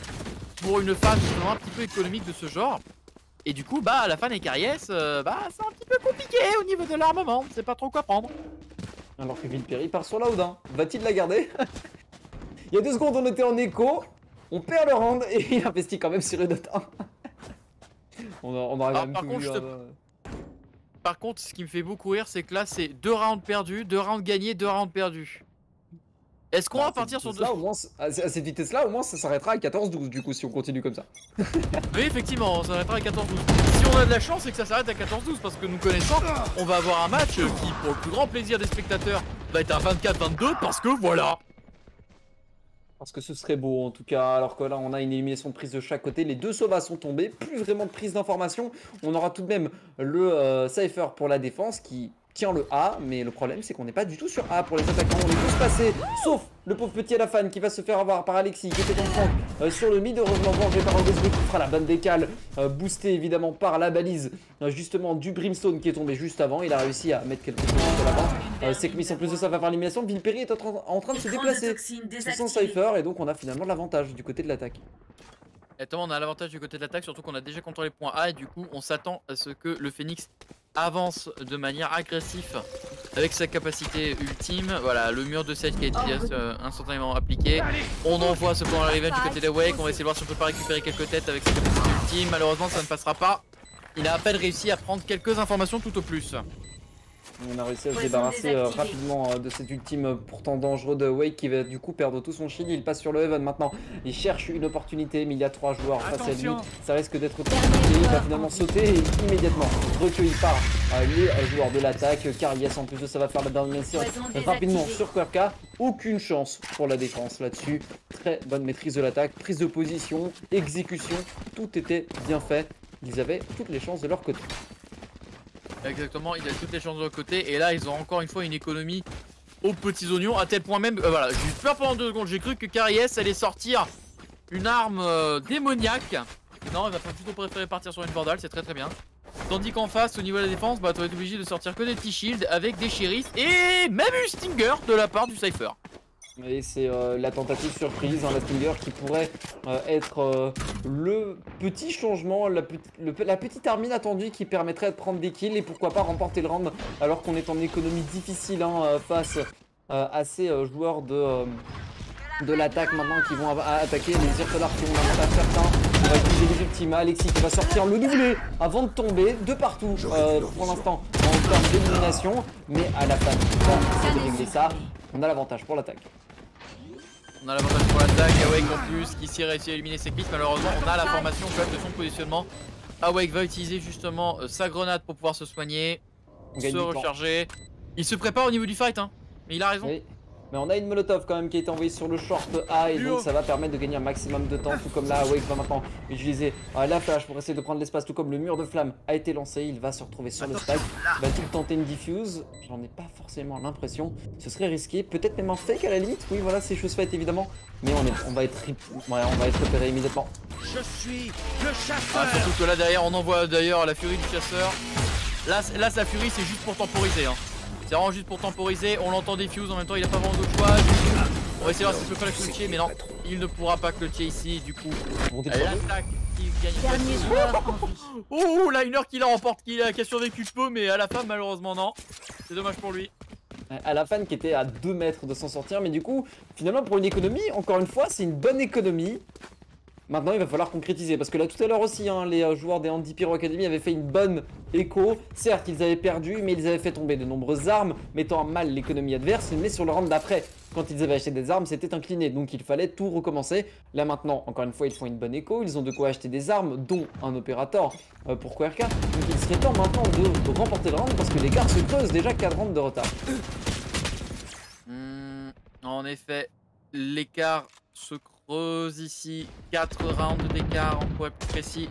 pour une phase justement un petit peu économique de ce genre. Et du coup, bah, la fan et Carriès, euh, bah, c'est un petit peu compliqué au niveau de l'armement. On sait pas trop quoi prendre. Alors que Villepéry part sur la Odin. Va-t-il la garder? Il y a deux secondes, on était en écho. On perd le round et il investit quand même sur une Odin. on, a- on aurait Alors, même par contre, te- hein. Par contre, ce qui me fait beaucoup rire, c'est que là, c'est deux rounds perdus, deux rounds gagnés, deux rounds perdus. Est-ce qu'on Bah, va partir sur deux au moins, à cette vitesse-là, au moins, ça s'arrêtera à 14-12 du coup, si on continue comme ça. Oui, effectivement, ça s'arrêtera à 14-12. Si on a de la chance, c'est que ça s'arrête à 14-12, parce que nous connaissant, on va avoir un match qui, pour le plus grand plaisir des spectateurs, va être à 24-22, parce que voilà. Parce que ce serait beau en tout cas, alors que là on a une élimination de prise de chaque côté, les deux sauvages sont tombés, plus vraiment de prise d'information, on aura tout de même le euh, Cypher pour la défense qui tient le A, mais le problème c'est qu'on n'est pas du tout sur A pour les attaquants, on est tous passés, sauf le pauvre petit Alafan qui va se faire avoir par Alexis qui était dans le flanc euh, sur le mid, heureusement vengé par Augustus qui fera la bonne décale, euh, boosté évidemment par la balise euh, justement du Brimstone qui est tombé juste avant, il a réussi à mettre quelque chose sur l'avant, euh, c'est que mis en plus de ça va faire l'élimination, Villepéry est en train, en train de se déplacer. C'est sans Cypher et donc on a finalement l'avantage du côté de l'attaque. Et Thomas, on a l'avantage du côté de l'attaque, surtout qu'on a déjà contrôlé le point A, et du coup, on s'attend à ce que le Phoenix avance de manière agressive avec sa capacité ultime. Voilà, le mur de 7 qui a été euh, instantanément appliqué. On envoie ce point arrivé du côté d'Awake. On va essayer de voir si on peut pas récupérer quelques têtes avec sa capacité ultime. Malheureusement, ça ne passera pas. Il a à peine réussi à prendre quelques informations tout au plus. On a réussi à se débarrasser euh, rapidement euh, de cet ultime euh, pourtant dangereux de Wake qui va du coup perdre tout son shield. Il passe sur le Heaven maintenant. Il cherche une opportunité, mais il y a trois joueurs face à lui. Ça risque d'être compliqué. Il va finalement en sauter et immédiatement recueilli par euh, les joueurs de l'attaque. Carias en plus de ça va faire la domination Poison rapidement sur Querka. Aucune chance pour la défense là-dessus. Très bonne maîtrise de l'attaque, prise de position, exécution. Tout était bien fait. Ils avaient toutes les chances de leur côté. Exactement, il a toutes les chances de leur côté. Et là, ils ont encore une fois une économie aux petits oignons. À tel point même, euh, voilà, j'ai eu peur pendant deux secondes. J'ai cru que Carriès allait sortir une arme euh, démoniaque. Non, il va plutôt préférer partir sur une Vandal, c'est très très bien. Tandis qu'en face, au niveau de la défense, bah, tu vas être obligé de sortir que des petits shields avec des shérifs et même une Stinger de la part du Cypher. Et c'est euh, la tentative surprise, hein, la Stinger qui pourrait euh, être euh, le petit changement, la, pe- le pe- la petite arme inattendue qui permettrait de prendre des kills et pourquoi pas remporter le round alors qu'on est en économie difficile hein, face euh, à ces euh, joueurs de, euh, de l'attaque maintenant qui vont attaquer. Les Irtelars qui ont un avantage certain. On va utiliser les ultimes, Alexis qui va sortir le doublé avant de tomber de partout euh, pour l'instant en termes d'élimination, mais à la fin, régler ça, on a l'avantage pour l'attaque. On a l'avantage pour l'attaque, Awake en plus qui s'y réussi à éliminer ses pistes. Malheureusement, on a la formation de son positionnement. Awake va utiliser justement euh, sa grenade pour pouvoir se soigner, se recharger. Il se prépare au niveau du fight, hein. Mais il a raison. Oui. Mais on a une molotov quand même qui a été envoyée sur le short A et donc ça va permettre de gagner un maximum de temps tout comme là Wake va maintenant utiliser euh, la flash pour essayer de prendre l'espace tout comme le mur de flamme a été lancé il va se retrouver sur le spike va-t-il tenter une diffuse j'en ai pas forcément l'impression ce serait risqué peut-être même un fake à la limite oui voilà c'est chose faite évidemment mais on, est, on va être ouais, on va être repéré immédiatement Je suis le Ah, chasseur. surtout que là derrière, on envoie d'ailleurs la furie du chasseur. Là, là sa furie, c'est juste pour temporiser. Hein. C'est vraiment juste pour temporiser. On l'entend défuse en même temps, il a pas vraiment d'autre choix. On va essayer de voir s'il peut pas la clutcher, mais non, il ne pourra pas clutcher ici, du coup. L'attaque qui gagne. Dernier joueur en vie. Oh, Liner qui la remporte, qui a, qui a survécu peu, mais à la fin, malheureusement, non. C'est dommage pour lui. à la fan qui était à 2 mètres de s'en sortir. Mais du coup, finalement, pour une économie, encore une fois, c'est une bonne économie. Maintenant, il va falloir concrétiser. Parce que là, tout à l'heure aussi, hein, les euh, joueurs des Andy Pyro Academy avaient fait une bonne écho. Certes, ils avaient perdu, mais ils avaient fait tomber de nombreuses armes, mettant à mal l'économie adverse. Mais sur le round d'après, quand ils avaient acheté des armes, c'était incliné. Donc, il fallait tout recommencer. Là, maintenant, encore une fois, ils font une bonne écho. Ils ont de quoi acheter des armes, dont un opérateur euh, pour QRK. Donc, il serait temps maintenant de remporter le round parce que l'écart se creuse déjà 4 rounds de retard. Hmm, en effet, l'écart se creuse ici. 4 rounds d'écart, être plus précis.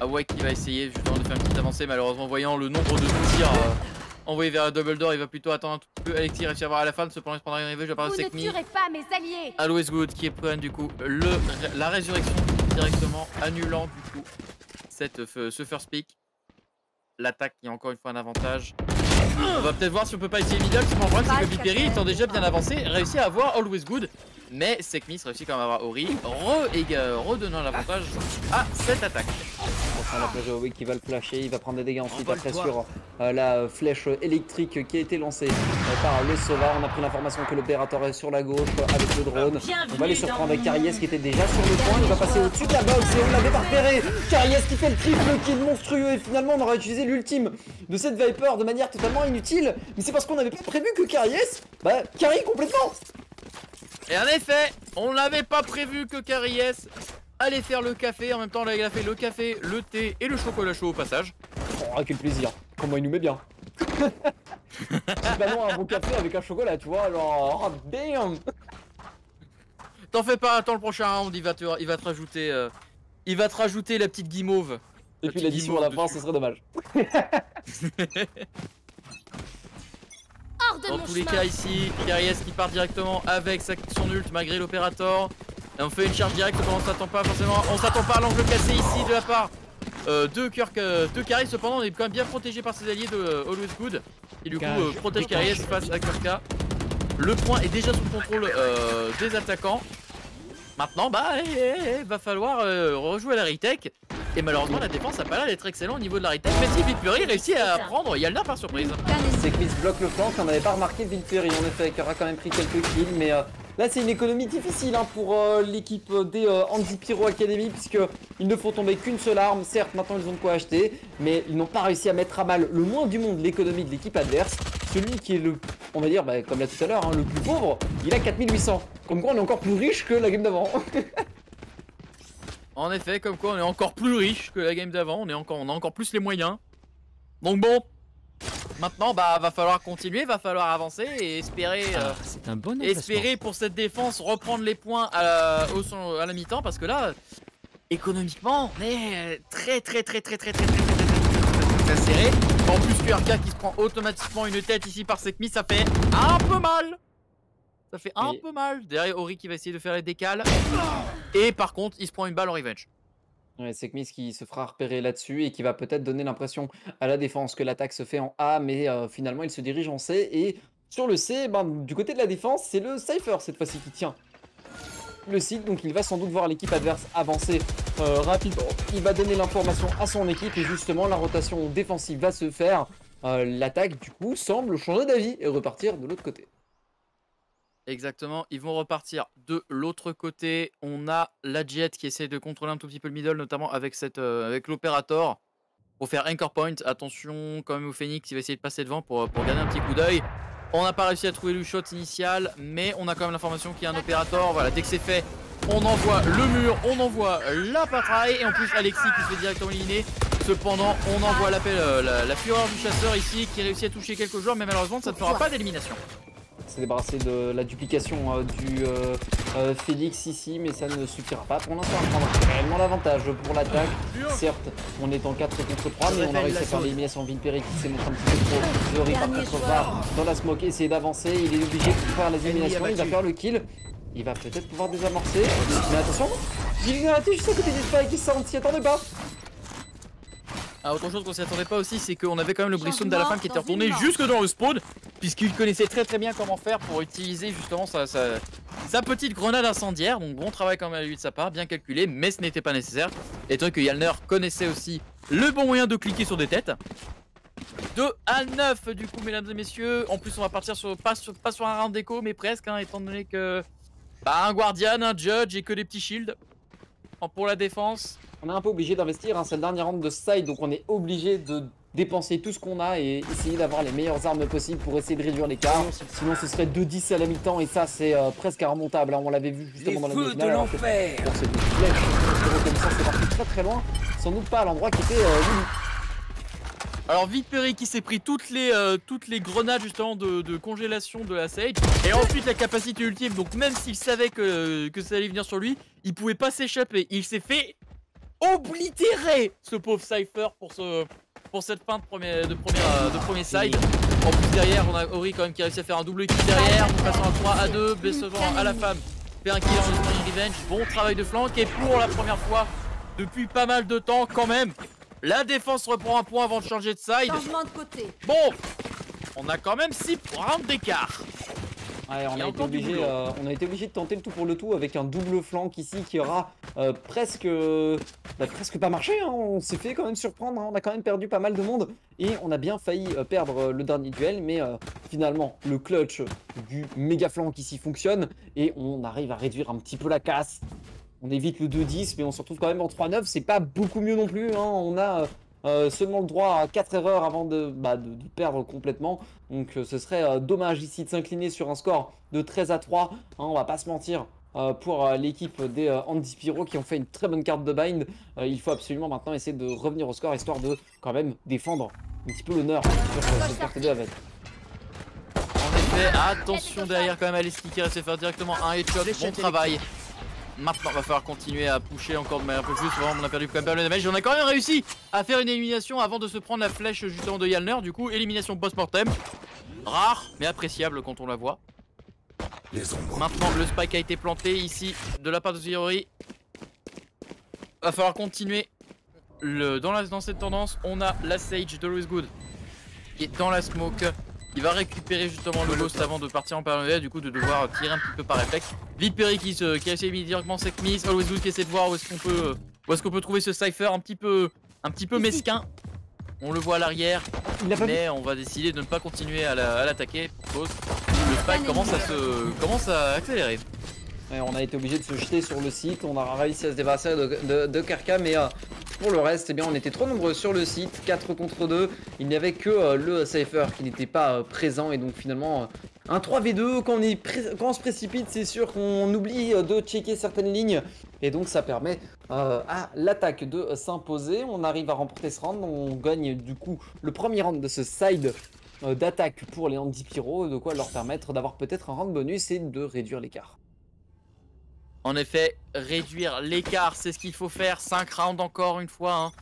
Awake qui va essayer justement de faire une petite avancée, malheureusement, voyant le nombre de tirs euh, envoyés vers double door, il va plutôt attendre un tout petit peu. Alexis réussit à voir à la fin, cependant, il se prendra une arrivée. Je Vous de ne Sekmi. tuerez pas mes alliés. Aloes Good qui est prêt du coup le, la résurrection directement annulant du coup cette, f- ce first pick. L'attaque qui a encore une fois un avantage. On va peut-être voir si on peut pas essayer middle. C'est mon problème, c'est que Viperi étant déjà bien avancé, réussit à avoir Always Good. Mais Sekmis réussit quand même à avoir Ori, re redonnant l'avantage à cette attaque. À la de Huawei qui va le flasher, il va prendre des dégâts ensuite après sur euh, la flèche électrique qui a été lancée euh, par le Sova. On a pris l'information que l'opérateur est sur la gauche euh, avec le drone. On va les surprendre avec Cariès qui était déjà sur le point. Il va passer au-dessus de la box et on l'avait pas repéré. Cariès qui fait le triple kill monstrueux et finalement on aura utilisé l'ultime de cette Viper de manière totalement inutile. Mais c'est parce qu'on n'avait pas prévu que Cariès, bah, carry complètement. Et en effet, on n'avait pas prévu que Karies allait faire le café. En même temps, là, il a fait le café, le thé et le chocolat chaud au passage. Oh, quel plaisir. Comment il nous met bien. bah non, un bon café avec un chocolat, tu vois. Alors, oh, damn. T'en fais pas, attends le prochain round, il va te, il va te rajouter, euh, il va te rajouter la petite guimauve. Et La puis l'addition à la fin, ce serait dommage. Hors de Dans mon tous les cas ici, Karies qui part directement avec sa, son ult malgré l'opérateur. Et on fait une charge directe, on s'attend pas forcément, on s'attend pas à l'angle cassé ici de la part euh, de Kirk, euh, de Karies. Cependant on est quand même bien protégé par ses alliés de euh, Always Good. Et du coup euh, protège Karies face à Kirka. Le point est déjà sous le contrôle euh, des attaquants. Maintenant bah eh, eh, eh, va falloir euh, rejouer à la retake. Et malheureusement la défense a pas l'air d'être excellent au niveau de la retake. Mais si Vipuri réussit à prendre Yalna par surprise. Miss bloque le flanc, on n'avait pas remarqué Vilperi en effet, qui aura quand même pris quelques kills, mais euh, là c'est une économie difficile hein, pour euh, l'équipe des euh, Andy Pyro Academy, puisque il ne faut tomber qu'une seule arme, certes maintenant ils ont de quoi acheter, mais ils n'ont pas réussi à mettre à mal le moins du monde l'économie de l'équipe adverse, celui qui est le, on va dire, bah, comme là tout à l'heure, hein, le plus pauvre, il a 4800, comme quoi on est encore plus riche que la game d'avant. En effet, comme quoi on est encore plus riche que la game d'avant, on on a encore plus les moyens. Donc bon, maintenant bah va falloir continuer, va falloir avancer et espérer, euh, Ah, c'est un bon emplacement. espérer pour cette défense reprendre les points à la, au son- à la mi-temps parce que là, économiquement, on est très très très très très très très très très très, très, très serré. En plus QRK qui se prend automatiquement une tête ici par Sekmi, ça fait un peu mal. Ça fait un peu mal. Derrière Ori qui va essayer de faire les décales. Et par contre, il se prend une balle en revenge. Ouais, c'est Kmis qui se fera repérer là-dessus et qui va peut-être donner l'impression à la défense que l'attaque se fait en A, mais euh, finalement il se dirige en C. Et sur le C, ben, du côté de la défense, c'est le Cypher cette fois-ci qui tient le site. Donc il va sans doute voir l'équipe adverse avancer euh, rapidement. Il va donner l'information à son équipe et justement la rotation défensive va se faire. Euh, L'attaque du coup semble changer d'avis et repartir de l'autre côté. Exactement, ils vont repartir de l'autre côté. On a la Jet qui essaie de contrôler un tout petit peu le middle, notamment avec, euh, avec l'opérateur. Pour faire anchor point, attention quand même au Phoenix, il va essayer de passer devant pour, pour garder un petit coup d'œil. On n'a pas réussi à trouver le shot initial, mais on a quand même l'information qu'il y a un opérateur. Voilà, dès que c'est fait, on envoie le mur, on envoie la patrouille. Et en plus, Alexis qui se fait directement éliminer. Cependant, on envoie l'appel, euh, la fureur du chasseur ici qui réussit à toucher quelques joueurs, mais malheureusement, ça ne fera pas d'élimination. S'est débarrassé de la duplication euh, du euh, euh, Félix ici, mais ça ne suffira pas pour l'instant à prendre réellement l'avantage pour l'attaque. Certes, on est en 4 contre 3, mais on a réussi à faire l'élimination Vilperi qui s'est montré un petit peu trop. Zori par contre dans la smoke essayer d'avancer, il est obligé de faire les éliminations, il va faire le kill. Il va peut-être pouvoir désamorcer, mais attention, il est raté juste à côté du spike et ça on ne s'y attendait pas. Ah, autre chose qu'on s'y attendait pas aussi, c'est qu'on avait quand même le Brisson d'à la fin qui était retourné jusque dans le spawn, puisqu'il connaissait très très bien comment faire pour utiliser justement sa, sa, sa petite grenade incendiaire. Donc bon travail quand même à lui de sa part, bien calculé, mais ce n'était pas nécessaire. Étant que Yalner connaissait aussi le bon moyen de cliquer sur des têtes. 2 à 9 du coup mesdames et messieurs. En plus on va partir sur pas sur, pas sur un round d'écho mais presque hein, étant donné que bah, un guardian, un judge et que des petits shields. Pour la défense. On est un peu obligé d'investir, hein, c'est le dernier round de side, donc on est obligé de dépenser tout ce qu'on a et essayer d'avoir les meilleures armes possibles pour essayer de réduire l'écart. Sinon ce serait 2-10 à la mi-temps et ça c'est euh, presque remontable. hein. On l'avait vu Les justement dans la feux de demi-finale. que- l'enfer Bon, c'est comme ça c'est parti très très loin. Sans doute pas à l'endroit qui était euh. Alors vite Perry qui s'est pris toutes les, euh, toutes les grenades justement de, de congélation de la Sage et ensuite la capacité ultime donc même s'il savait que, que ça allait venir sur lui il pouvait pas s'échapper il s'est fait oblitérer ce pauvre Cypher pour, ce, pour cette fin de premier, de première, euh, de premier side en plus derrière on a Ori quand même qui a réussi à faire un double kill derrière nous passons à 3 à 2 décevant à la femme fait un kill en Revenge bon travail de flanc et pour la première fois depuis pas mal de temps quand même la défense reprend un point avant de changer de side. Changement de côté. Bon, on a quand même 6 rounds d'écart. Ouais, on, a été obligé, euh, on a été obligé de tenter le tout pour le tout avec un double flanc ici qui aura euh, presque, bah, presque pas marché. hein. On s'est fait quand même surprendre. hein. On a quand même perdu pas mal de monde et on a bien failli euh, perdre euh, le dernier duel. Mais euh, finalement, le clutch du méga flanc ici fonctionne et on arrive à réduire un petit peu la casse. On évite le 2-10, mais on se retrouve quand même en 3-9. C'est pas beaucoup mieux non plus. hein. On a euh, seulement le droit à 4 erreurs avant de, bah, de- de perdre complètement. Donc euh, ce serait euh, dommage ici de s'incliner sur un score de 13 à 3. hein, on va pas se mentir. euh, pour euh, l'équipe des euh, Andy Pyro qui ont fait une très bonne carte de bind, Euh, il faut absolument maintenant essayer de revenir au score histoire de quand même défendre un petit peu l'honneur sur euh, cette carte de avec. En effet, attention derrière quand même à l'esquive qui reste faire directement un headshot. Bon travail. Maintenant, va falloir continuer à pusher encore de manière un peu juste. Vraiment, on a perdu quand même pas mal de damage. On a quand même réussi à faire une élimination avant de se prendre la flèche justement de Yalner. Du coup, élimination post-mortem. Rare, mais appréciable quand on la voit. Maintenant, le spike a été planté ici de la part de Theory. Va falloir continuer. Le, dans, la, dans cette tendance, on a la Sage de Louis Good qui est dans la smoke. Il va récupérer justement le ghost avant de partir en parallèle, du coup de devoir tirer un petit peu par réflexe. Viperi qui, se, qui a essayé directement cette mise. Always Good qui essaie de voir où est-ce qu'on peut, où est-ce qu'on peut trouver ce Cypher un petit peu, un petit peu mesquin. On le voit à l'arrière, mais on va décider de ne pas continuer à la- à l'attaquer. Cause le spike commence à se, commence à accélérer. On a été obligé de se jeter sur le site, on a réussi à se débarrasser de, de, mais euh, pour le reste, eh on était trop nombreux sur le site, 4 contre 2. Il n'y avait que euh, le Cypher qui n'était pas euh, présent, et donc finalement, un 3v2, quand on, se précipite, c'est sûr qu'on oublie de checker certaines lignes, et donc ça permet à l'attaque de s'imposer. On arrive à remporter ce round, on gagne du coup le premier round de ce side d'attaque pour les Andy Pyro, de quoi leur permettre d'avoir peut-être un round bonus et de réduire l'écart. En effet, réduire l'écart, c'est ce qu'il faut faire. 5 rounds encore une fois. hein.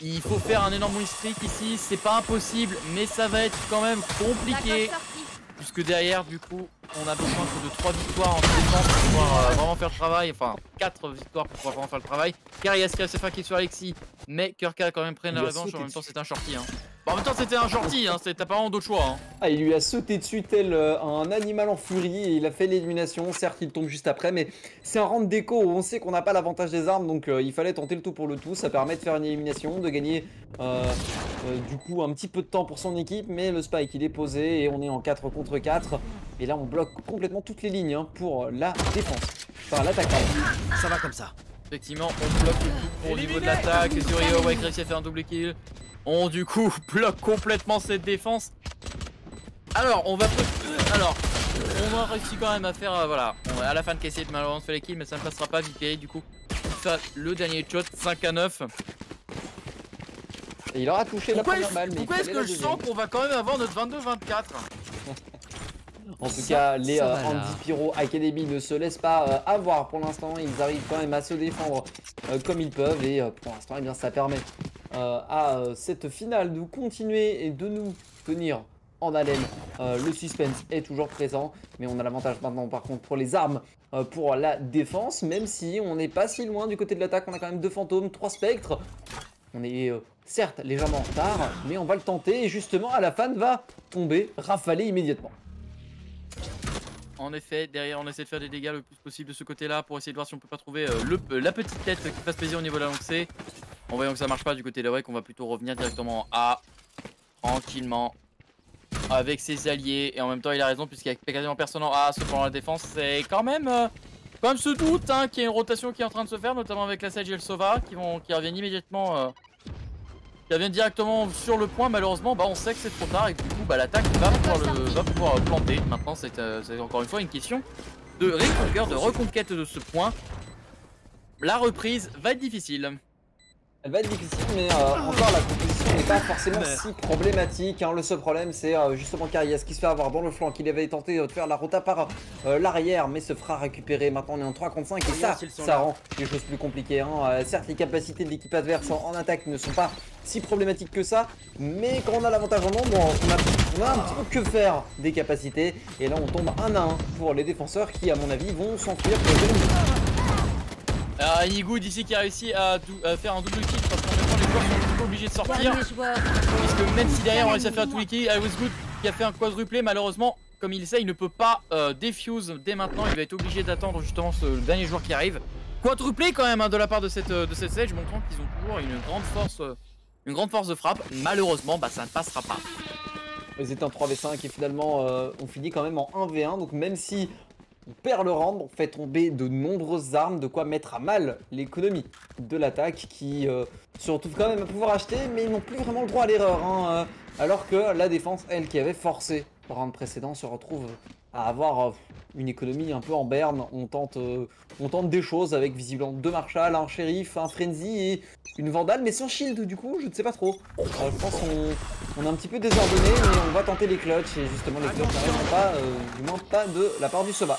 Il faut faire un énorme win streak ici. C'est pas impossible, mais ça va être quand même compliqué. Puisque derrière, du coup, on a besoin que de 3 victoires en défense pour pouvoir euh, vraiment faire le travail. Enfin, 4 victoires pour pouvoir vraiment faire le travail. Car il y a SKSFA qui est sur Alexis. Mais Kurka a quand même pris Il la revanche. En même temps, c'est un shorty. Hein. Bon, en même temps, c'était un shorty. Hein. T'as pas vraiment d'autre choix. Hein. Ah, il lui a sauté dessus tel euh, un animal en furie et il a fait l'élimination. Certes, il tombe juste après, mais c'est un round d'écho où on sait qu'on n'a pas l'avantage des armes, donc euh, il fallait tenter le tout pour le tout. Ça permet de faire une élimination, de gagner euh, euh, du coup un petit peu de temps pour son équipe, mais le spike il est posé et on est en 4 contre 4. Et là, on bloque complètement toutes les lignes hein, pour la défense. Enfin, l'attaque. Ça va comme ça. Effectivement, on bloque le tout pour au niveau de l'attaque. Zurio ouais, réussi à faire un double kill. On du coup bloque complètement cette défense. Alors, on va alors on a réussi quand même à faire euh, voilà. On à la fin de casser malheureusement fait les kills, mais ça ne passera pas. Viperi du coup. Ça, le dernier shot 5 à 9. Et il aura touché Pourquoi, la première balle, mais pourquoi est-ce que je sens qu'on va quand même avoir notre 22-24 En tout Ça, cas, les euh. Andy Pyro Academy ne se laissent pas euh, avoir pour l'instant. Ils arrivent quand même à se défendre euh, comme ils peuvent. Et euh, pour l'instant, eh bien, ça permet à cette finale de continuer et de nous tenir en haleine. Le suspense est toujours présent. Mais on a l'avantage maintenant, par contre, pour les armes, pour la défense. Même si on n'est pas si loin du côté de l'attaque. On a quand même deux fantômes, trois spectres. On est certes légèrement en retard, mais on va le tenter. Et justement, à la fan va tomber, rafaler immédiatement. En effet, derrière, on essaie de faire des dégâts le plus possible de ce côté-là pour essayer de voir si on peut pas trouver euh, euh, la petite tête qui fasse plaisir au niveau de la lancée. En voyant que ça marche pas du côté de Rek, on va plutôt revenir directement à tranquillement avec ses alliés. Et en même temps, il a raison puisqu'il y a quasiment personne en A. Cependant, la défense, c'est quand même, euh, ce doute hein, qu'il y a une rotation qui est en train de se faire, notamment avec la Sage et le Sova qui, vont, qui reviennent immédiatement. Qui reviennent directement sur le point, malheureusement, bah on sait que c'est trop tard et que du coup bah, l'attaque va pouvoir, le, va pouvoir planter. Maintenant c'est euh, encore une fois une question de reconquête, de reconquête de ce point. La reprise va être difficile. Elle va être difficile, mais euh, encore la composition n'est pas forcément si problématique. hein. Le seul problème, c'est euh, justement Karias qui se fait avoir dans le flanc, qu'il avait tenté euh, de faire la rota par euh, l'arrière, mais se fera récupérer. Maintenant, on est en 3 contre 5 et ça, ça rend les choses plus compliquées. hein. Certes, les capacités de l'équipe adverse en, en attaque ne sont pas si problématiques que ça, mais quand on a l'avantage en nombre, on a, on a un petit peu que faire des capacités. Et là, on tombe un à un pour les défenseurs qui, à mon avis, vont s'enfuir pour les ennemis. Alors Inigood ici qui a réussi à, faire un double kill parce qu'en même temps les joueurs sont un petit peu obligés de sortir. Puisque même si derrière on réussit à faire un double kill, I was good qui a fait un quadruplé malheureusement comme il sait il ne peut pas euh, défuse dès maintenant, il va être obligé d'attendre justement ce le dernier joueur qui arrive. Quadruplé quand même hein, de la part de cette, euh, de cette stage montrant qu'ils ont toujours une grande force euh, une grande force de frappe. Malheureusement bah ça ne passera pas. Ils étaient en 3v5 et finalement euh, on finit quand même en 1v1 donc même si on perd le round, on fait tomber de nombreuses armes, de quoi mettre à mal l'économie de l'attaque qui euh, se retrouve quand même à pouvoir acheter mais ils n'ont plus vraiment le droit à l'erreur hein, euh, alors que la défense elle qui avait forcé le round précédent se retrouve à avoir euh, une économie un peu en berne, on tente, euh, des choses avec visiblement deux Marshall, un shérif, un frenzy et une vandale mais sans shield du coup je ne sais pas trop. Euh, je pense qu'on on est un petit peu désordonné, mais on va tenter les clutches et justement les clutches n'arriveront pas, euh, du moins pas de la part du Sova.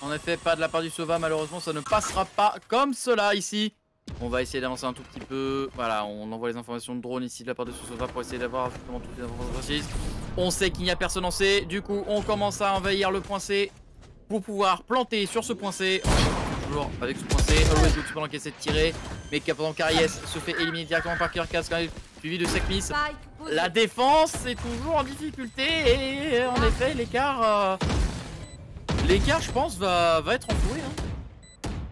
En effet, pas de la part du Sova, malheureusement, ça ne passera pas comme cela ici. On va essayer d'avancer un tout petit peu. Voilà, on envoie les informations de drone ici de la part de ce Sova pour essayer d'avoir justement toutes les informations précises. On sait qu'il n'y a personne en C, du coup, on commence à envahir le point C pour pouvoir planter sur ce point C. Toujours avec ce point C, Always Good pendant qu'il essaie de tirer, mais pendant Karies se fait éliminer directement par Kirkas, quand suivi de Sekmis. La défense est toujours en difficulté et en effet l'écart euh, l'écart je pense va, va être enfoui hein.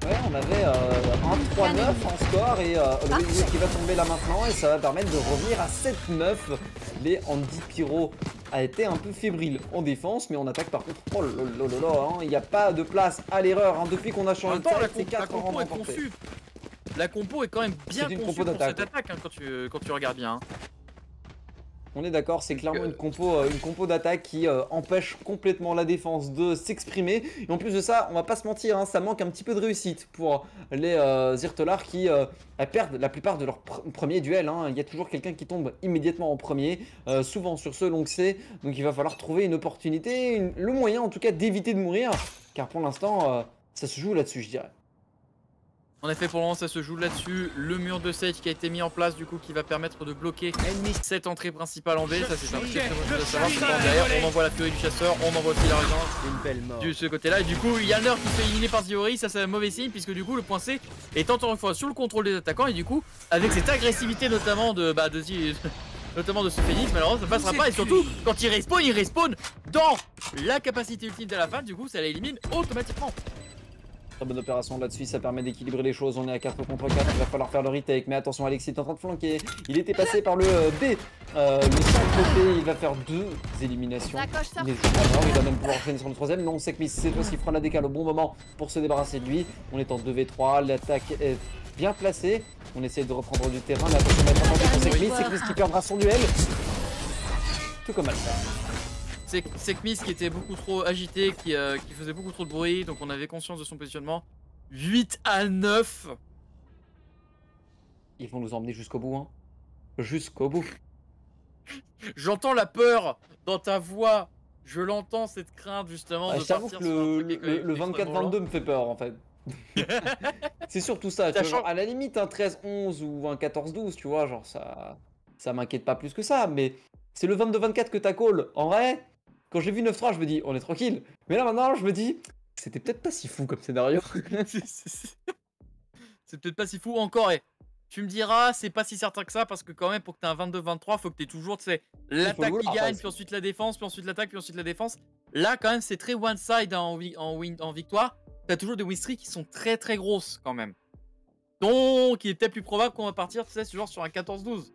Ouais, on avait euh, un 3-9 en score et euh, le Wizzy qui va tomber là maintenant et ça va permettre de revenir à 7-9. Les Andy Pyro a été un peu fébrile en défense, mais en attaque par contre, oh là là là là, hein, il n'y a pas de place à l'erreur hein, depuis qu'on a changé de temps la, tête, c'est compo, la 4 compo rangs est La compo est quand même bien C'est une conçue compo pour d'attaque. cette attaque hein, quand, tu, quand tu regardes bien hein. On est d'accord, c'est clairement euh, une compo, euh, une compo d'attaque qui euh, empêche complètement la défense de s'exprimer. Et en plus de ça, on va pas se mentir, hein, ça manque un petit peu de réussite pour les euh, Zirtelars qui euh, perdent la plupart de leurs pr- premiers duels. hein. Il y a toujours quelqu'un qui tombe immédiatement en premier, euh, souvent sur ce long C. Donc il va falloir trouver une opportunité, une- le moyen en tout cas d'éviter de mourir. Car pour l'instant, ça se joue là-dessus, je dirais. En effet pour le moment ça se joue là-dessus. Le mur de stage qui a été mis en place du coup qui va permettre de bloquer cette entrée principale en B Ça c'est un très très bon chose à savoir. Cependant, derrière on envoie la furie du chasseur On envoie aussi la régence. Une belle mort. de ce côté là et du coup Yalner qui se fait éliminer par Ziori. Ça c'est un mauvais signe puisque du coup le point C est encore une fois sur le contrôle des attaquants. Et du coup avec cette agressivité notamment de bah de notamment de ce Phoenix malheureusement ça passera pas. Et surtout quand il respawn il respawn dans la capacité ultime de la fin. Du coup ça l'élimine automatiquement Très bonne opération là-dessus, ça permet d'équilibrer les choses. On est à 4 contre 4, il va falloir faire le retake. Mais attention, Alexis est en train de flanquer. Il était passé par le euh, D, euh, le centre B. Il va faire deux éliminations. Il est mort, il va même pouvoir enchaîner sur le troisième. Non, c'est que c'est toi qui fera la décale au bon moment pour se débarrasser de lui. On est en 2v3, l'attaque est bien placée. On essaie de reprendre du terrain, mais attention, mettre attention pour Sekmis. Sekmis qui perdra son duel. Tout comme Alpha. C'est Sekmis qui était beaucoup trop agité, qui, euh, qui faisait beaucoup trop de bruit, donc on avait conscience de son positionnement. 8 à 9 Ils vont nous emmener jusqu'au bout, hein. Jusqu'au bout. J'entends la peur dans ta voix. Je l'entends cette crainte justement Ah, de partir que sur le, le- le extrêmement lent. 24-22 me fait peur en fait. c'est surtout ça, tu vois, genre, à la limite un 13-11 ou un 14-12, tu vois, genre ça ça m'inquiète pas plus que ça, mais c'est le 22-24 que t'as call. En vrai, quand j'ai vu 9-3, je me dis on est tranquille. Mais là maintenant, je me dis c'était peut-être pas si fou comme scénario. C'est- peut-être pas si fou encore. Et tu me diras, c'est pas si certain que ça parce que quand même pour que t'aies un 22-23, faut que t'aies toujours, tu sais, l'attaque qui gagne, puis ensuite la défense, puis ensuite l'attaque, puis ensuite la défense. Là, quand même, c'est très one-side en, en, en victoire. T'as toujours des win streaks qui sont très très grosses quand même. Donc, il est peut-être plus probable qu'on va partir, tu sais, genre sur un 14-12.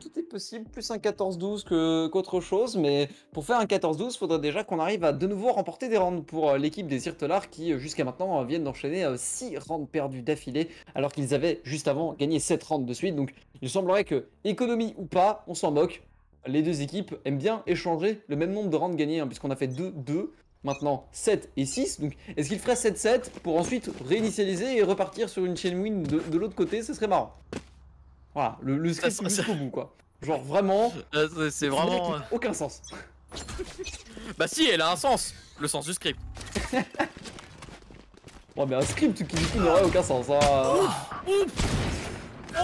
Tout est possible. Plus un 14-12 que- qu'autre chose, mais pour faire un 14-12, faudrait déjà qu'on arrive à de nouveau remporter des rounds pour euh, l'équipe des Irtelars qui, euh, jusqu'à maintenant, euh, viennent d'enchaîner 6 rounds perdus d'affilée, alors qu'ils avaient juste avant gagné 7 rounds de suite. Donc, il semblerait que, économie ou pas, on s'en moque. Les deux équipes aiment bien échanger le même nombre de rounds gagnés, hein, puisqu'on a fait 2-2. Maintenant 7 et 6, donc est-ce qu'il ferait 7-7 pour ensuite réinitialiser et repartir sur une chain win de l'autre côté? Ce serait marrant. Voilà, le, le script jusqu'au bout quoi. Genre vraiment, Euh, c'est- vraiment. euh, aucun sens. Bah, si, elle a un sens. Le sens du script. Bon, mais un script qui du coup n'aurait aucun sens. hein. Oh,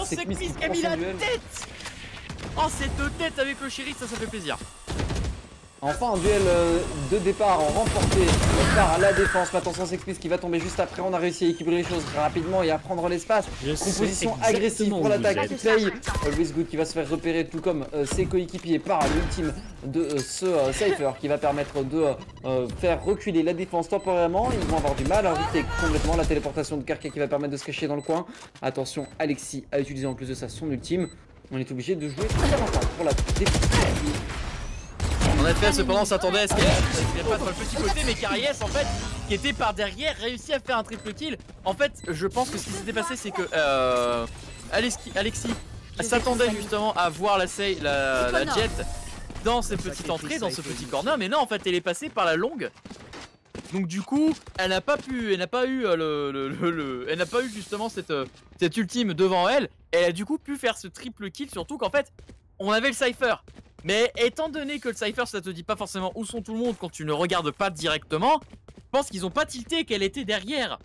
C'est Miss qui a mis la duel. tête Oh, cette tête avec le chéri, ça, ça fait plaisir. Enfin, un duel euh, de départ en remporté par la défense. Attention, c'est Xplis qui va tomber juste après. On a réussi à équilibrer les choses rapidement et à prendre l'espace. Composition agressive pour l'attaque qui paye. Euh, Louis Good qui va se faire repérer tout comme euh, ses coéquipiers par l'ultime de ce Cypher qui va permettre de faire reculer la défense temporairement. Ils vont avoir du mal à éviter complètement la téléportation de Karka qui va permettre de se cacher dans le coin. Attention, Alexis a utilisé en plus de ça son ultime. On est obligé de jouer très pour la défense. En effet, cependant, s'attendait à ce qu'il pas sur le petit côté, mais Cariès, en fait, qui était par derrière, réussit à faire un triple kill. En fait, je pense que ce qui s'était passé, c'est que euh, Alexis, s'attendait justement à voir la, la, la jet dans cette petite entrée, dans ce petit corner, mais non, en fait, elle est passée par la longue. Donc du coup, elle n'a pas pu, elle n'a pas eu euh, le, le- le- le- elle n'a pas eu justement cette, euh, cette ultime devant elle. Elle a du coup pu faire ce triple kill, surtout qu'en fait, on avait le Cypher. Mais étant donné que le Cypher, ça te dit pas forcément où sont tout le monde quand tu ne regardes pas directement, je pense qu'ils ont pas tilté qu'elle était derrière.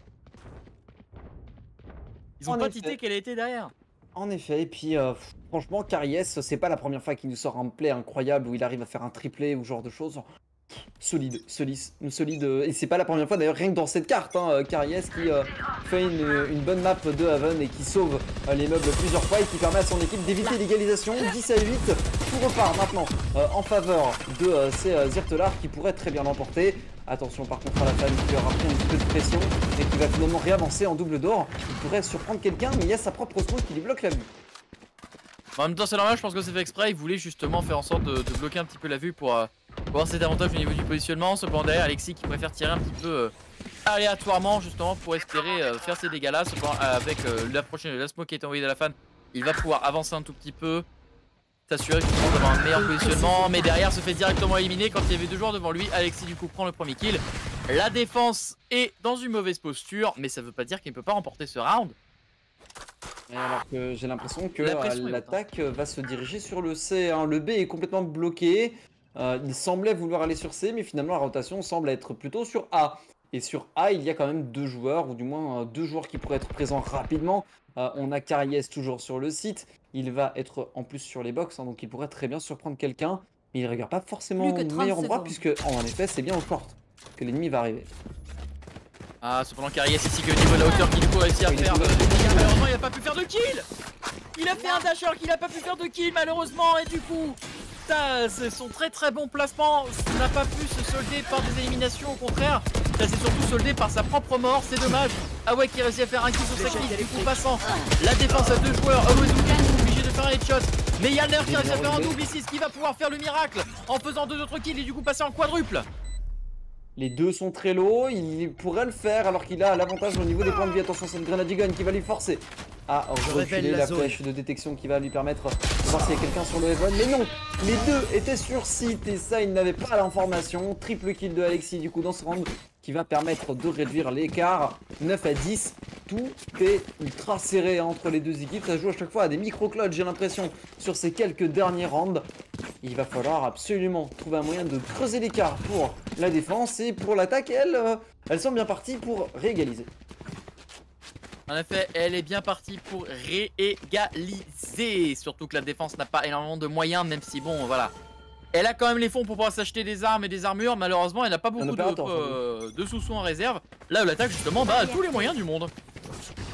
Ils ont En pas effet. tilté qu'elle était derrière. En effet, et puis euh, franchement, Cariès, c'est pas la première fois qu'il nous sort un play incroyable où il arrive à faire un triplé ou ce genre de choses. Solide, solide, solide. euh, Et c'est pas la première fois d'ailleurs, rien que dans cette carte, hein, euh, qui euh, fait une, bonne map de Haven et qui sauve les meubles plusieurs fois et qui permet à son équipe d'éviter l'égalisation. 10 à 8, tout repart maintenant en faveur de ces Zirtelars qui pourraient très bien l'emporter. Attention par contre à la famille qui aura pris un petit peu de pression et qui va finalement réavancer en double d'or. Il pourrait surprendre quelqu'un, mais il y a sa propre smoke qui lui bloque la vue. En même temps, c'est normal, je pense que c'est fait exprès. Ils voulaient justement faire en sorte de, bloquer un petit peu la vue pour, pour avoir cet avantage au niveau du positionnement. Cependant, derrière, Alexis qui préfère tirer un petit peu euh, aléatoirement, justement, pour espérer euh, faire ces dégâts-là. Cependant, euh, avec euh, la prochaine, la smoke qui été envoyée de la fan, il va pouvoir avancer un tout petit peu. S'assurer justement d'avoir un meilleur positionnement. Mais derrière, se fait directement éliminer quand il y avait deux joueurs devant lui. Alexis, du coup, prend le premier kill. La défense est dans une mauvaise posture, mais ça veut pas dire qu'il ne peut pas remporter ce round. Et alors que j'ai l'impression que est l'attaque va se diriger sur le C. hein. Le B est complètement bloqué. Euh, il semblait vouloir aller sur C, mais finalement la rotation semble être plutôt sur A. Et sur A, il y a quand même deux joueurs, ou du moins euh, deux joueurs qui pourraient être présents rapidement. Euh, on a Cariès toujours sur le site. Il va être en plus sur les box, hein, donc il pourrait très bien surprendre quelqu'un. Mais il ne regarde pas forcément le 30 meilleur endroit, secondes. puisque en effet, c'est bien au short que l'ennemi va arriver. Ah, cependant Cariès ici que au niveau de la hauteur qu'il du coup réussi à faire. Malheureusement, il a pas pu faire de kill. Il a fait un dash alors qu'il a pas pu faire de kill malheureusement et du coup, ça, c'est son très très bon placement n'a pas pu se solder par des éliminations. Au contraire, ça s'est surtout soldé par sa propre mort. C'est dommage. Ah ouais, qui réussit à faire un kill sur sa kill. Du coup, passant la défense à deux joueurs. Owezou obligé de faire un headshot. Mais Yalner qui réussit à faire un double ici, ce qui va pouvoir faire le miracle en faisant deux autres kills et du coup passer en quadruple. Les deux sont très low, il pourrait le faire alors qu'il a l'avantage au niveau des points de vie. Attention, c'est le Grenadier qui va lui forcer à révèle reculer la flèche de détection qui va lui permettre de voir s'il y a quelqu'un sur le Heaven. Mais non, les deux étaient sur site et ça, il n'avait pas l'information. Triple kill de Alexis du coup dans ce round qui va permettre de réduire l'écart 9 à 10. Tout est ultra serré entre les deux équipes. Ça joue à chaque fois à des micro-clutches, j'ai l'impression, sur ces quelques derniers rounds. Il va falloir absolument trouver un moyen de creuser l'écart pour la défense et pour l'attaque. Elle, euh, elle bien partie pour réégaliser. En effet, elle est bien partie pour réégaliser. Surtout que la défense n'a pas énormément de moyens, même si bon, voilà. Elle a quand même les fonds pour pouvoir s'acheter des armes et des armures. Malheureusement, elle n'a pas beaucoup de, euh, de sous-sous en réserve. Là où l'attaque, justement, bah, a tous les moyens du monde.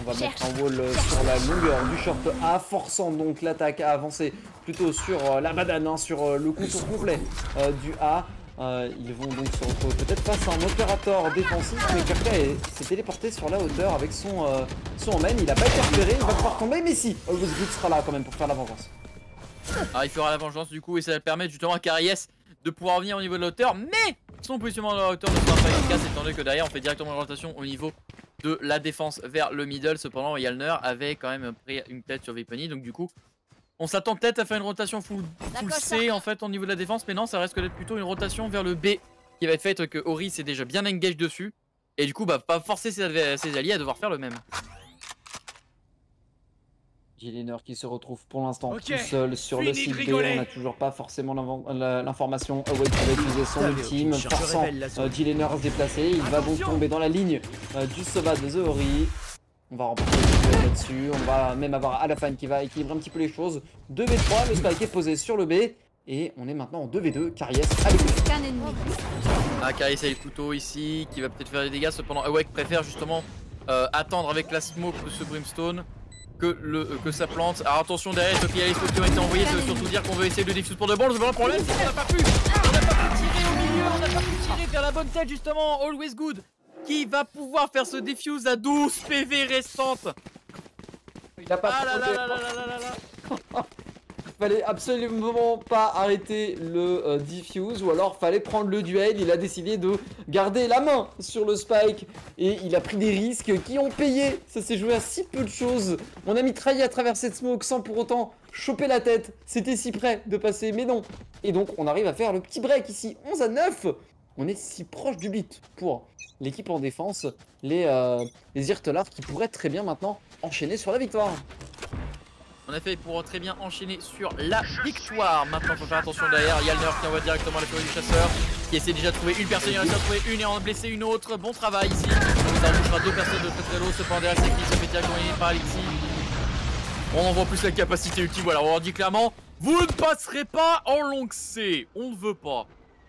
On va mettre un wall euh, sur la longueur du short A, forçant donc l'attaque à avancer plutôt sur euh, la badane, hein, sur euh, le contour complet euh, du A. Euh, ils vont donc se retrouver peut-être face à un opérateur défensif, mais Kirka est- s'est téléporté sur la hauteur avec son, euh, son main. Il a pas été repéré, il va pouvoir tomber, mais si, Always Good sera là quand même pour faire la vengeance. Ah, il fera la vengeance du coup et ça va permettre justement à Karies de pouvoir revenir au niveau de la hauteur, mais son positionnement dans la hauteur ne sera pas efficace étant donné que derrière on fait directement une rotation au niveau de la défense vers le middle. Cependant, Yalner avait quand même pris une tête sur Vipony, donc du coup, on s'attend peut-être à faire une rotation full, full C en fait au niveau de la défense, mais non, ça risque d'être plutôt une rotation vers le B qui va être faite que Ori s'est déjà bien engage dessus. Et du coup, bah, pas forcer ses alliés à devoir faire le même. Giliner qui se retrouve pour l'instant tout seul sur le fini site B. On n'a toujours pas forcément la- l'information. Away qui va utiliser son ultime, forçant zone. euh, à se déplacer. Il va donc tomber dans la ligne euh, du Sova de Zohori. On va remporter là-dessus. On va même avoir Alafan qui va équilibrer un petit peu les choses. 2v3, le spike est posé sur le B. Et on est maintenant en 2v2. Karies. Qu'un ennemi. Ah, Karis a le couteau ici, qui va peut-être faire des dégâts. Cependant, Awake préfère justement euh, attendre avec la smoke de ce Brimstone que, le, euh, que sa plante. Alors attention derrière, il y a les smokes qui ont été envoyés. Ça veut surtout dire qu'on veut essayer de défuse pour de bon. Le problème, c'est qu'on n'a pas pu. On n'a pas pu tirer au milieu, on n'a pas pu tirer vers la bonne tête justement. Always good. Qui va pouvoir faire ce defuse à 12 PV restantes. Il a pas Ah là là là là là là là. Fallait absolument pas arrêter le euh, diffuse ou alors fallait prendre le duel. Il a décidé de garder la main sur le spike et il a pris des risques qui ont payé. Ça s'est joué à si peu de choses. On a mitraillé à travers cette smoke sans pour autant choper la tête. C'était si près de passer, mais non. Et donc on arrive à faire le petit break ici, 11 à 9. On est si proche du beat pour l'équipe en défense, les, euh, qui pourraient très bien maintenant enchaîner sur la victoire. En effet, pourront très bien enchaîner sur la victoire. Maintenant, faut faire attention derrière. Yalner qui envoie directement la furie du chasseur. Qui essaie déjà de trouver une personne. Il a réussi à trouver une et en a blessé une autre. Bon travail ici. Ça touchera deux personnes de très très low. Cependant, derrière, c'est qui se fait directement par Alexis. On en voit plus la capacité ultime. Voilà, on leur dit clairement Vous ne passerez pas en longue C. On ne veut pas.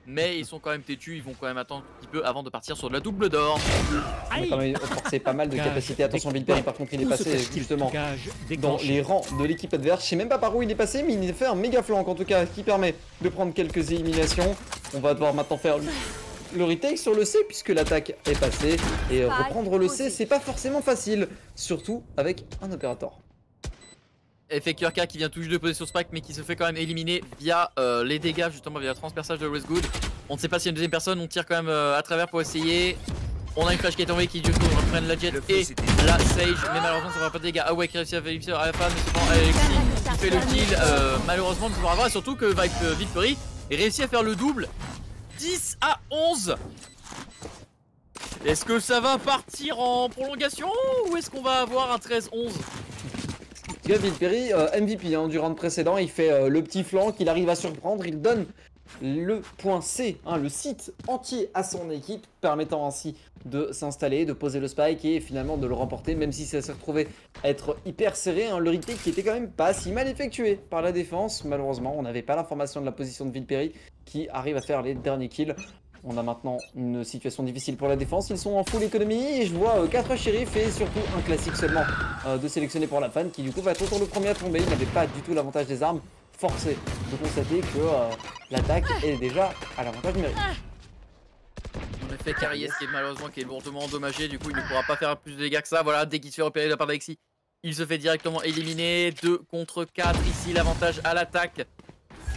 Mais ils sont quand même têtus. Ils vont quand même attendre un petit peu avant de partir sur de la double d'or. On a quand même forcé pas mal de Gage, capacité. Attention, Villepin, par contre, il est passé justement dans les rangs de l'équipe adverse. Je sais même pas par où il est passé, mais il fait un méga flank en tout cas qui permet de prendre quelques éliminations. On va devoir maintenant faire le- retake sur le C puisque l'attaque est passée. Et reprendre le C, c'est pas forcément facile, surtout avec un opérateur. Effet Kurka qui vient tout juste de poser sur Spike mais qui se fait quand même éliminer via euh, les dégâts justement via le transperçage de Westgood. On ne sait pas s'il y a une deuxième personne, on tire quand même euh, à travers pour essayer. On a une flash qui est envoyée qui du coup reprennent la jet Le et la Sage. mais malheureusement ça fera pas de dégâts. Awake réussit à faire à la femme mais cependant Alexis qui fait le kill euh, malheureusement de pouvoir avoir. Et surtout que Vipe euh, Victory réussit à faire le double. 10 à 11 Est-ce que ça va partir en prolongation ou est-ce qu'on va avoir un 13-11 Gavin euh, MVP hein, du round précédent, il fait euh, le petit flanc qu'il arrive à surprendre, il donne le point C, hein, le site entier à son équipe, permettant ainsi de s'installer, de poser le spike et finalement de le remporter, même si ça s'est retrouvé être hyper serré. Un le retake qui était quand même pas si mal effectué par la défense. Malheureusement, on n'avait pas l'information de la position de Villeperi qui arrive à faire les derniers kills. On a maintenant une situation difficile pour la défense. Ils sont en full économie et je vois 4 shérifs et surtout un classique seulement euh, de sélectionner pour la fan qui du coup va être autour le premier à tomber. Il n'avait pas du tout l'avantage des armes. Forcé de constater que euh, l'attaque est déjà à l'avantage numérique. En effet, Karies qui est malheureusement qui est lourdement endommagé, du coup il ne pourra pas faire plus de dégâts que ça. Voilà, dès qu'il se fait repérer de la part d'Alexis, il se fait directement éliminer. 2 contre 4 ici, l'avantage à l'attaque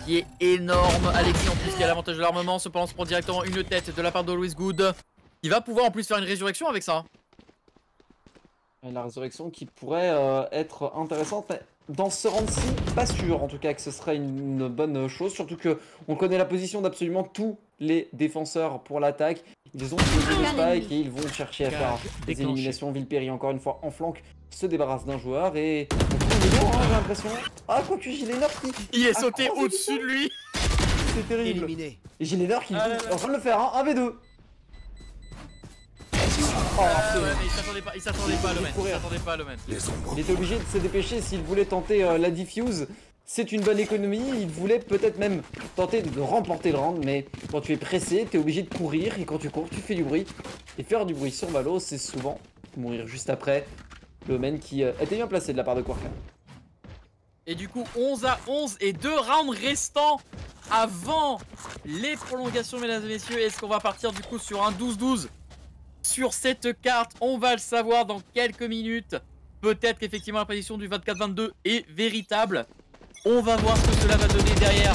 qui est énorme. Alexis en plus qui a l'avantage de l'armement, cependant se prend directement une tête de la part de Louis Good. Il va pouvoir en plus faire une résurrection avec ça. Et La résurrection qui pourrait euh, être intéressante, mais dans ce round-ci, pas sûr en tout cas que ce serait une, une bonne chose, surtout que on connaît la position d'absolument tous les défenseurs pour l'attaque. Ils ont le spike et ils vont chercher à faire des éliminations. Villeperi encore une fois en flanc se débarrasse d'un joueur et trouve les deux, hein, j'ai l'impression. Ah quoique Gilénor qui Il est Ah, sauté au-dessus de lui. c'est terrible. Éliminé. Et Gilénor qui Ah est en train de le faire, hein, 1v2. Oh, Ah ouais, mais il s'attendait pas, il s'attendait pas à le mettre. Il s'attendait pas à le mettre. Il était obligé de se dépêcher s'il voulait tenter euh, la diffuse. C'est une bonne économie, il voulait peut-être même tenter de remporter le round, mais quand tu es pressé, tu es obligé de courir, et quand tu cours, tu fais du bruit. Et faire du bruit sur Valo, c'est souvent mourir juste après. Le men qui euh, était bien placé de la part de Quarka. Et du coup, 11 à 11 et deux rounds restants avant les prolongations, mesdames et messieurs. Est-ce qu'on va partir du coup sur un 12-12 sur cette carte On va le savoir dans quelques minutes. Peut-être qu'effectivement la prédiction du 24-22 est véritable. On va voir ce que cela va donner derrière.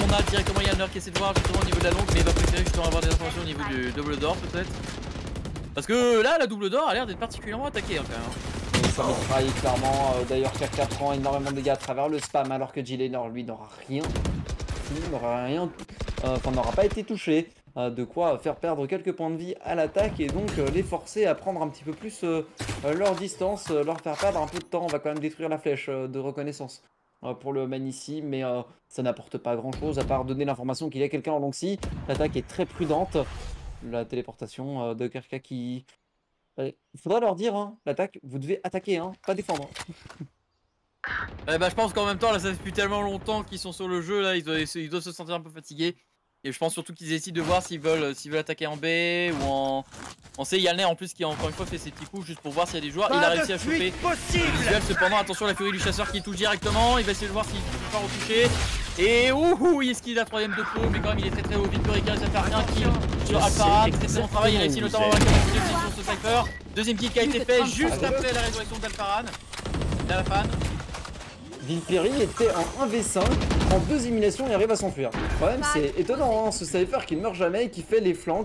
On a directement Yanner qui essaie de voir justement au niveau de la longue, mais il va préférer justement avoir des informations au niveau du double d'or peut-être. Parce que là, la double d'or a l'air d'être particulièrement attaquée hein, quand même. Ça clairement. euh, D'ailleurs, Quarka prend énormément de dégâts à travers le spam alors que Gilenor lui n'aura rien. N'aura euh, Enfin, n'aura pas été touché. euh, de quoi faire perdre quelques points de vie à l'attaque et donc euh, les forcer à prendre un petit peu plus leur distance, leur faire perdre un peu de temps. On va quand même détruire la flèche de reconnaissance pour le man ici, mais ça n'apporte pas grand chose à part donner l'information qu'il y a quelqu'un en long si. L'attaque est très prudente. La téléportation euh, de Kerka qui. Ouais, Il faudra leur dire, hein, l'attaque, vous devez attaquer, hein, pas défendre. Eh bah je pense qu'en même temps là ça fait tellement longtemps qu'ils sont sur le jeu là ils ils doivent se sentir un peu fatigués et je pense surtout qu'ils décident de voir s'ils veulent s'ils veulent attaquer en B ou en on sait Yalner en plus qui encore une fois fait ses petits coups juste pour voir s'il y a des joueurs. Il a réussi à choper visuel. Cependant attention la furie du chasseur qui touche directement. Il va essayer de voir s'il peut pas retoucher. Et ouhou est-ce qu'il a troisième de peau mais quand même il est très très haut. Victor il réussi à faire un kill sur Alpharad sais très très bon travail. Il a réussi notamment à avoir la sur ce cypher. Deuxième kill qui a été fait juste après la résurrection d'Alpharad D'Alphan Vilperi était en 1v5, en deux éliminations, il arrive à s'enfuir. Quand même, c'est étonnant, hein, ce cypher qui ne meurt jamais et qui fait les flancs.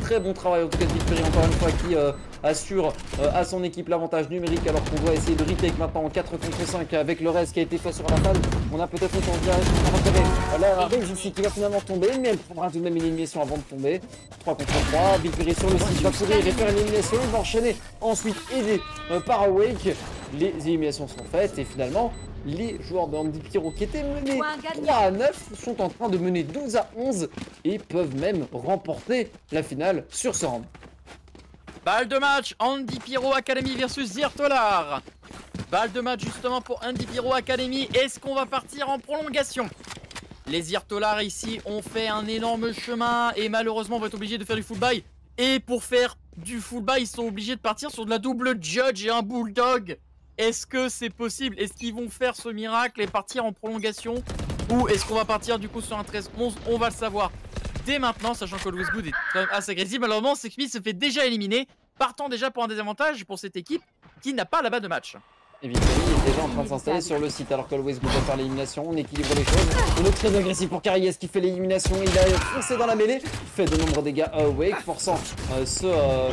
Très bon travail en tout cas de Vilperi, encore une fois, qui euh, assure euh, à son équipe l'avantage numérique alors qu'on doit essayer de retake maintenant en 4 contre 5 avec le reste qui a été fait sur la table. On a peut-être autant à repérer. Là, Rage ici qui va finalement tomber, mais elle prendra tout de même une élimination avant de tomber. 3 contre 3, Vilperi sur le site va courir et faire une élimination, il va enchaîner ensuite aidé euh, par Awake. Les éliminations sont faites et finalement les joueurs de Andy Pyro qui étaient menés Point gagnant. 3 à 9 sont en train de mener 12 à 11 et peuvent même remporter la finale sur ce round. Balle de match, Andy Pyro Academy versus Zirtolar. Balle de match justement pour Andy Pyro Academy. Est-ce qu'on va partir en prolongation? Les Zirtolar ici ont fait un énorme chemin et malheureusement vont être obligés de faire du full buy. Et pour faire du full buy, ils sont obligés de partir sur de la double judge et un bulldog. Est-ce que c'est possible? Est-ce qu'ils vont faire ce miracle et partir en prolongation? Ou est-ce qu'on va partir du coup sur un 13-11 On va le savoir dès maintenant, sachant que Louis Good est quand même assez agressif. Malheureusement, Sexby se fait déjà éliminer, partant déjà pour un désavantage pour cette équipe qui n'a pas la bas de match. Et Victory est déjà en train de s'installer sur le site alors que le Westwood va faire l'élimination. On équilibre les choses. On est très agressif pour Cariès qui fait l'élimination. Il a foncé dans la mêlée. Fait de nombreux dégâts à Awake, forçant euh, ce, euh,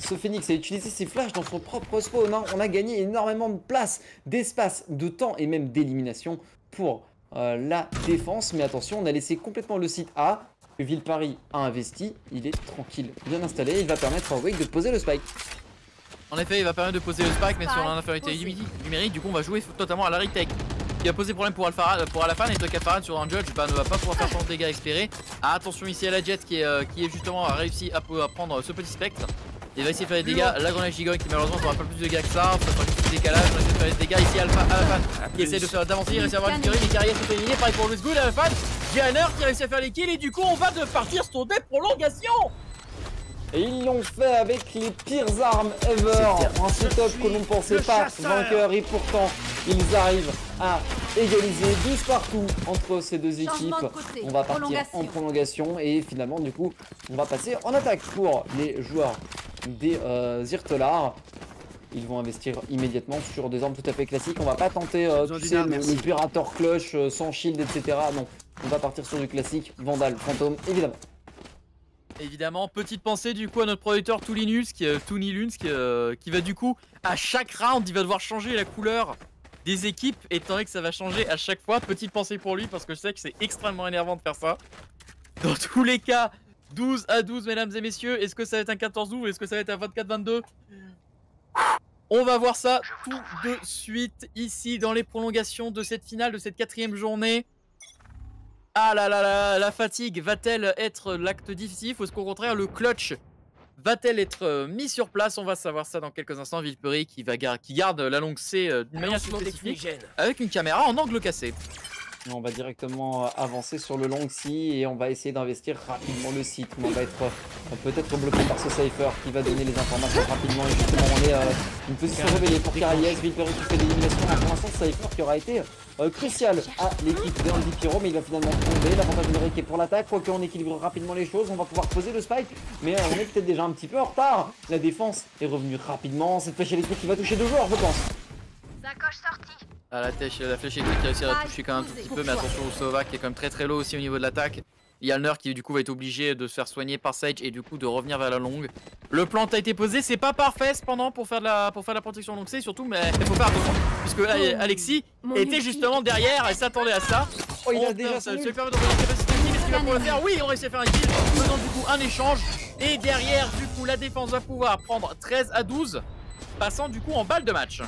ce Phoenix à utiliser ses flashs dans son propre spawn. hein. On a gagné énormément de place, d'espace, de temps et même d'élimination pour euh, la défense. Mais attention, on a laissé complètement le site A. que Villepari a investi. Il est tranquille, bien installé. Il va permettre à Awake de poser le spike. En effet, il va permettre de poser le spike, mais sur l'infériorité numérique- numérique, du coup, on va jouer totalement à la retake. Qui a posé problème pour Alpha, pour Alafan et donc Alpharad sur un judge bah, ne va pas pouvoir faire tant de dégâts espérés. Ah, attention ici à la jet qui est, euh, qui est justement a réussi à, à prendre ce petit spectre. Il va essayer de faire des dégâts. La grenade gigogne qui malheureusement fera pas plus de dégâts que ça. Ça fera juste du décalage. On va essayer de faire des dégâts ici. Alpha, Alpha qui essaie de faire d'avancer. Il réussit à avoir une victory. Mais Carrière se fait éliminer. Pareil pour Louis Good. Alpha. Gianner qui réussit à faire les kills. Et du coup, on va de partir sur des prolongations. Et ils l'ont fait avec les pires armes ever. Un setup que l'on ne pensait pas chasseur. vainqueur et pourtant ils arrivent à égaliser 12 partout entre ces deux équipes. de côté. On va partir Prolongation. en prolongation et finalement du coup on va passer en attaque pour les joueurs des euh, Zirtolar. Ils vont investir immédiatement sur des armes tout à fait classiques. On va pas tenter euh, tu d'une sais, arme, le, merci. le Pirator Clutch euh, sans shield etc. Non, on va partir sur du classique, Vandal, Fantôme évidemment. Évidemment, petite pensée du coup à notre producteur Toulinus, qui, euh, Toonilunus, qui, euh, qui va du coup, à chaque round, il va devoir changer la couleur des équipes, étant donné que ça va changer à chaque fois. Petite pensée pour lui, parce que je sais que c'est extrêmement énervant de faire ça. Dans tous les cas, 12 à 12, mesdames et messieurs. Est-ce que ça va être un 14-12 ou est-ce que ça va être un 24-22 On va voir ça tout de suite ici dans les prolongations de cette finale, de cette quatrième journée. Ah là là là, la fatigue va-t-elle être l'acte décisif ou est-ce qu'au contraire le clutch va-t-elle être euh, mis sur place? On va savoir ça dans quelques instants. Villeperi qui, va gar- qui garde la longue C euh, d'une manière fumigènes. avec une caméra en angle cassé. On va directement euh, avancer sur le long si et on va essayer d'investir rapidement le site. Mais on va être euh, peut-être bloqué par ce Cypher qui va donner les informations rapidement. Et justement, on est euh, une position révélée pour Cariès. Vipero qui fait l'élimination. Pour l'instant, Cypher qui aura été euh, crucial à l'équipe de Andy Pyro. Mais il va finalement tomber. L'avantage numérique est pour l'attaque. Quoique on équilibre rapidement les choses. On va pouvoir poser le spike. Mais euh, on est peut-être déjà un petit peu en retard. La défense est revenue rapidement. Cette flèche électrique qui va toucher deux joueurs, je pense. Ah, la, flèche, la flèche électrique qui a réussi à toucher quand même un tout petit peu, mais attention au Sova qui est quand même très très low aussi au niveau de l'attaque. Yalner qui du coup va être obligé de se faire soigner par Sage et du coup de revenir vers la longue. Le plant a été posé, c'est pas parfait cependant pour faire de la, pour faire de la protection donc c'est surtout mais il faut faire attention puisque là, Alexis était justement derrière et s'attendait à ça. Oh, il a On déjà son ça ult. se permet de kill, est-ce qu'il va pouvoir le faire Oui, on réussit à faire un kill, faisant du coup un échange. Et derrière, du coup, la défense va pouvoir prendre 13 à 12, passant du coup en balle de match.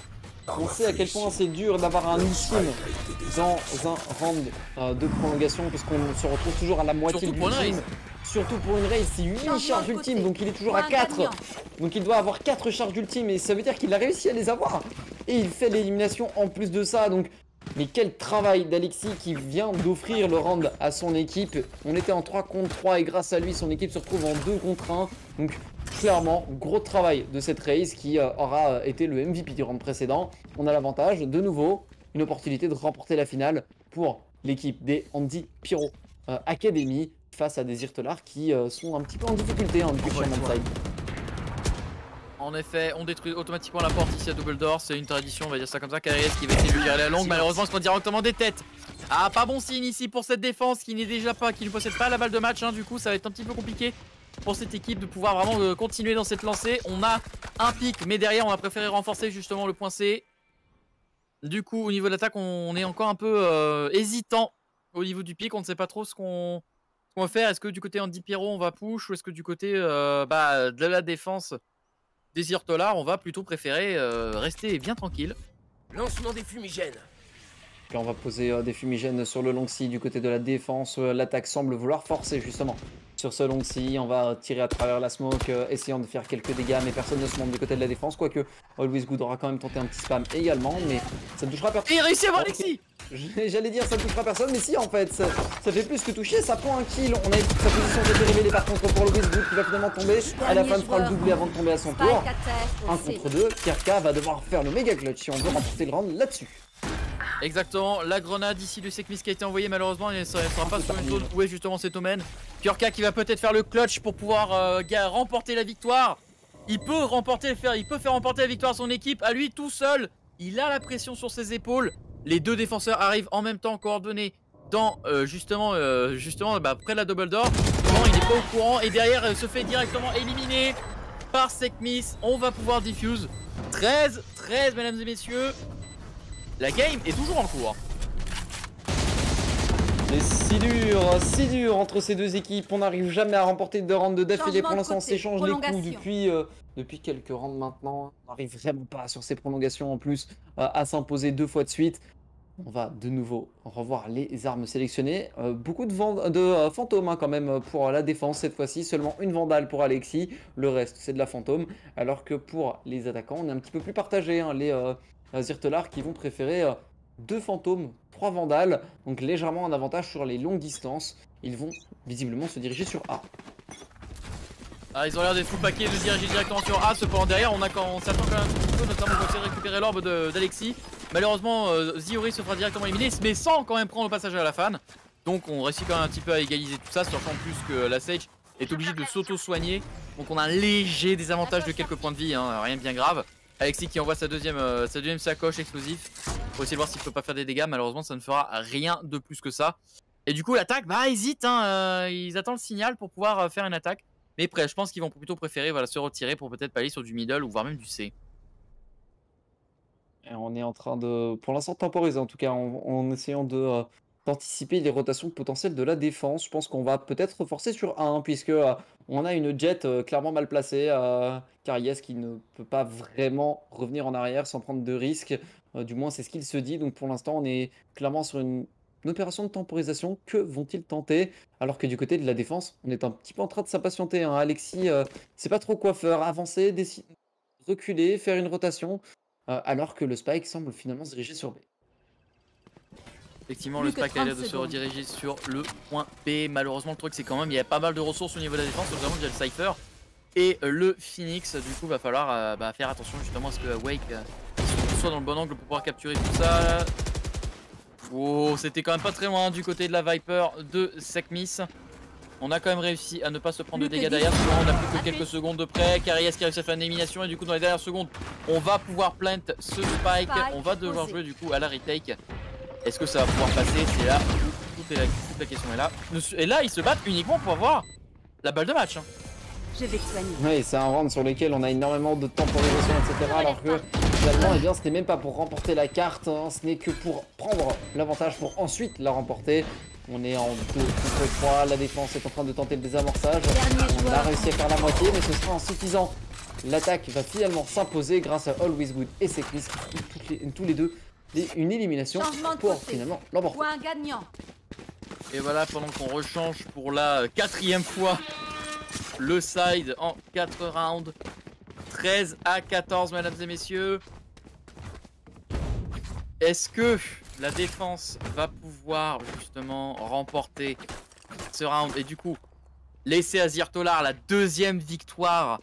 On sait à quel point c'est dur d'avoir un ultime dans un round euh, de prolongation parce qu'on se retrouve toujours à la moitié Surtout du ultime. Surtout pour une race, c'est 8 Changement charges ultimes donc il est toujours à Point 4. gagnant. Donc il doit avoir 4 charges ultimes et ça veut dire qu'il a réussi à les avoir. Et il fait l'élimination en plus de ça donc mais quel travail d'Alexis qui vient d'offrir le round à son équipe. On était en 3 contre 3 et grâce à lui son équipe se retrouve en 2 contre 1. Donc clairement gros travail de cette race qui euh, aura euh, été le MVP du round précédent. On a l'avantage de nouveau une opportunité de remporter la finale pour l'équipe des Andy Pyro euh, Academy face à des Irtelars qui sont un petit peu en difficulté hein, depuis Ouais, ouais. En effet, on détruit automatiquement la porte ici à Double Door, c'est une tradition, on va dire ça comme ça. Karius qui va essayer de lui la longue, malheureusement, il se prend directement des têtes. Ah, pas bon signe ici pour cette défense qui n'est déjà pas, qui ne possède pas la balle de match, hein, du coup, ça va être un petit peu compliqué pour cette équipe de pouvoir vraiment euh, continuer dans cette lancée. On a un pic, mais derrière, on a préféré renforcer justement le point C. Du coup, au niveau de l'attaque, on est encore un peu euh, hésitant au niveau du pic, on ne sait pas trop ce qu'on ce qu'on va faire. Est-ce que du côté Andy Pierrot, on va push ou est-ce que du côté euh, bah, de la défense Désir Tolar, on va plutôt préférer euh, rester bien tranquille. Lancement des fumigènes. Puis on va poser euh, des fumigènes sur le long si du côté de la défense. Euh, L'attaque semble vouloir forcer justement sur ce long si. On va tirer à travers la smoke, euh, essayant de faire quelques dégâts, mais personne ne se monte du côté de la défense. Quoique Always Good aura quand même tenté un petit spam également, mais ça ne touchera personne. Et il réussit à avoir Alexis J'allais dire ça ne touchera personne, mais si en fait, ça, ça fait plus que toucher, ça prend un kill. On a sa position qui été révélée par contre pour Always Good qui va finalement tomber. À la fin, il fera le doublé avant de tomber à son tour. Spike à terre. 1 au C. contre 2, Kirka va devoir faire le méga clutch si on veut remporter le round là-dessus. Exactement, la grenade ici de Sekmis qui a été envoyée malheureusement, elle ne sera sera pas sur une zone où est justement cet Omen. Kyorka qui va peut-être faire le clutch pour pouvoir euh, remporter la victoire. Il peut remporter, faire, il peut faire remporter la victoire à son équipe, à lui tout seul. Il a la pression sur ses épaules. Les deux défenseurs arrivent en même temps coordonnés dans euh, justement, euh, justement bah, près de la double door. Il n'est pas au courant et derrière se fait directement éliminer par Sekmis. On va pouvoir diffuse 13, 13 mesdames et messieurs. La game est toujours en cours. Mais si dur, si dur entre ces deux équipes. On n'arrive jamais à remporter de rounds de d'affilée. Pour l'instant, on s'échange les coups depuis, euh, depuis quelques rounds maintenant. On n'arrive vraiment pas sur ces prolongations en plus euh, à s'imposer deux fois de suite. On va de nouveau revoir les armes sélectionnées. Euh, beaucoup de, de fantômes hein, quand même pour la défense cette fois-ci. Seulement une vandale pour Alexis. Le reste, c'est de la fantôme. Alors que pour les attaquants, on est un petit peu plus partagé. hein. Les Zirtelars qui vont préférer deux fantômes, trois vandales. Donc légèrement un avantage sur les longues distances. Ils vont visiblement se diriger sur A. Ah, ils ont l'air d'être full paquet de se diriger directement sur A. Cependant, derrière, on, a on s'attend quand même un petit peu, notamment pour essayer de récupérer l'orbe d'Alexis. Malheureusement, euh, Ziori se fera directement éliminer, mais sans quand même prendre le passage à la fan. Donc, on réussit quand même un petit peu à égaliser tout ça, sachant plus que la Sage est obligée de s'auto-soigner. Donc, on a un léger désavantage de quelques points de vie, hein, rien de bien grave. Alexis qui envoie sa deuxième, euh, sa deuxième sacoche explosif. Faut essayer de voir s'il peut pas faire des dégâts. Malheureusement, ça ne fera rien de plus que ça. Et du coup, l'attaque, bah, hésite. Hein, euh, ils attendent le signal pour pouvoir euh, faire une attaque. Mais prêt, je pense qu'ils vont plutôt préférer voilà, se retirer pour peut-être pas aller sur du middle ou voire même du C. Et on est en train de, pour l'instant, temporiser en tout cas, en, essayant de d'anticiper les rotations potentielles de la défense. Je pense qu'on va peut-être forcer sur 1, puisque euh, on a une jet euh, clairement mal placée, euh, Cariès qui ne peut pas vraiment revenir en arrière sans prendre de risques. Euh, du moins, c'est ce qu'il se dit. Donc pour l'instant, on est clairement sur une, opération de temporisation. Que vont-ils tenter? Alors que du côté de la défense, on est un petit peu en train de s'impatienter. hein. Alexis, c'est pas trop quoi faire. Avancer, déci- reculer, faire une rotation. Alors que le Spike semble finalement se diriger sur B. Effectivement, Plus le Spike a l'air 30 de se rediriger sur le point B. Malheureusement, le truc, c'est quand même, il y a pas mal de ressources au niveau de la défense, notamment déjà le Cypher. Et euh, le Phoenix, du coup, va falloir euh, bah, faire attention justement à ce que Wake euh, soit dans le bon angle pour pouvoir capturer tout ça. Oh, c'était quand même pas très loin du côté de la Viper de Sekmis. On a quand même réussi à ne pas se prendre de dégâts 10 derrière, qu'on a plus que secondes. quelques secondes de près. Carias qui a réussi à faire une élimination et du coup dans les dernières secondes, on va pouvoir plant ce spike. On va devoir jouer du coup à la retake. Est-ce que ça va pouvoir passer C'est là toute, la, toute la question est là. Et là, ils se battent uniquement pour avoir la balle de match. hein. Je vais te soigner. Oui, c'est un round sur lequel on a énormément de temporisation, etc. Alors que finalement, eh bien, ce n'est même pas pour remporter la carte, hein, ce n'est que pour prendre l'avantage pour ensuite la remporter. On est en 2 contre 3, la défense est en train de tenter le désamorçage. Dernier On a réussi à faire la moitié, mais ce sera insuffisant. L'attaque va finalement s'imposer grâce à Always Good et Sekmis qui tous les deux une élimination pour finalement l'emporter. Point gagnant. Et voilà, pendant qu'on rechange pour la quatrième fois le side en 4 rounds. 13 à 14, mesdames et messieurs. Est-ce que la défense va pouvoir justement remporter ce round? Et du coup laisser à Zirtolar la deuxième victoire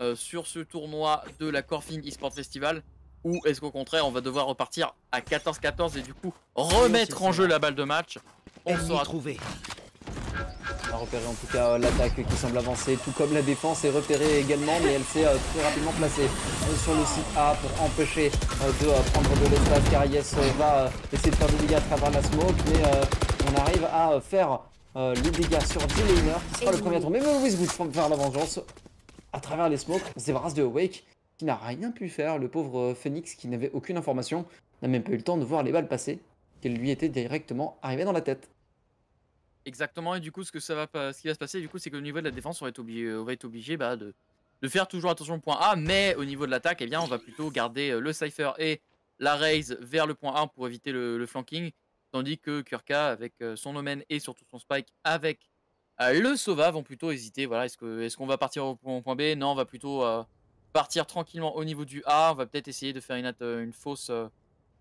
euh, sur ce tournoi de la Corfin eSport Festival ou est-ce qu'au contraire on va devoir repartir à 14-14 et du coup remettre en jeu la balle de match On Ennemi saura trouvé. On a repéré en tout cas euh, l'attaque qui semble avancer, tout comme la défense est repérée également, mais elle s'est euh, très rapidement placée euh, sur le site A pour empêcher euh, de euh, prendre de l'espace. car Yes euh, va euh, essayer de faire des dégâts à travers la smoke, mais euh, on arrive à euh, faire euh, les dégâts sur D-Laner, qui sera le Et premier oui. tour. Mais Louis Good faire la vengeance à travers les smokes. On se débarrasse de Awake, qui n'a rien pu faire. Le pauvre euh, Phoenix, qui n'avait aucune information, n'a même pas eu le temps de voir les balles passer, qu'elles lui étaient directement arrivées dans la tête. Exactement, et du coup, ce, que ça va, ce qui va se passer, du coup, c'est qu'au niveau de la défense, on va être obligé, obligé bah, de, faire toujours attention au point A, mais au niveau de l'attaque, eh bien, on va plutôt garder euh, le Cypher et la Raise vers le point A pour éviter le, flanking, tandis que Kurka, avec euh, son Omen et surtout son Spike, avec le Sova, vont plutôt hésiter. Voilà, est-ce que- est-ce qu'on va partir au point, au B? Non, on va plutôt partir tranquillement au niveau du A. On va peut-être essayer de faire une, une fausse. euh,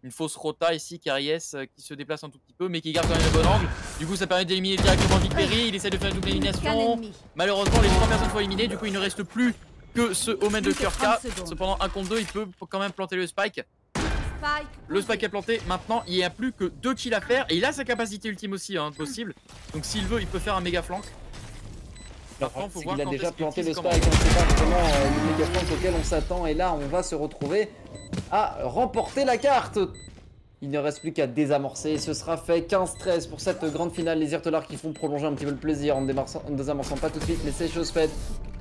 une fausse rota ici, Karies euh, qui se déplace un tout petit peu mais qui garde quand même le bon angle. Du coup, ça permet d'éliminer directement Vic Perry. Il essaie de faire une double élimination. Malheureusement, les trois personnes sont éliminées. Du coup, il ne reste plus que ce Omen de Kurka. 30 secondes. Cependant, un contre deux, il peut quand même planter le spike. Le spike est planté. Maintenant, il n'y a plus que deux kills à faire. Et il a sa capacité ultime aussi, hein, possible. Donc, s'il veut, il peut faire un méga flank. Faut C'est voir qu'il a déjà planté le spike, hein, c'est pas vraiment euh, le méga flank auquel on s'attend. Et là on va se retrouver à remporter la carte. Il ne reste plus qu'à désamorcer. Et ce sera fait 15-13 pour cette grande finale. Les Irtelars qui font prolonger un petit peu le plaisir en, ne désamorçant pas tout de suite mais c'est chose faite.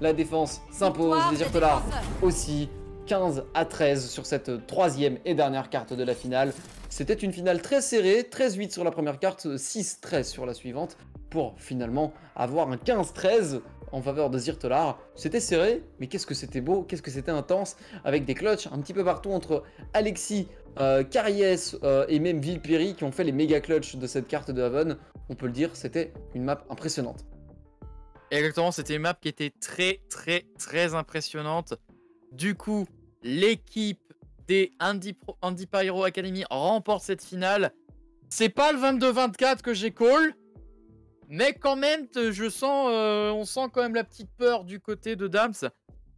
La défense s'impose, les Irtelars aussi. 15 à 13 sur cette troisième et dernière carte de la finale. C'était une finale très serrée, 13-8 sur la première carte, 6-13 sur la suivante, pour finalement avoir un 15-13 en faveur de Zirtelar. C'était serré, mais qu'est-ce que c'était beau, qu'est-ce que c'était intense, avec des clutches un petit peu partout entre Alexis, euh, euh, et même Vilperi qui ont fait les méga clutches de cette carte de Haven. On peut le dire, c'était une map impressionnante. Exactement, c'était une map qui était très très très impressionnante. Du coup, l'équipe des Andy, Andy Pyro Academy remporte cette finale. C'est pas le 22-24 que j'ai call, mais quand même, je sens, euh, on sent quand même la petite peur du côté de Dams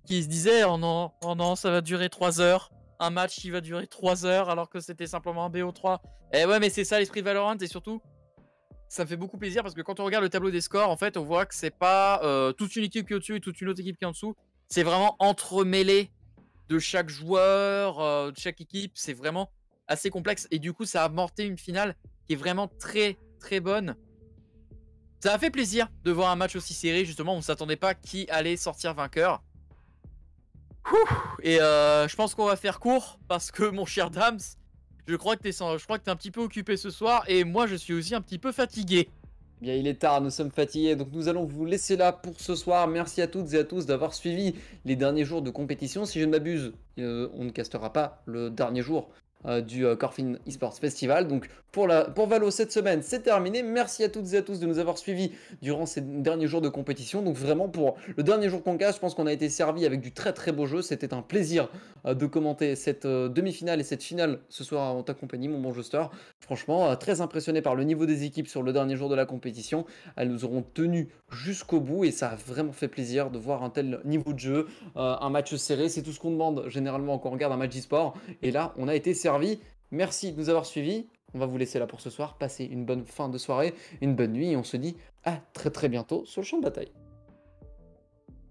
qui se disait oh non, oh non, ça va durer 3 heures. Un match qui va durer 3 heures alors que c'était simplement un BO3. Et ouais, mais c'est ça l'esprit de Valorant et surtout, ça me fait beaucoup plaisir parce que quand on regarde le tableau des scores, en fait, on voit que c'est pas euh, toute une équipe qui est au-dessus et toute une autre équipe qui est en dessous. C'est vraiment entremêlé de chaque joueur, euh, de chaque équipe. C'est vraiment assez complexe et du coup, ça a amorté une finale qui est vraiment très très bonne. Ça a fait plaisir de voir un match aussi serré. Justement, on ne s'attendait pas qui allait sortir vainqueur. Et euh, je pense qu'on va faire court parce que mon cher Dams, je crois que tu es, t'es un petit peu occupé ce soir et moi je suis aussi un petit peu fatigué. Eh Bien, il est tard, nous sommes fatigués, donc nous allons vous laisser là pour ce soir. Merci à toutes et à tous d'avoir suivi les derniers jours de compétition. Si je ne m'abuse, euh, on ne castera pas le dernier jour euh, du Corfin Esports Festival. Donc pour, Valo cette semaine, c'est terminé. Merci à toutes et à tous de nous avoir suivis durant ces derniers jours de compétition. Donc vraiment pour le dernier jour qu'on casse, je pense qu'on a été servi avec du très très beau jeu. C'était un plaisir euh, de commenter cette euh, demi-finale et cette finale ce soir en ta compagnie, mon bon Joster. Franchement, euh, très impressionné par le niveau des équipes sur le dernier jour de la compétition. Elles nous auront tenu jusqu'au bout et ça a vraiment fait plaisir de voir un tel niveau de jeu, un match serré. C'est tout ce qu'on demande généralement quand on regarde un match e-sport. Et là, on a été servi. Merci de nous avoir suivis. On va vous laisser là pour ce soir. Passez une bonne fin de soirée, une bonne nuit et on se dit à très très bientôt sur le champ de bataille.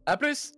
A plus